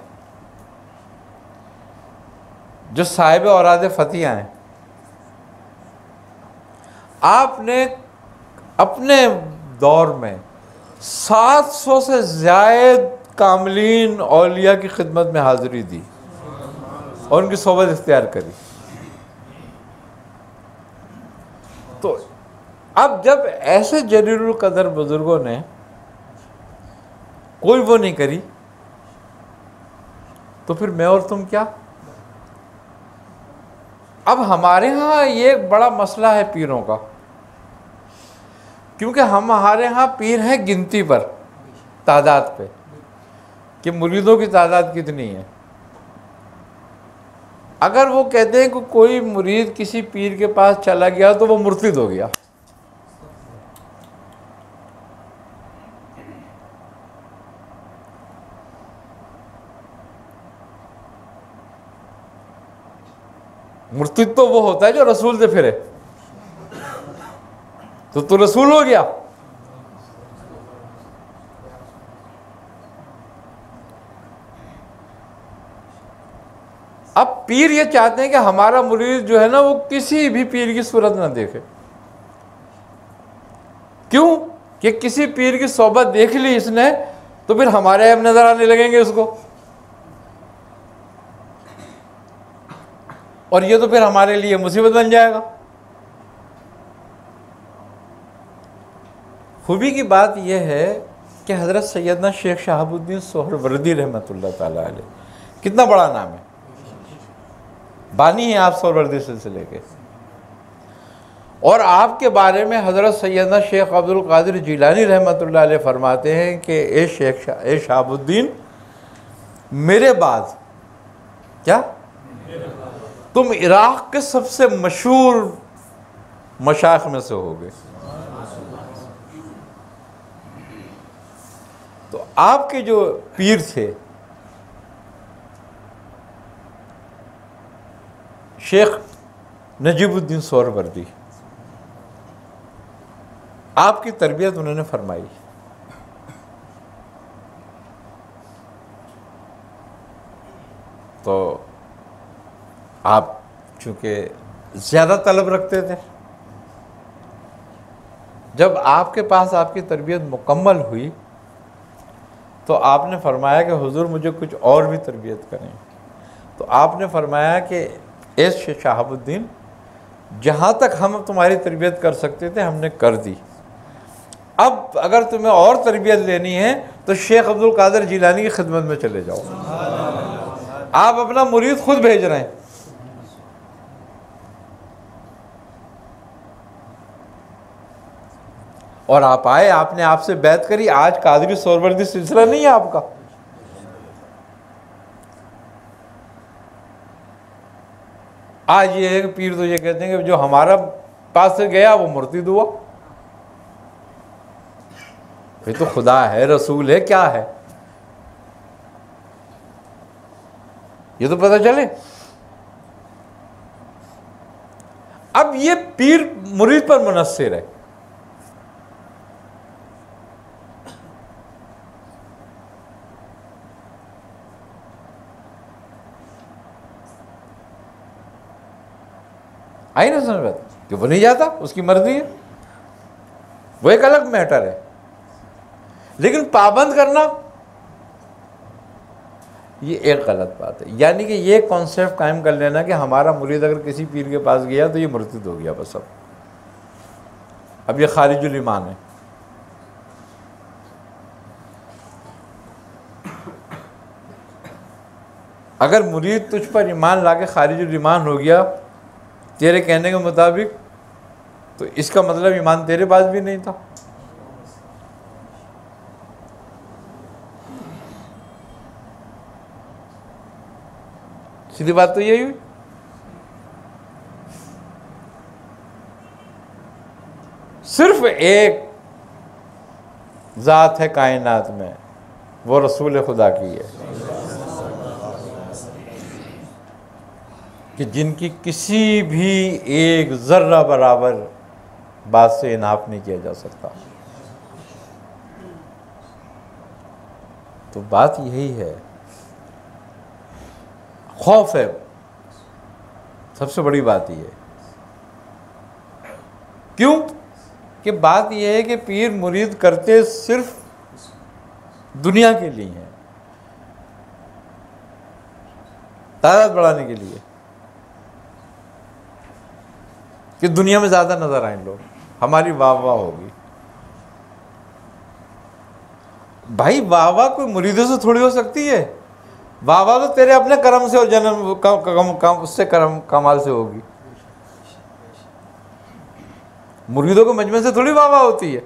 جو صاحب اوراد فتح ہیں۔ آپ نے اپنے دور میں سات سو سے زائد کاملین اولیاء کی خدمت میں حاضری دی اور ان کی صحبت اختیار کری۔ تو اب جب ایسے جلیل القدر بزرگوں نے کوئی وہ نہیں کری۔ تو پھر میں اور تم کیا؟ اب ہمارے ہاں یہ ایک بڑا مسئلہ ہے پیروں کا۔ کیونکہ ہم ہمارے ہاں پیر ہیں گنتی پر، تعداد پہ۔ کہ مریدوں کی تعداد کتنی ہے۔ اگر وہ کہتے ہیں کہ کوئی مرید کسی پیر کے پاس چلا گیا تو وہ مرتد ہو گیا۔ مرتد تو وہ ہوتا ہے جو رسول سے پھرے۔ تو تو رسول ہو گیا۔ اب پیر یہ چاہتے ہیں کہ ہمارا مرید جو ہے نا وہ کسی بھی پیر کی صورت نہ دیکھے۔ کیوں؟ کہ کسی پیر کی صحبت دیکھ لی اس نے تو پھر ہمارے اب نظر آنے لگیں گے اس کو۔ اور یہ تو پھر ہمارے لیے مصیبت بن جائے گا۔ خوبی کی بات یہ ہے کہ حضرت سیدنا شیخ شہاب الدین سہر وردی رحمۃ اللہ تعالیٰ علیہ، کتنا بڑا نام ہے۔ بانی ہیں آپ سہر وردی سلسلے کے۔ اور آپ کے بارے میں حضرت سیدنا شیخ عبد القادر جیلانی رحمۃ اللہ علیہ فرماتے ہیں کہ اے شیخ شاہ، اے شہاب الدین، میرے بعد، کیا؟ تم عراق کے سب سے مشہور مشاق میں سے ہوگے تو آپ کے جو پیر تھے، شیخ نجیب الدین سور وردی آپ کی تربیت انہوں نے فرمائی۔ تو آپ چونکہ زیادہ طلب رکھتے تھے۔ جب آپ کے پاس آپ کی تربیت مکمل ہوئی تو آپ نے فرمایا کہ حضور مجھے کچھ اور بھی تربیت کریں۔ تو آپ نے فرمایا کہ ایس شہاب الدین، جہاں تک ہم تمہاری تربیت کر سکتے تھے، ہم نے کر دی۔ اب اگر تمہیں اور تربیت لینی ہے تو شیخ عبد القادر جیلانی کی خدمت میں چلے جاؤ۔ آپ اپنا مرید خود بھیج رہے ہیں۔ اور آپ آئے، آپ نے آپ سے بیعت کری، آج قادری سوروردی سلسلہ نہیں ہے آپ کا۔ آج یہ ہے کہ پیر تو یہ کہتے ہیں کہ جو ہمارا پاس سے گیا، وہ مرتد ہوا۔ پھر تو خدا ہے، رسول ہے، کیا ہے؟ یہ تو پتہ چلے۔ اب یہ پیر مرید پر منصر ہے۔ آئی نا سمجھ بات کہ وہ نہیں جاتا، اس کی مرضی ہے۔ وہ ایک الگ میٹر ہے۔ لیکن پابند کرنا، یہ ایک غلط بات ہے۔ یعنی کہ یہ کانسیپٹ قائم کر لینا کہ ہمارا مرید اگر کسی پیر کے پاس گیا تو یہ مرتد ہو گیا بس اب۔ اب یہ خارج الایمان ہے۔ اگر مرید تجھ پر ایمان لا کے خارج الایمان ہو گیا تیرے کہنے کے مطابق تو اس کا مطلب ایمان تیرے پاس بھی نہیں تھا۔ سیدھی بات تو یہی ہوئی۔ صرف ایک ذات ہے کائنات میں، وہ رسول خدا کی ہے۔ کہ جن کی کسی بھی ایک ذرہ برابر بات سے اناف نہیں کیا جا سکتا۔ تو بات یہی ہے، خوف ہے۔ سب سے بڑی بات یہ ہے۔ کیوں؟ کہ بات یہ ہے کہ پیر مرید کرتے صرف دنیا کے لیے ہیں، تعداد بڑھانے کے لیے۔ کہ دنیا میں زیادہ نظر آئیں لوگ، ہماری واہ واہ ہوگی۔ بھائی، واہ واہ کوئی مریدوں سے تھوڑی ہو سکتی ہے۔ واہ واہ تو تیرے اپنے کرم سے اور جنم اس سے کرم، کمال سے ہوگی۔ مریدوں کے مجمع سے تھوڑی واہ واہ ہوتی ہے۔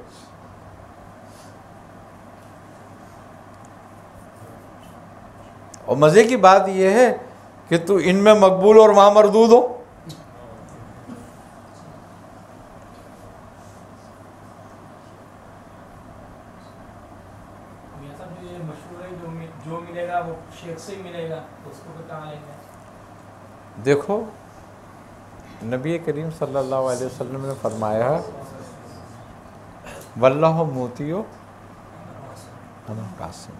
اور مزے کی بات یہ ہے کہ تو ان میں مقبول اور وہاں مردود ہو میاں صاحب جو یہ مشہور ہے جو می- جو ملے گا سے ملے گا، اس کو پھر کہاں لیں گے؟ دیکھو، نبی کریم صلی اللہ علیہ وسلم نے فرمایا واللہ موتیو قاسم،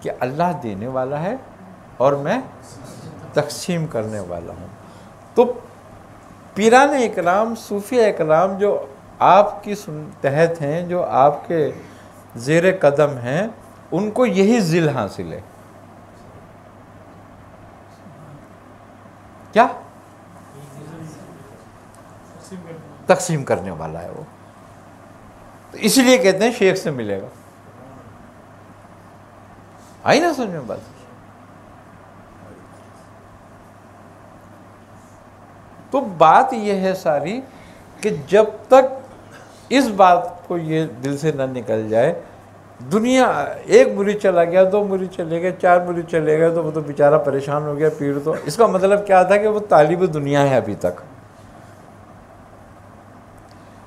کہ اللہ دینے والا ہے اور میں تقسیم کرنے والا ہوں۔ تو پیران اکرام صوفی اکرام جو آپ کی سن، تحت ہیں، جو آپ کے زیر قدم ہیں، ان کو یہی ذل حاصل ہے۔ کیا؟ تقسیم کرنے والا ہے وہ۔ تو اس لیے کہتے ہیں شیخ سے ملے گا۔ آئی نا سمجھ میں بات تو بات یہ ہے ساری کہ جب تک اس بات کو یہ دل سے نہ نکل جائے دنیا ایک مری چلا گیا، دو مری چلے گئے، چار مری چلے گئے، تو وہ تو بیچارہ پریشان ہو گیا پیر تو۔ اس کا مطلب کیا تھا کہ وہ طالب دنیا ہے ابھی تک۔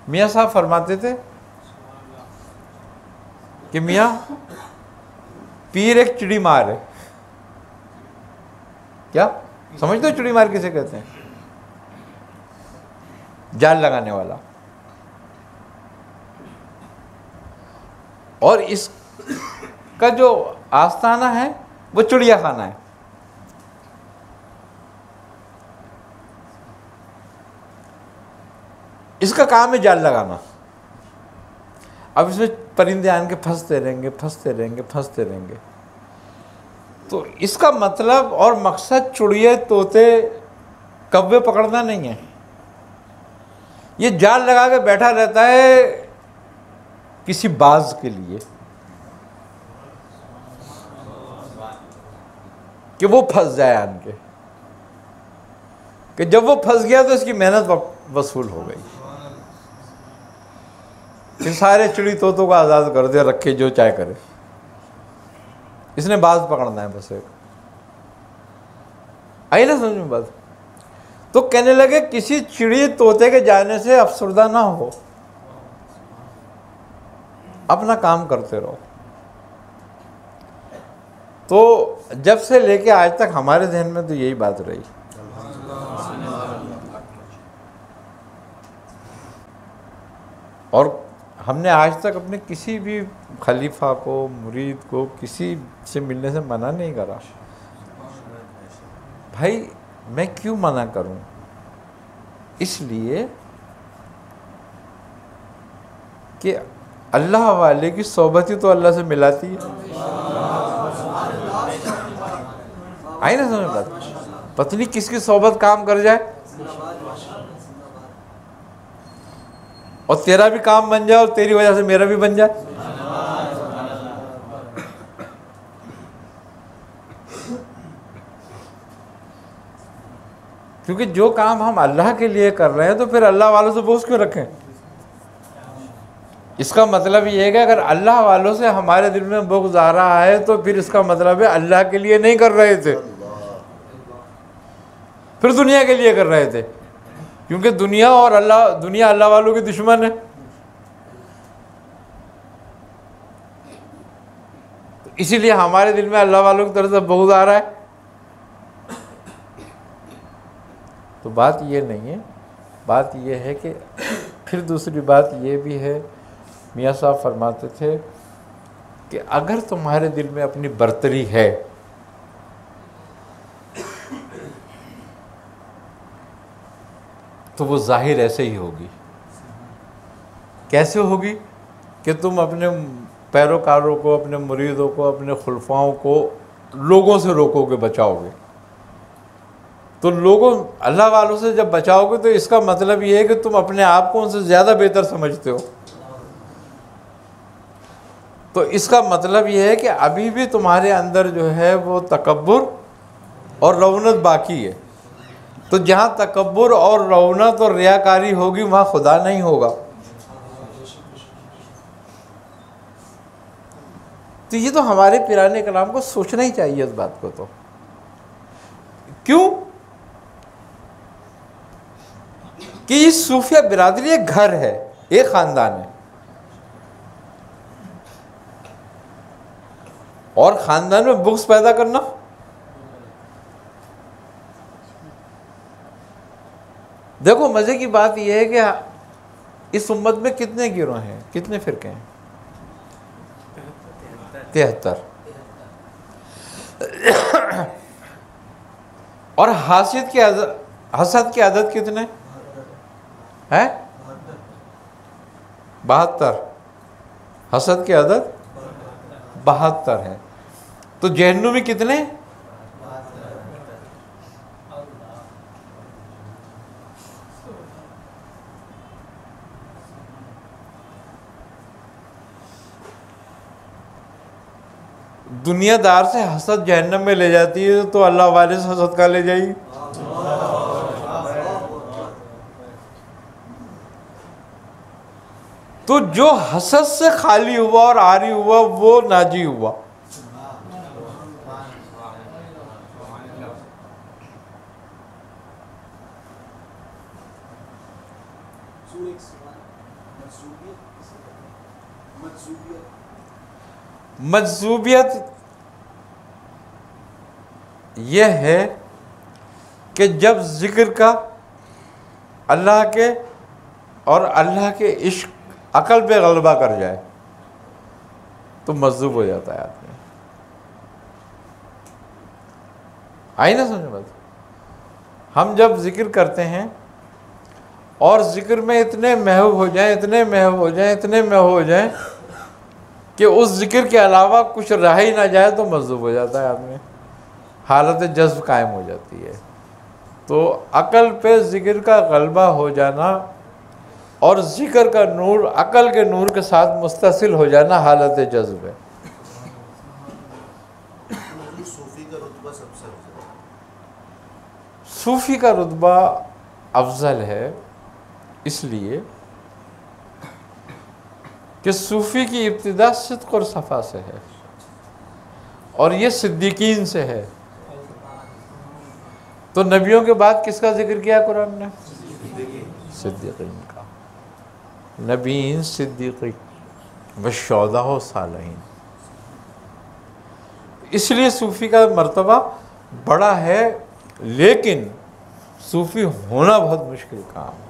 میاں صاحب فرماتے تھے کہ میاں، پیر ایک چڑی مار ہے۔ کیا؟ سمجھتے ہو چڑی مار کسے کہتے ہیں؟ جال لگانے والا۔ اور اس کا جو آستانہ ہے، وہ چڑیا خانہ ہے۔ اس کا کام ہے جال لگانا۔ اب اس میں پرندے آن کے پھنستے رہیں گے، پھنستے رہیں گے، پھنستے رہیں گے۔ تو اس کا مطلب اور مقصد چڑیے طوطے کبے پکڑنا نہیں ہے۔ یہ جال لگا کے بیٹھا رہتا ہے کسی باز کے لیے کہ وہ پھنس جائے آن کے۔ کہ جب وہ پھنس گیا تو اس کی محنت وصول ہو گئی۔ پھر سارے چڑی طوطوں کو آزاد کر دے رکھے جو چاہے کرے۔ اس نے باز پکڑنا ہے بس ایک۔ آئی نا سمجھ میں بات؟ تو کہنے لگے کسی چڑی طوطے کے جانے سے افسردہ نہ ہو۔ اپنا کام کرتے رہو۔ تو جب سے لے کے آج تک ہمارے ذہن میں تو یہی بات رہی۔ اور ہم نے آج تک اپنے کسی بھی خلیفہ کو، مرید کو کسی سے ملنے سے منع نہیں کرا۔ بھائی، میں کیوں منع کروں؟ اس لیے کہ اللہ والے کی صحبت ہی تو اللہ سے ملاتی ہے۔ آئی نا سمجھ بات؟ پتنی کس کی صحبت کام کر جائے۔ اور تیرا بھی کام بن جائے اور تیری وجہ سے میرا بھی بن جائے۔ کیونکہ جو کام ہم اللہ کے لیے کر رہے ہیں تو پھر اللہ والوں سے بوجھ کیوں رکھیں؟ اس کا مطلب یہ ہے کہ اگر اللہ والوں سے ہمارے دل میں بغض آ رہا ہے تو پھر اس کا مطلب ہے اللہ کے لیے نہیں کر رہے تھے۔ پھر دنیا کے لیے کر رہے تھے۔ کیونکہ دنیا اور اللہ، دنیا اللہ والوں کی دشمن ہے۔ اسی لیے ہمارے دل میں اللہ والوں کی طرف سے بغض آ رہا ہے۔ تو بات یہ نہیں ہے۔ بات یہ ہے کہ پھر دوسری بات یہ بھی ہے میاں صاحب فرماتے تھے کہ اگر تمہارے دل میں اپنی برتری ہے، تو وہ ظاہر ایسے ہی ہوگی۔ کیسے ہوگی؟ کہ تم اپنے پیروکاروں کو، اپنے مریدوں کو، اپنے خلفاؤں کو لوگوں سے روکو گے، بچاؤ گے۔ تو لوگوں، اللہ والوں سے جب بچاؤ گے تو اس کا مطلب یہ ہے کہ تم اپنے آپ کو ان سے زیادہ بہتر سمجھتے ہو۔ تو اس کا مطلب یہ ہے کہ ابھی بھی تمہارے اندر جو ہے وہ تکبر اور رونت باقی ہے۔ تو جہاں تکبر اور رونت اور ریاکاری ہوگی، وہاں خدا نہیں ہوگا۔ تو یہ تو ہمارے پیرانے کلام کو سوچنا ہی چاہیے اس بات کو تو۔ کیوں؟ کہ یہ صوفیہ برادری ایک گھر ہے، ایک خاندان ہے۔ اور خاندان میں بکس پیدا کرنا؟ دیکھو، مزے کی بات یہ ہے کہ اس امت میں کتنے گروہ ہیں؟ کتنے فرقے ہیں؟ تہتر۔ اور حاسد کی عدد حسد کی عدد کتنے؟ ہیں؟ بہتر۔ حسد کی عدد بہتر ہے۔ تو جہنم میں کتنے؟ دنیا دار سے حسد جہنم میں لے جاتی ہے، تو اللہ والے سے حسد کا لے جائے گی۔ تو جو حسد سے خالی ہوا اور آری ہوا، وہ ناجی ہوا۔ مجذوبیت یہ ہے کہ جب ذکر کا اللہ کے اور اللہ کے عشق عقل پہ غلبہ کر جائے تو مجذوب ہو جاتا ہے آدمی۔ آئی نا سمجھ بات؟ ہم جب ذکر کرتے ہیں اور ذکر میں اتنے محب ہو جائیں، اتنے محب ہو جائیں، اتنے محب ہو جائیں کہ اس ذکر کے علاوہ کچھ رہ ہی نہ جائے تو مضبوط ہو جاتا ہے آدمی۔ حالت جذب قائم ہو جاتی ہے۔ تو عقل پہ ذکر کا غلبہ ہو جانا اور ذکر کا نور، عقل کے نور کے ساتھ مستصل ہو جانا حالت جذب ہے۔ صوفی کا رتبہ افضل ہے، اس لیے کہ صوفی کی ابتدا صدق اور صفا سے ہے اور یہ صدیقین سے ہے۔ تو نبیوں کے بعد کس کا ذکر کیا قرآن نے؟ صدیقین کا۔ نبیین، صدیقی و و صالحین۔ اس لیے صوفی کا مرتبہ بڑا ہے، لیکن صوفی ہونا بہت مشکل کام ہے۔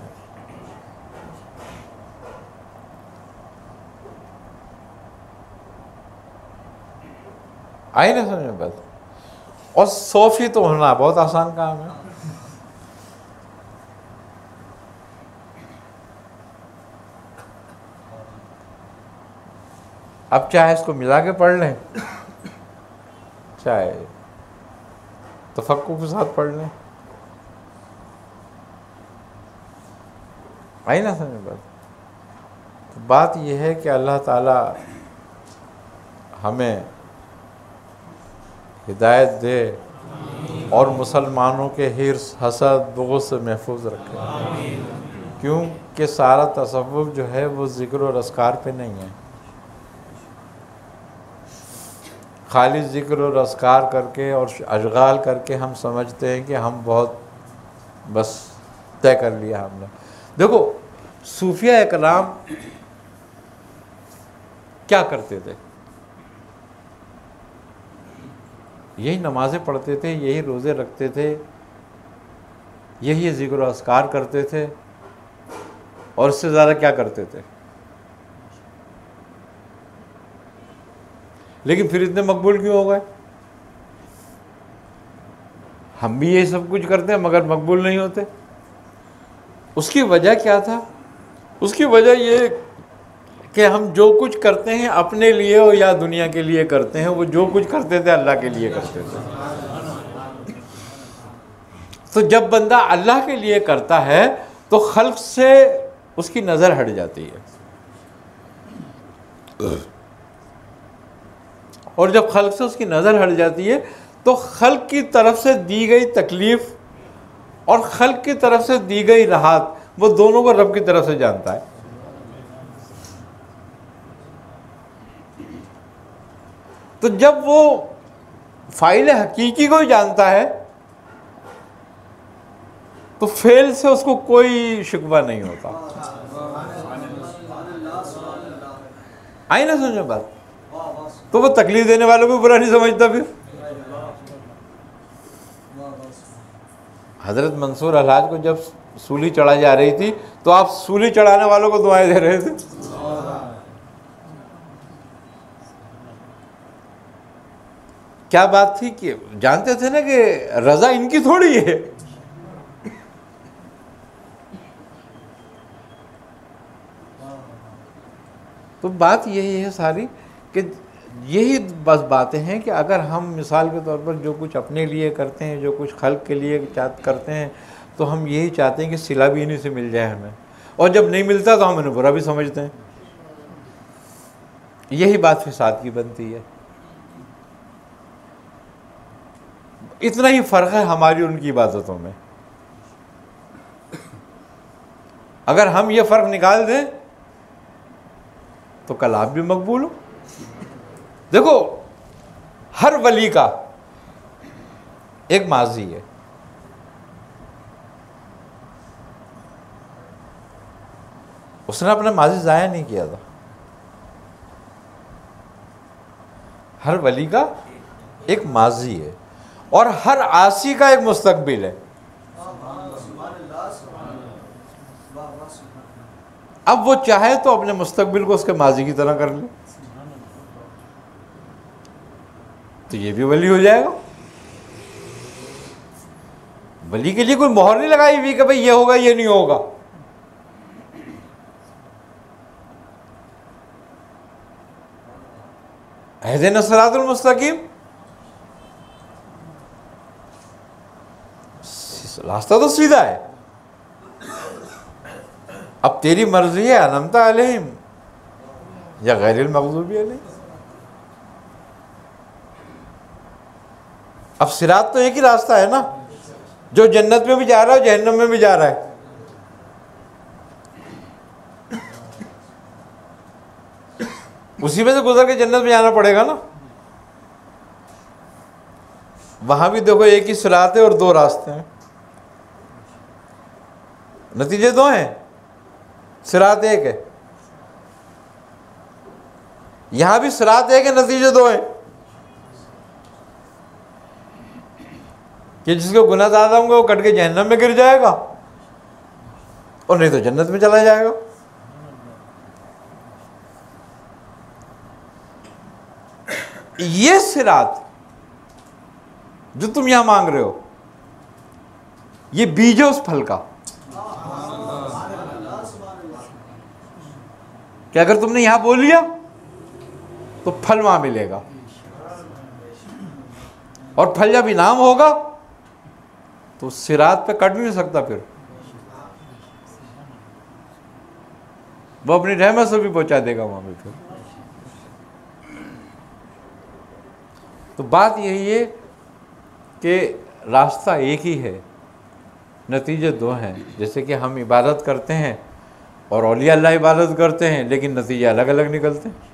آئی نا سمجھ بات اور صوفی تو ہونا بہت آسان کام ہے۔ اب چاہے اس کو ملا کے پڑھ لیں۔ چاہے تفقو کے ساتھ پڑھ لیں۔ آئی نا سمجھ بات بات یہ ہے کہ اللہ تعالی ہمیں ہدایت دے اور مسلمانوں کے حرص، حسد، بغض سے محفوظ رکھے۔ کیوں کہ سارا تصوف جو ہے وہ ذکر و رسکار پہ نہیں ہے۔ خالی ذکر و رسکار کر کے اور اشغال کر کے ہم سمجھتے ہیں کہ ہم بہت بس طے کر لیا ہم نے۔ دیکھو صوفیہ اکرام کیا کرتے تھے؟ یہی نمازیں پڑھتے تھے، یہی روزے رکھتے تھے، یہی ذکر و اسکار کرتے تھے، اور اس سے زیادہ کیا کرتے تھے؟ لیکن پھر اتنے مقبول کیوں ہو گئے؟ ہم بھی یہ سب کچھ کرتے ہیں مگر مقبول نہیں ہوتے۔ اس کی وجہ کیا تھا؟ اس کی وجہ یہ کہ ہم جو کچھ کرتے ہیں اپنے لیے اور یا دنیا کے لیے کرتے ہیں، وہ جو کچھ کرتے تھے اللہ کے لیے کرتے تھے۔ تو جب بندہ اللہ کے لیے کرتا ہے، تو خلق سے اس کی نظر ہٹ جاتی ہے۔ اور جب خلق سے اس کی نظر ہٹ جاتی ہے، تو خلق کی طرف سے دی گئی تکلیف اور خلق کی طرف سے دی گئی راحت، وہ دونوں کو رب کی طرف سے جانتا ہے۔ تو جب وہ فائل حقیقی کو ہی جانتا ہے، تو فیل سے اس کو کوئی شکوہ نہیں ہوتا۔ آئی نا سمجھو بات۔ تو وہ تکلیف دینے والوں کو برا نہیں سمجھتا پھر۔ حضرت منصور الحاج کو جب سولی چڑھائی جا رہی تھی، تو آپ سولی چڑھانے والوں کو دعائیں دے رہے تھے۔ کیا بات تھی کہ جانتے تھے نا کہ رضا ان کی تھوڑی ہے؟ تو بات یہی ہے ساری کہ یہی بس باتیں ہیں کہ اگر ہم مثال کے طور پر جو کچھ اپنے لیے کرتے ہیں، جو کچھ خلق کے لیے چاہت کرتے ہیں، تو ہم یہی چاہتے ہیں کہ سلا بھی انہیں سے مل جائے ہمیں۔ اور جب نہیں ملتا تو ہم انہیں برا بھی سمجھتے ہیں۔ یہی بات فساد کی بنتی ہے۔ اتنا ہی فرق ہے ہماری ان کی عبادتوں میں۔ اگر ہم یہ فرق نکال دیں تو کل آپ بھی مقبول ہو دیکھو، ہر ولی کا ایک ماضی ہے۔ اس نے اپنا ماضی ضائع نہیں کیا تھا۔ ہر ولی کا ایک ماضی ہے۔ اور ہر آسی کا ایک مستقبل ہے۔ اب وہ چاہے تو اپنے مستقبل کو اس کے ماضی کی طرح کر لے۔ تو یہ بھی ولی ہو جائے گا۔ ولی کے لیے کوئی مہر نہیں لگائی ہوئی کہ بھائی یہ ہوگا، یہ نہیں ہوگا۔ عہد نسرات المستقیم۔ راستہ تو سیدھا ہے اب تیری مرضی ہے، انمتا علیہم۔ یا غیر المغضوبی علیہم۔ اب سرات تو ایک ہی راستہ ہے نا۔ جو جنت میں بھی جا رہا ہے، جہنم میں بھی جا رہا ہے۔ اسی میں سے گزر کے جنت میں جانا پڑے گا نا۔ وہاں بھی دیکھو ایک ہی سرات ہے اور دو راستے ہیں۔ نتیجے دو ہیں۔ سرات ایک ہے۔ یہاں بھی سرات ایک ہے، نتیجے دو ہیں۔ کہ جس کو گناہ زیادہ ہوں گے، وہ کٹ کے جہنم میں گر جائے گا۔ اور نہیں تو جنت میں چلا جائے گا۔ یہ سرات جو تم یہاں مانگ رہے ہو، یہ بیج ہے اس پھل کا۔ کہ اگر تم نے یہاں بول لیا تو پھل وہاں ملے گا۔ اور پھل جب انعام ہوگا تو سرات پہ کٹ بھی نہیں سکتا پھر۔ وہ اپنی رحمت سے بھی پہنچا دے گا وہاں پہ پھر۔ تو بات یہی ہے کہ راستہ ایک ہی ہے، نتیجے دو ہیں۔ جیسے کہ ہم عبادت کرتے ہیں اور اولیاء اللہ عبادت کرتے ہیں، لیکن نتیجے الگ الگ نکلتے ہیں۔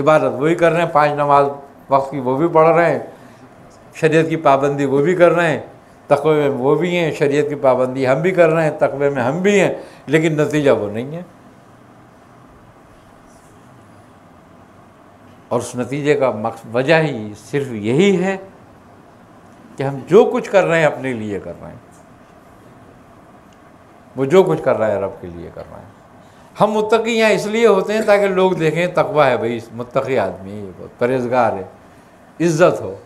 عبادت وہی کر رہے ہیں، پانچ نماز وقت کی وہ بھی پڑھ رہے ہیں، شریعت کی پابندی وہ بھی کر رہے ہیں، تقوی میں وہ بھی ہیں، شریعت کی پابندی ہم بھی کر رہے ہیں، تقوی میں ہم بھی ہیں، لیکن نتیجہ وہ نہیں ہے۔ اور اس نتیجے کا مقصد وجہ ہی صرف یہی ہے کہ ہم جو کچھ کر رہے ہیں، اپنے لیے کر رہے ہیں۔ وہ جو کچھ کر رہا ہے رب کے لیے کر رہے ہیں ہم متقی یہاں اس لیے ہوتے ہیں تاکہ لوگ دیکھیں تقوی ہے بھائی، متقی آدمی ہے بہت پرہیزگار ہے، عزت ہو۔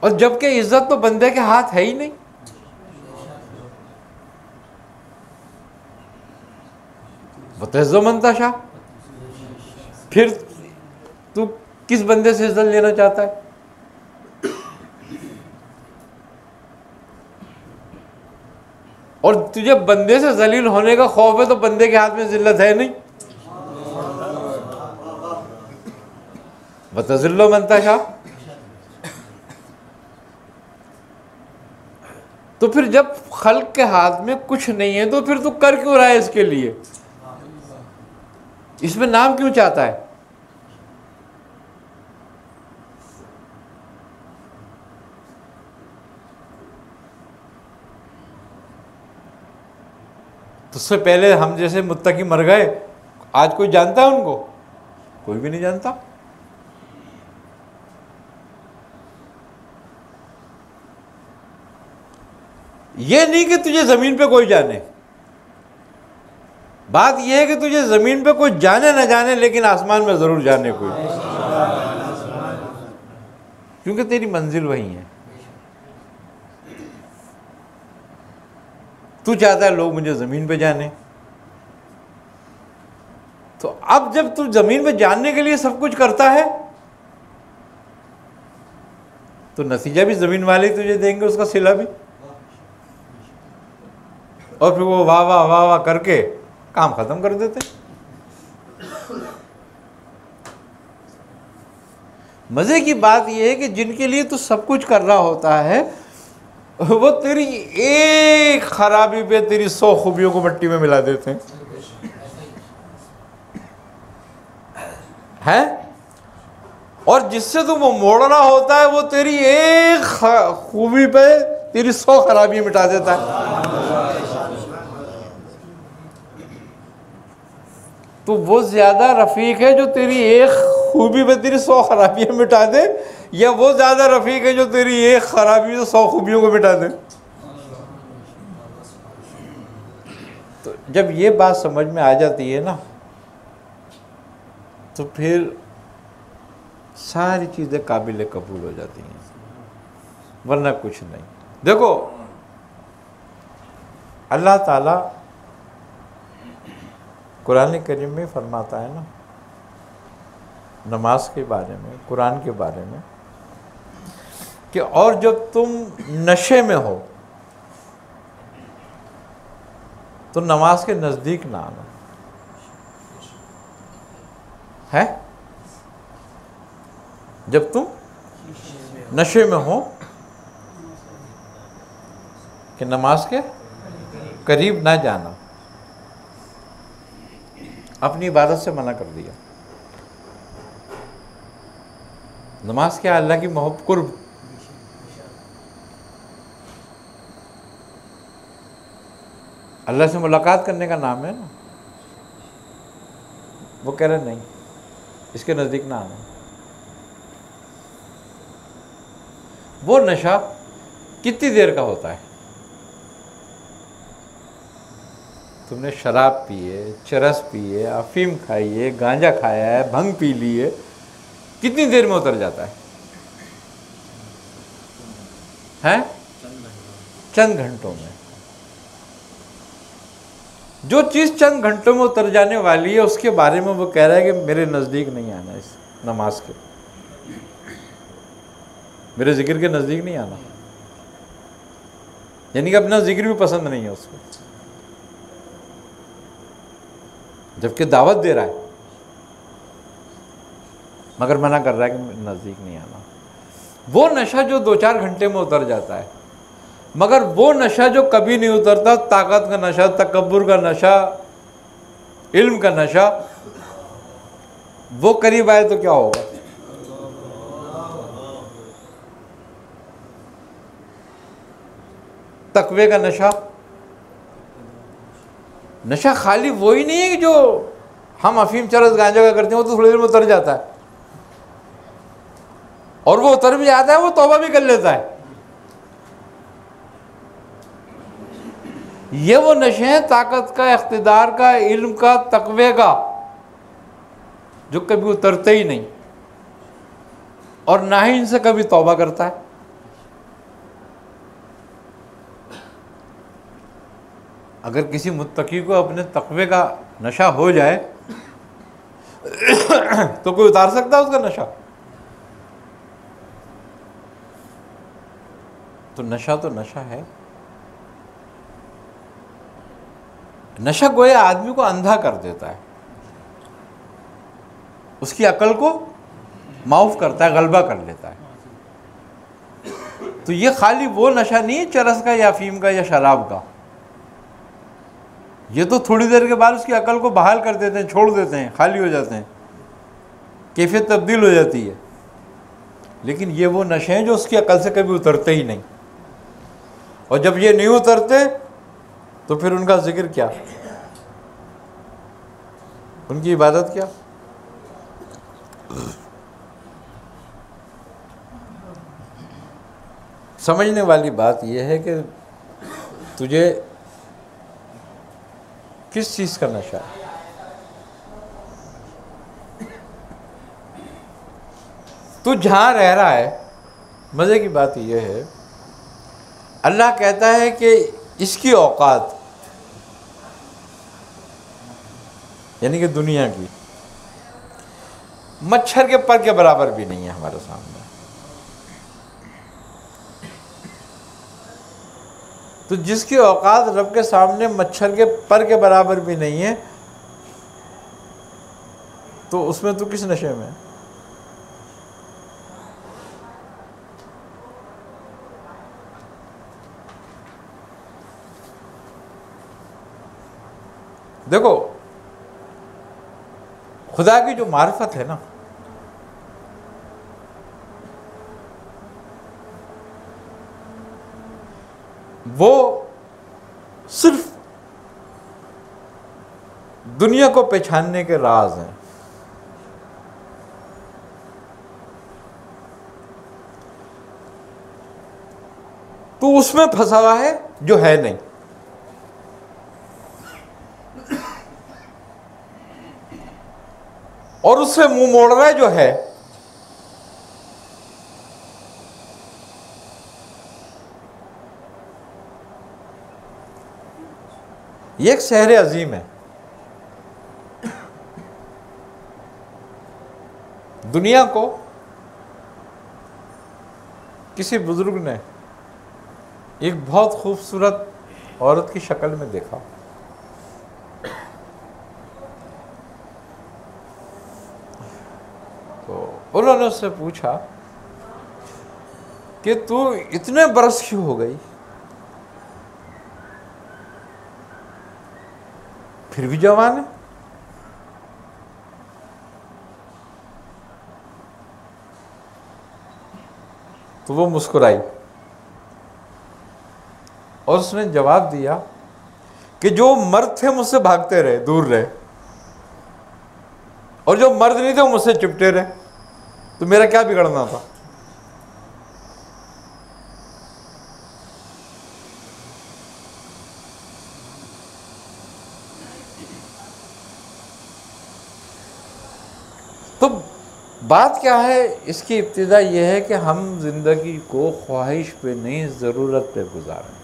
اور جبکہ عزت تو بندے کے ہاتھ ہے ہی نہیں۔ وہ منتا شاہ پھر تو کس بندے سے عزت لینا چاہتا ہے؟ اور تجھے بندے سے ذلیل ہونے کا خوف ہے تو بندے کے ہاتھ میں ذلت ہے نہیں؟ بتذلو منتا شاہ تو پھر جب خلق کے ہاتھ میں کچھ نہیں ہے تو پھر تو کر کیوں رہا ہے اس کے لیے؟ اس میں نام کیوں چاہتا ہے؟ تو اس سے پہلے ہم جیسے متقی مر گئے، آج کوئی جانتا ہے ان کو؟ کوئی بھی نہیں جانتا۔ یہ نہیں کہ تجھے زمین پہ کوئی جانے۔ بات یہ ہے کہ تجھے زمین پہ کوئی جانے نہ جانے، لیکن آسمان میں ضرور جانے کوئی۔ کیونکہ تیری منزل وہی ہے۔ تو چاہتا ہے لوگ مجھے زمین پہ جانے۔ تو اب جب تو زمین پہ جاننے کے لیے سب کچھ کرتا ہے، تو نتیجہ بھی زمین والے تجھے دیں گے، اس کا سلا بھی۔ اور پھر وہ واہ واہ واہ واہ کر کے کام ختم کر دیتے۔ مزے کی بات یہ ہے کہ جن کے لیے تو سب کچھ کر رہا ہوتا ہے وہ تیری ایک خرابی پہ تیری سو خوبیوں کو مٹی میں ملا دیتے ہیں۔ اور جس سے تم وہ موڑنا ہوتا ہے، وہ تیری ایک خوبی پہ تیری سو خرابی مٹا دیتا ہے۔ تو وہ زیادہ رفیق ہے جو تیری ایک خوبی پہ تیری سو خرابیاں مٹا دے، یا وہ زیادہ رفیق ہے جو تیری ایک خرابی سے سو خوبیوں کو مٹا دے؟ تو جب یہ بات سمجھ میں آ جاتی ہے نا، تو پھر ساری چیزیں قابل قبول ہو جاتی ہیں۔ ورنہ کچھ نہیں۔ دیکھو، اللہ تعالیٰ قرآن کریم میں فرماتا ہے نا، نماز کے بارے میں، قرآن کے بارے میں، کہ اور جب تم نشے میں ہو، تو نماز کے نزدیک نہ آنا۔ ہے؟ جب تم نشے میں ہو، کہ نماز کے قریب نہ جانا۔ اپنی عبادت سے منع کر دیا۔ نماز کیا اللہ کی محب، قرب۔ اللہ سے ملاقات کرنے کا نام ہے نا۔ وہ کہہ رہے نہیں، اس کے نزدیک نہ آنا وہ نشہ کتنی دیر کا ہوتا ہے؟ تم نے شراب پیے چرس پیے افیم کھائی ہے گانجا کھایا ہے، بھنگ پی لی ہے کتنی دیر میں اتر جاتا ہے؟ چند گھنٹوں میں۔ جو چیز چند گھنٹوں میں اتر جانے والی ہے، اس کے بارے میں وہ کہہ رہا ہے کہ میرے نزدیک نہیں آنا اس نماز کے۔ میرے ذکر کے نزدیک نہیں آنا۔ یعنی کہ اپنا ذکر بھی پسند نہیں ہے اس کو۔ جبکہ دعوت دے رہا ہے۔ مگر منع کر رہا ہے کہ نزدیک نہیں آنا۔ وہ نشہ جو دو چار گھنٹے میں اتر جاتا ہے، مگر وہ نشہ جو کبھی نہیں اترتا، طاقت کا نشہ، تکبر کا نشہ، علم کا نشہ، وہ قریب آئے تو کیا ہوگا؟ تقوی کا نشہ۔ نشہ خالی وہی نہیں ہے جو ہم افیم چرس گانجا کا کرتے ہیں، وہ تو تھوڑی دیر میں اتر جاتا ہے۔ اور وہ اتر بھی جاتا ہے، وہ توبہ بھی کر لیتا ہے۔ یہ وہ نشے ہیں، طاقت کا، اقتدار کا، علم کا، تقوی کا، جو کبھی اترتے ہی نہیں۔ اور نہ ہی ان سے کبھی توبہ کرتا ہے۔ اگر کسی متقی کو اپنے تقوی کا نشہ ہو جائے، تو کوئی اتار سکتا ہے اس کا نشہ؟ تو نشہ تو نشہ ہے۔ نشہ گویا آدمی کو اندھا کر دیتا ہے۔ اس کی عقل کو معاف کرتا ہے، غلبہ کر لیتا ہے۔ تو یہ خالی وہ نشہ نہیں ہے، چرس کا یا فیم کا یا شراب کا۔ یہ تو تھوڑی دیر کے بعد اس کی عقل کو بحال کر دیتے ہیں، چھوڑ دیتے ہیں، خالی ہو جاتے ہیں۔ کیفیت تبدیل ہو جاتی ہے۔ لیکن یہ وہ نشے ہیں جو اس کی عقل سے کبھی اترتے ہی نہیں۔ اور جب یہ نہیں اترتے، تو پھر ان کا ذکر کیا؟ ان کی عبادت کیا؟ سمجھنے والی بات یہ ہے کہ تجھے کس چیز کا نشہ ہے؟ تو جہاں رہ رہا ہے، مزے کی بات یہ ہے، اللہ کہتا ہے کہ اس کی اوقات یعنی کہ دنیا کی، مچھر کے پر کے برابر بھی نہیں ہے ہمارے سامنے۔ تو جس کی اوقات رب کے سامنے مچھر کے پر کے برابر بھی نہیں ہے، تو اس میں تو کس نشے میں دیکھو، خدا کی جو معرفت ہے نا وہ صرف دنیا کو پہچاننے کے راز ہیں۔ تو اس میں پھنسا ہوا ہے جو ہے نہیں۔ اور اس سے منہ موڑ رہا ہے جو ہے۔ یہ ایک شہر عظیم ہے۔ دنیا کو کسی بزرگ نے ایک بہت خوبصورت عورت کی شکل میں دیکھا۔ تو انہوں نے اس سے پوچھا کہ تو اتنے برس کی ہو گئی؟ پھر بھی جوان ہے تو وہ مسکرائی اور اس نے جواب دیا کہ جو مرد تھے مجھ سے بھاگتے رہے دور رہے اور جو مرد نہیں تھے وہ مجھ سے چپٹے رہے تو میرا کیا بگڑنا تھا تو بات کیا ہے؟ اس کی ابتدا یہ ہے کہ ہم زندگی کو خواہش پہ نہیں ضرورت پہ گزاریں۔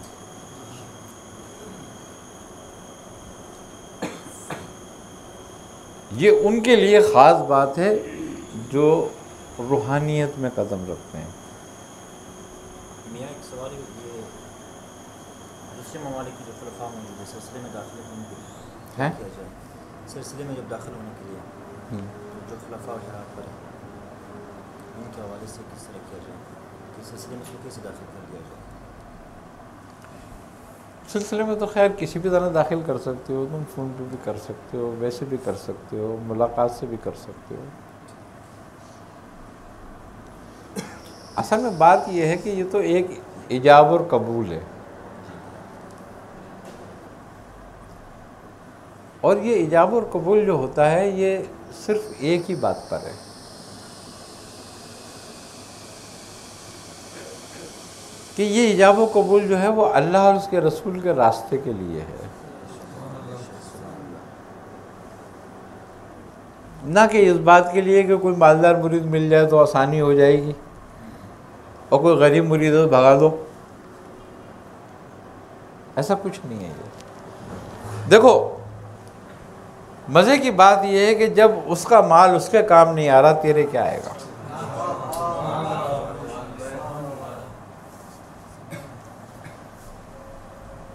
یہ ان کے لیے خاص بات ہے جو روحانیت میں قدم رکھتے ہیں۔ میاں ایک سوال یہ دوسرے ممالک کی جو خلفاء موجود ہے سلسلے میں داخل ہونے کے لیے سلسلے میں جب داخل ہونے کے لیے جو خلفاء حیرات پر ہیں۔ ان کے حوالے سے کس طرح کیا جائے؟ کہ سلسلے میں اس کو کیسے داخل کر دیا جائے؟ سلسلے میں تو خیر کسی بھی طرح داخل کر سکتے ہو، تم فون پہ بھی کر سکتے ہو، ویسے بھی کر سکتے ہو، ملاقات سے بھی کر سکتے ہو۔ اصل میں بات یہ ہے کہ یہ تو ایک ایجاب اور قبول ہے۔ اور یہ ایجاب اور قبول جو ہوتا ہے، یہ صرف ایک ہی بات پر ہے۔ کہ یہ ایجاب و قبول جو ہے وہ اللہ اور اس کے رسول کے راستے کے لیے ہے۔ نہ کہ اس بات کے لیے کہ کوئی مالدار مرید مل جائے تو آسانی ہو جائے گی اور کوئی غریب مرید ہو بھگا دو۔ ایسا کچھ نہیں ہے۔ یہ دیکھو، مزے کی بات یہ ہے کہ جب اس کا مال اس کے کام نہیں آ رہا، تیرے کیا آئے گا؟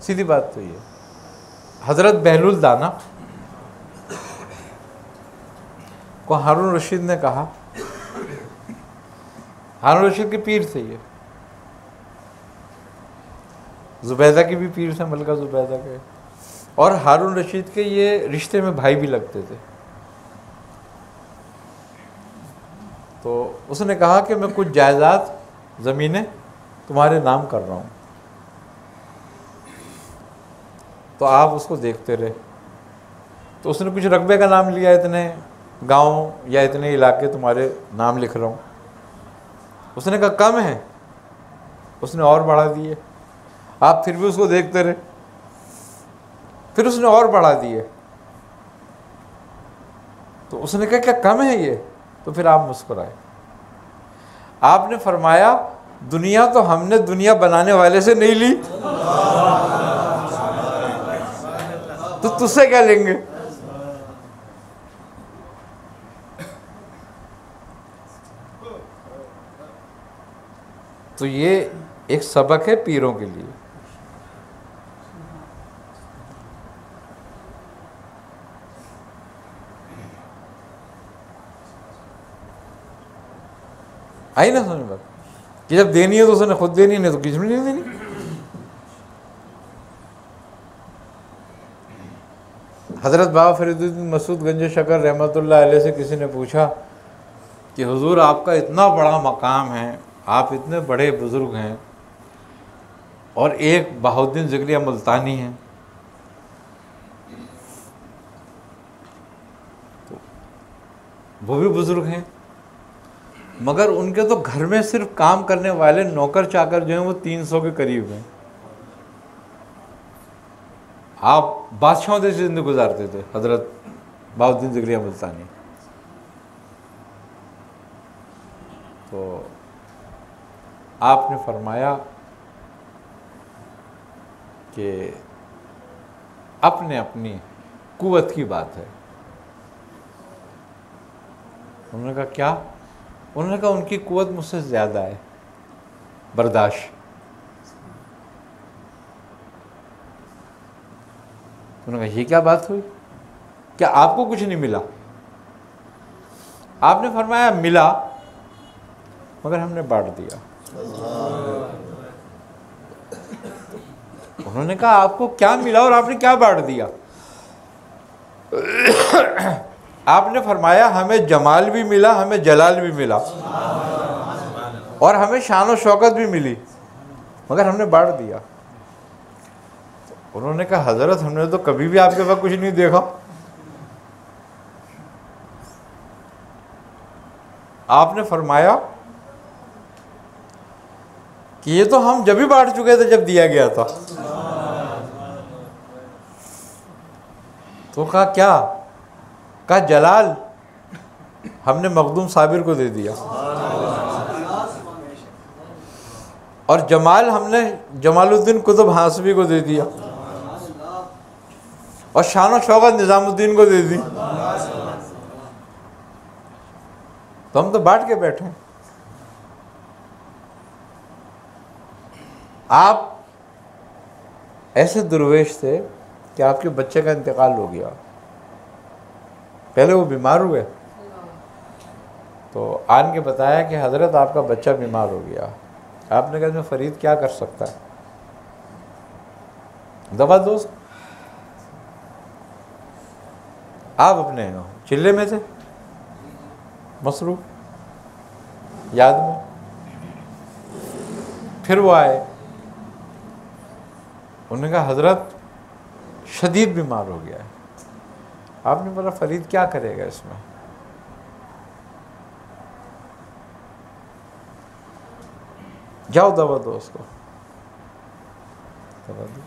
سیدھی بات تو یہ حضرت بہلول دانا کو ہارون رشید نے کہا، ہارون رشید کے پیر تھے یہ۔ زبیدہ کی بھی پیر تھے، ملکہ زبیدہ کے۔ اور ہارون رشید کے یہ رشتے میں بھائی بھی لگتے تھے۔ تو اس نے کہا کہ میں کچھ جائیداد زمینیں تمہارے نام کر رہا ہوں۔ تو آپ اس کو دیکھتے رہے۔ تو اس نے کچھ رقبے کا نام لیا اتنے گاؤں یا اتنے علاقے تمہارے نام لکھ رہا ہوں۔ اس نے کہا، کم ہے۔ اس نے اور بڑھا دیے۔ آپ پھر بھی اس کو دیکھتے رہے۔ پھر اس نے اور بڑھا دیے۔ تو اس نے کہا، کیا کم ہے یہ؟ تو پھر آپ مسکرائے۔ آپ نے فرمایا، دنیا تو ہم نے دنیا بنانے والے سے نہیں لی۔ تو تجھ سے کیا لیں گے؟ تو یہ ایک سبق ہے پیروں کے لیے۔ آئی نا سمجھ بات، کہ جب دینی ہے تو اس نے خود دینی، نہیں تو کسی نے نہیں دینی۔ حضرت بابا فرید الدین مسعود گنج شکر رحمۃ اللہ علیہ سے کسی نے پوچھا کہ حضور آپ کا اتنا بڑا مقام ہے، آپ اتنے بڑے بزرگ ہیں اور ایک بہودین ذکریہ ملتانی ہیں۔ وہ بھی بزرگ ہیں۔ مگر ان کے تو گھر میں صرف کام کرنے والے نوکر چاکر جو ہیں وہ تین سو کے قریب ہیں۔ آپ بادشاہوں سے زندگی گزارتے تھے، حضرت بہودین ذکریہ ملتانی۔ تو آپ نے فرمایا کہ اپنے اپنی قوت کی بات ہے۔ انہوں نے کہا، کیا؟ انہوں نے کہا، ان کی قوت مجھ سے زیادہ ہے، برداشت انہوں نے کہا، یہ کیا بات ہوئی؟ کیا آپ کو کچھ نہیں ملا؟ آپ نے فرمایا، ملا، مگر ہم نے بانٹ دیا۔ انہوں نے کہا، آپ کو کیا ملا اور آپ نے کیا بانٹ دیا؟ آپ نے فرمایا، ہمیں جمال بھی ملا، ہمیں جلال بھی ملا۔ اور ہمیں شان و شوکت بھی ملی، مگر ہم نے بانٹ دیا۔ انہوں نے کہا، حضرت، ہم نے تو کبھی بھی آپ کے پاس کچھ نہیں دیکھا۔ آپ نے فرمایا کہ یہ تو ہم جب ہی بانٹ چکے تھے، جب دیا گیا تھا۔ تو کہا، کیا؟ کہا، جلال، ہم نے مخدوم صابر کو دے دیا۔ اور جمال، ہم نے جمال الدین قطب ہاسبی کو دے دیا۔ اور شان و شوقت نظام الدین کو دے دی۔ تو ہم تو بانٹ کے بیٹھے۔ آپ ایسے درویش تھے کہ آپ کے بچے کا انتقال ہو گیا۔ پہلے وہ بیمار ہوئے۔ تو آن کے بتایا کہ حضرت آپ کا بچہ بیمار ہو گیا۔ آپ نے کہا میں فرید کیا کر سکتا ہے؟ دوا دوست آپ اپنے چلے میں تھے مصروف؟ یاد میں؟ پھر وہ آئے۔ انہوں نے کہا، حضرت، شدید بیمار ہو گیا ہے۔ آپ نے بولا، فرید کیا کرے گا اس میں؟ جاؤ دوا دو اس کو۔ دوا دو۔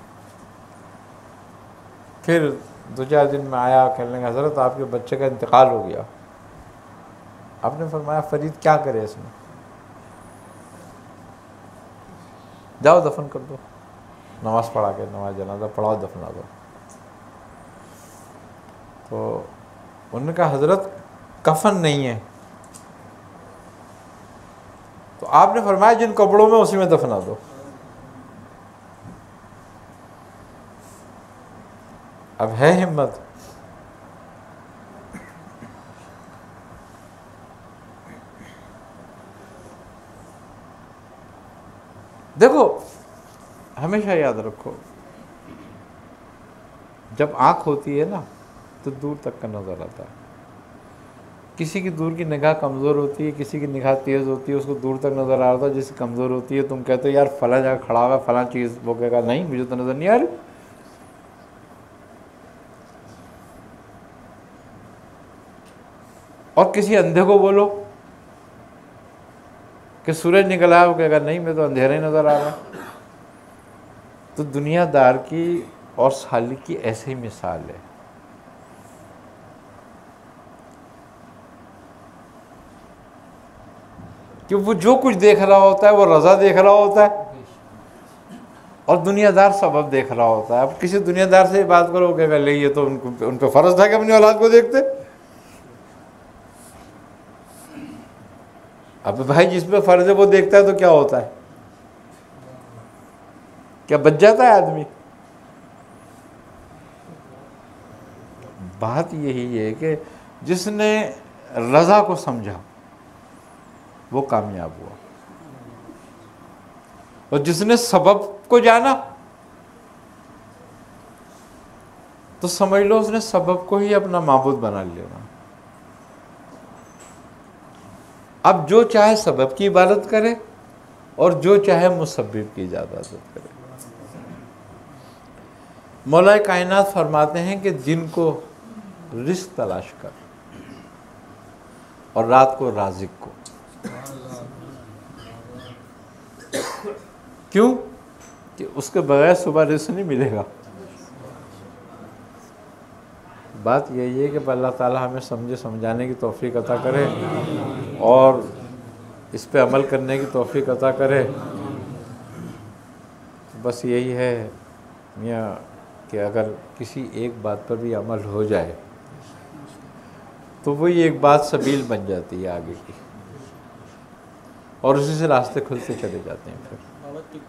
پھر دو چار دن میں آیا کہنے لگا حضرت، آپ کے بچے کا انتقال ہو گیا۔ آپ نے فرمایا، فرید کیا کرے اس میں؟ جاؤ دفن کر دو۔ نماز پڑھا کے نماز جنازہ پڑھاؤ دفنا دو تو انہوں نے کہا، حضرت، کفن نہیں ہے۔ تو آپ نے فرمایا، جن کپڑوں میں اسی میں دفنا دو۔ اب ہے ہمت۔ دیکھو، ہمیشہ یاد رکھو، جب آنکھ ہوتی ہے نا، تو دور تک کا نظر آتا ہے۔ کسی کی دور کی نگاہ کمزور ہوتی ہے، کسی کی نگاہ تیز ہوتی ہے، اس کو دور تک نظر آ رہا ہے، جس کی کمزور ہوتی ہے، تم کہتے ہو، یار، فلاں جگہ کھڑا ہوا ہے، فلاں چیز وہ کہے گا، نہیں، مجھے تو نظر نہیں آ رہی اور کسی اندھے کو بولو کہ سورج نکلا وہ کہے گا، نہیں، میں تو اندھیرا ہی نظر آ رہا تو دنیا دار کی اور سالک کی ایسے ہی مثال ہے۔ کہ وہ جو کچھ دیکھ رہا ہوتا ہے، وہ رضا دیکھ رہا ہوتا ہے۔ اور دنیا دار سبب دیکھ رہا ہوتا ہے۔ اب کسی دنیا دار سے بات کرو کہ لے، یہ تو ان کو، ان پہ فرض تھا کہ اپنی اولاد کو دیکھتے۔ اب بھائی جس پہ فرض ہے وہ دیکھتا ہے تو کیا ہوتا ہے؟ کیا بچ جاتا ہے آدمی؟ بات یہی ہے کہ جس نے رضا کو سمجھا، وہ کامیاب ہوا۔ اور جس نے سبب کو جانا، تو سمجھ لو اس نے سبب کو ہی اپنا معبود بنا لینا اب جو چاہے سبب کی عبادت کرے اور جو چاہے مسبب کی اجازت کرے۔ مولا کائنات فرماتے ہیں کہ جن کو رزق تلاش کر اور رات کو رازق کو۔ کیوں؟ کہ اس کے بغیر صبح رزق نہیں ملے گا۔ بات یہی ہے کہ اللہ تعالیٰ ہمیں سمجھے سمجھانے کی توفیق عطا کرے اور اس پہ عمل کرنے کی توفیق عطا کرے۔ بس یہی ہے میاں کہ اگر کسی ایک بات پر بھی عمل ہو جائے تو وہی ایک بات سبیل بن جاتی ہے آگے کی۔ اور اسی سے راستے کھلتے چلے جاتے ہیں پھر۔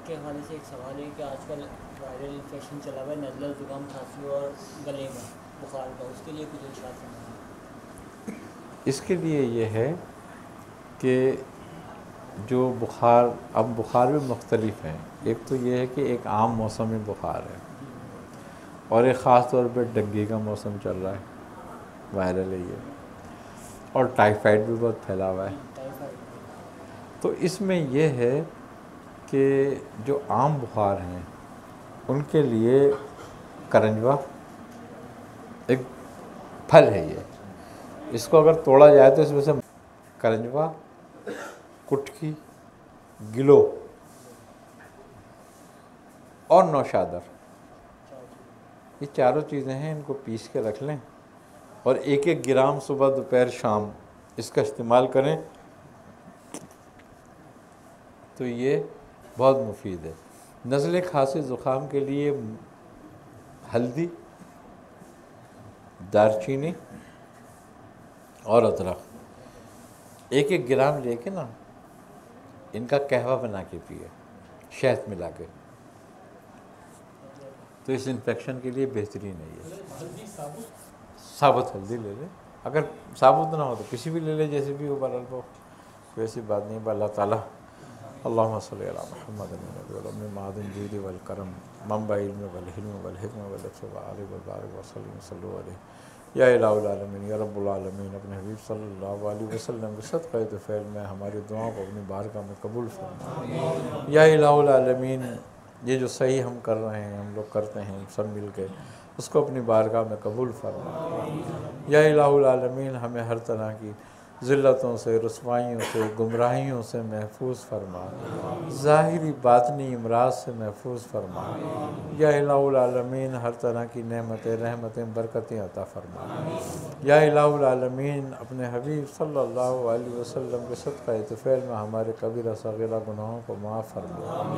کے حوالے سے ایک سوال ہے کہ آج کل وائرل انفیکشن چلا ہوا ہے، نزلہ زکام، کھانسی اور گلے میں۔ بخار کا، اس کے لیے کچھ ارشاد فرمائیں اس کے لیے یہ ہے کہ جو بخار، اب بخار بھی مختلف ہیں۔ ایک تو یہ ہے کہ ایک عام موسمی بخار ہے۔ اور ایک خاص طور پہ ڈنگی کا موسم چل رہا ہے، وائرل ہے یہ۔ اور ٹائیفائڈ بھی بہت پھیلا ہوا ہے۔ تو اس میں یہ ہے کہ جو عام بخار ہیں، ان کے لیے کرنجوا پھل ہے یہ۔ اس کو اگر توڑا جائے تو اس میں سے کرنجوا، کٹکی، گلو اور نوشادر۔ یہ چاروں چیزیں ہیں، ان کو پیس کے رکھ لیں اور ایک ایک گرام صبح دوپہر شام اس کا استعمال کریں۔ تو یہ بہت مفید ہے۔ نزلے کھانسی زکام کے لیے ہلدی دار چینی اور ادرک۔ ایک ایک گرام لے کے نا، ان کا قہوہ بنا کے پیے، شہد ملا کے۔ تو اس انفیکشن کے لیے بہترین ہے یہ۔ ثابت ہلدی لے لیں اگر ثابت نہ ہو تو کسی بھی لے لیں جیسے بھی ہو، بلال کو کوئی ایسی بات نہیں ہے اللہ تعالیٰ۔ اللہم صلی علی محمد معدن جود والکرم، منبع علم والحلم والحکم واللطف والعارف وسلم، صلو علیہ۔ یا الہ العالمین، یا رب العالمین، اپنے حبیب صلی اللہ علیہ وسلم کے صدقہ فعل میں ہماری دعاؤں کو اپنی بارگاہ میں قبول فرما یا الہ العالمین، یہ جو صحیح ہم کر رہے ہیں، ہم لوگ کرتے ہیں سب مل کے، اس کو اپنی بارگاہ میں قبول فرما یا الہ العالمین، ہمیں ہر طرح کی ذلتوں سے، رسوائیوں سے، گمراہیوں سے محفوظ فرما۔ ظاہری باطنی امراض سے محفوظ فرما۔ یا الہ العالمین، ہر طرح کی نعمتیں، رحمتیں، برکتیں عطا فرما۔ یا الہ العالمین، اپنے حبیب صلی اللہ علیہ وسلم کے صدقہ اتفیل میں ہمارے کبیرہ، صغیرہ گناہوں کو معاف فرما۔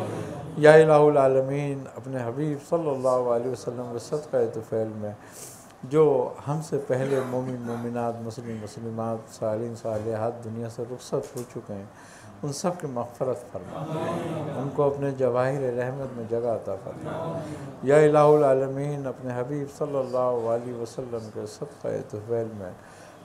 یا الہ العالمین، اپنے حبیب صلی اللہ علیہ وسلم کے صدقہ اتفیل میں جو ہم سے پہلے مومن، مومنات، مسلم، مسلمات، صالحین، صالحات دنیا سے رخصت ہو چکے ہیں، ان سب کی مغفرت فرما۔ ان کو اپنے جواہر رحمت میں جگہ عطا فرما۔ یا الہ العالمین، اپنے حبیب صلی اللہ علیہ وسلم کے صدقہ طفیل میں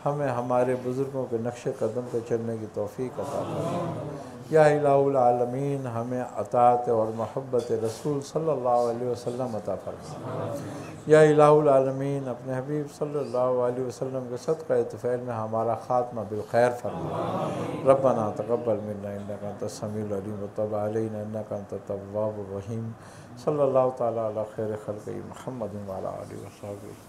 ہمیں ہمارے بزرگوں کے نقش قدم پہ چلنے کی توفیق عطا فرما۔ یا الہ العالمین، ہمیں اطاعت اور محبت رسول صلی اللہ علیہ وسلم عطا فرما۔ یا الہ العالمین، اپنے حبیب صلی اللہ علیہ وسلم کے صدقہ اتفیل میں ہمارا خاتمہ بالخیر فرما۔ ربنا تقبل منا انکا انت السمیع العلیم، وتب علینا انکا انت التواب الرحیم۔ صلی اللہ تعالی علی خیر خلق محمد وعلی آلہ وصحبہ۔ وسلم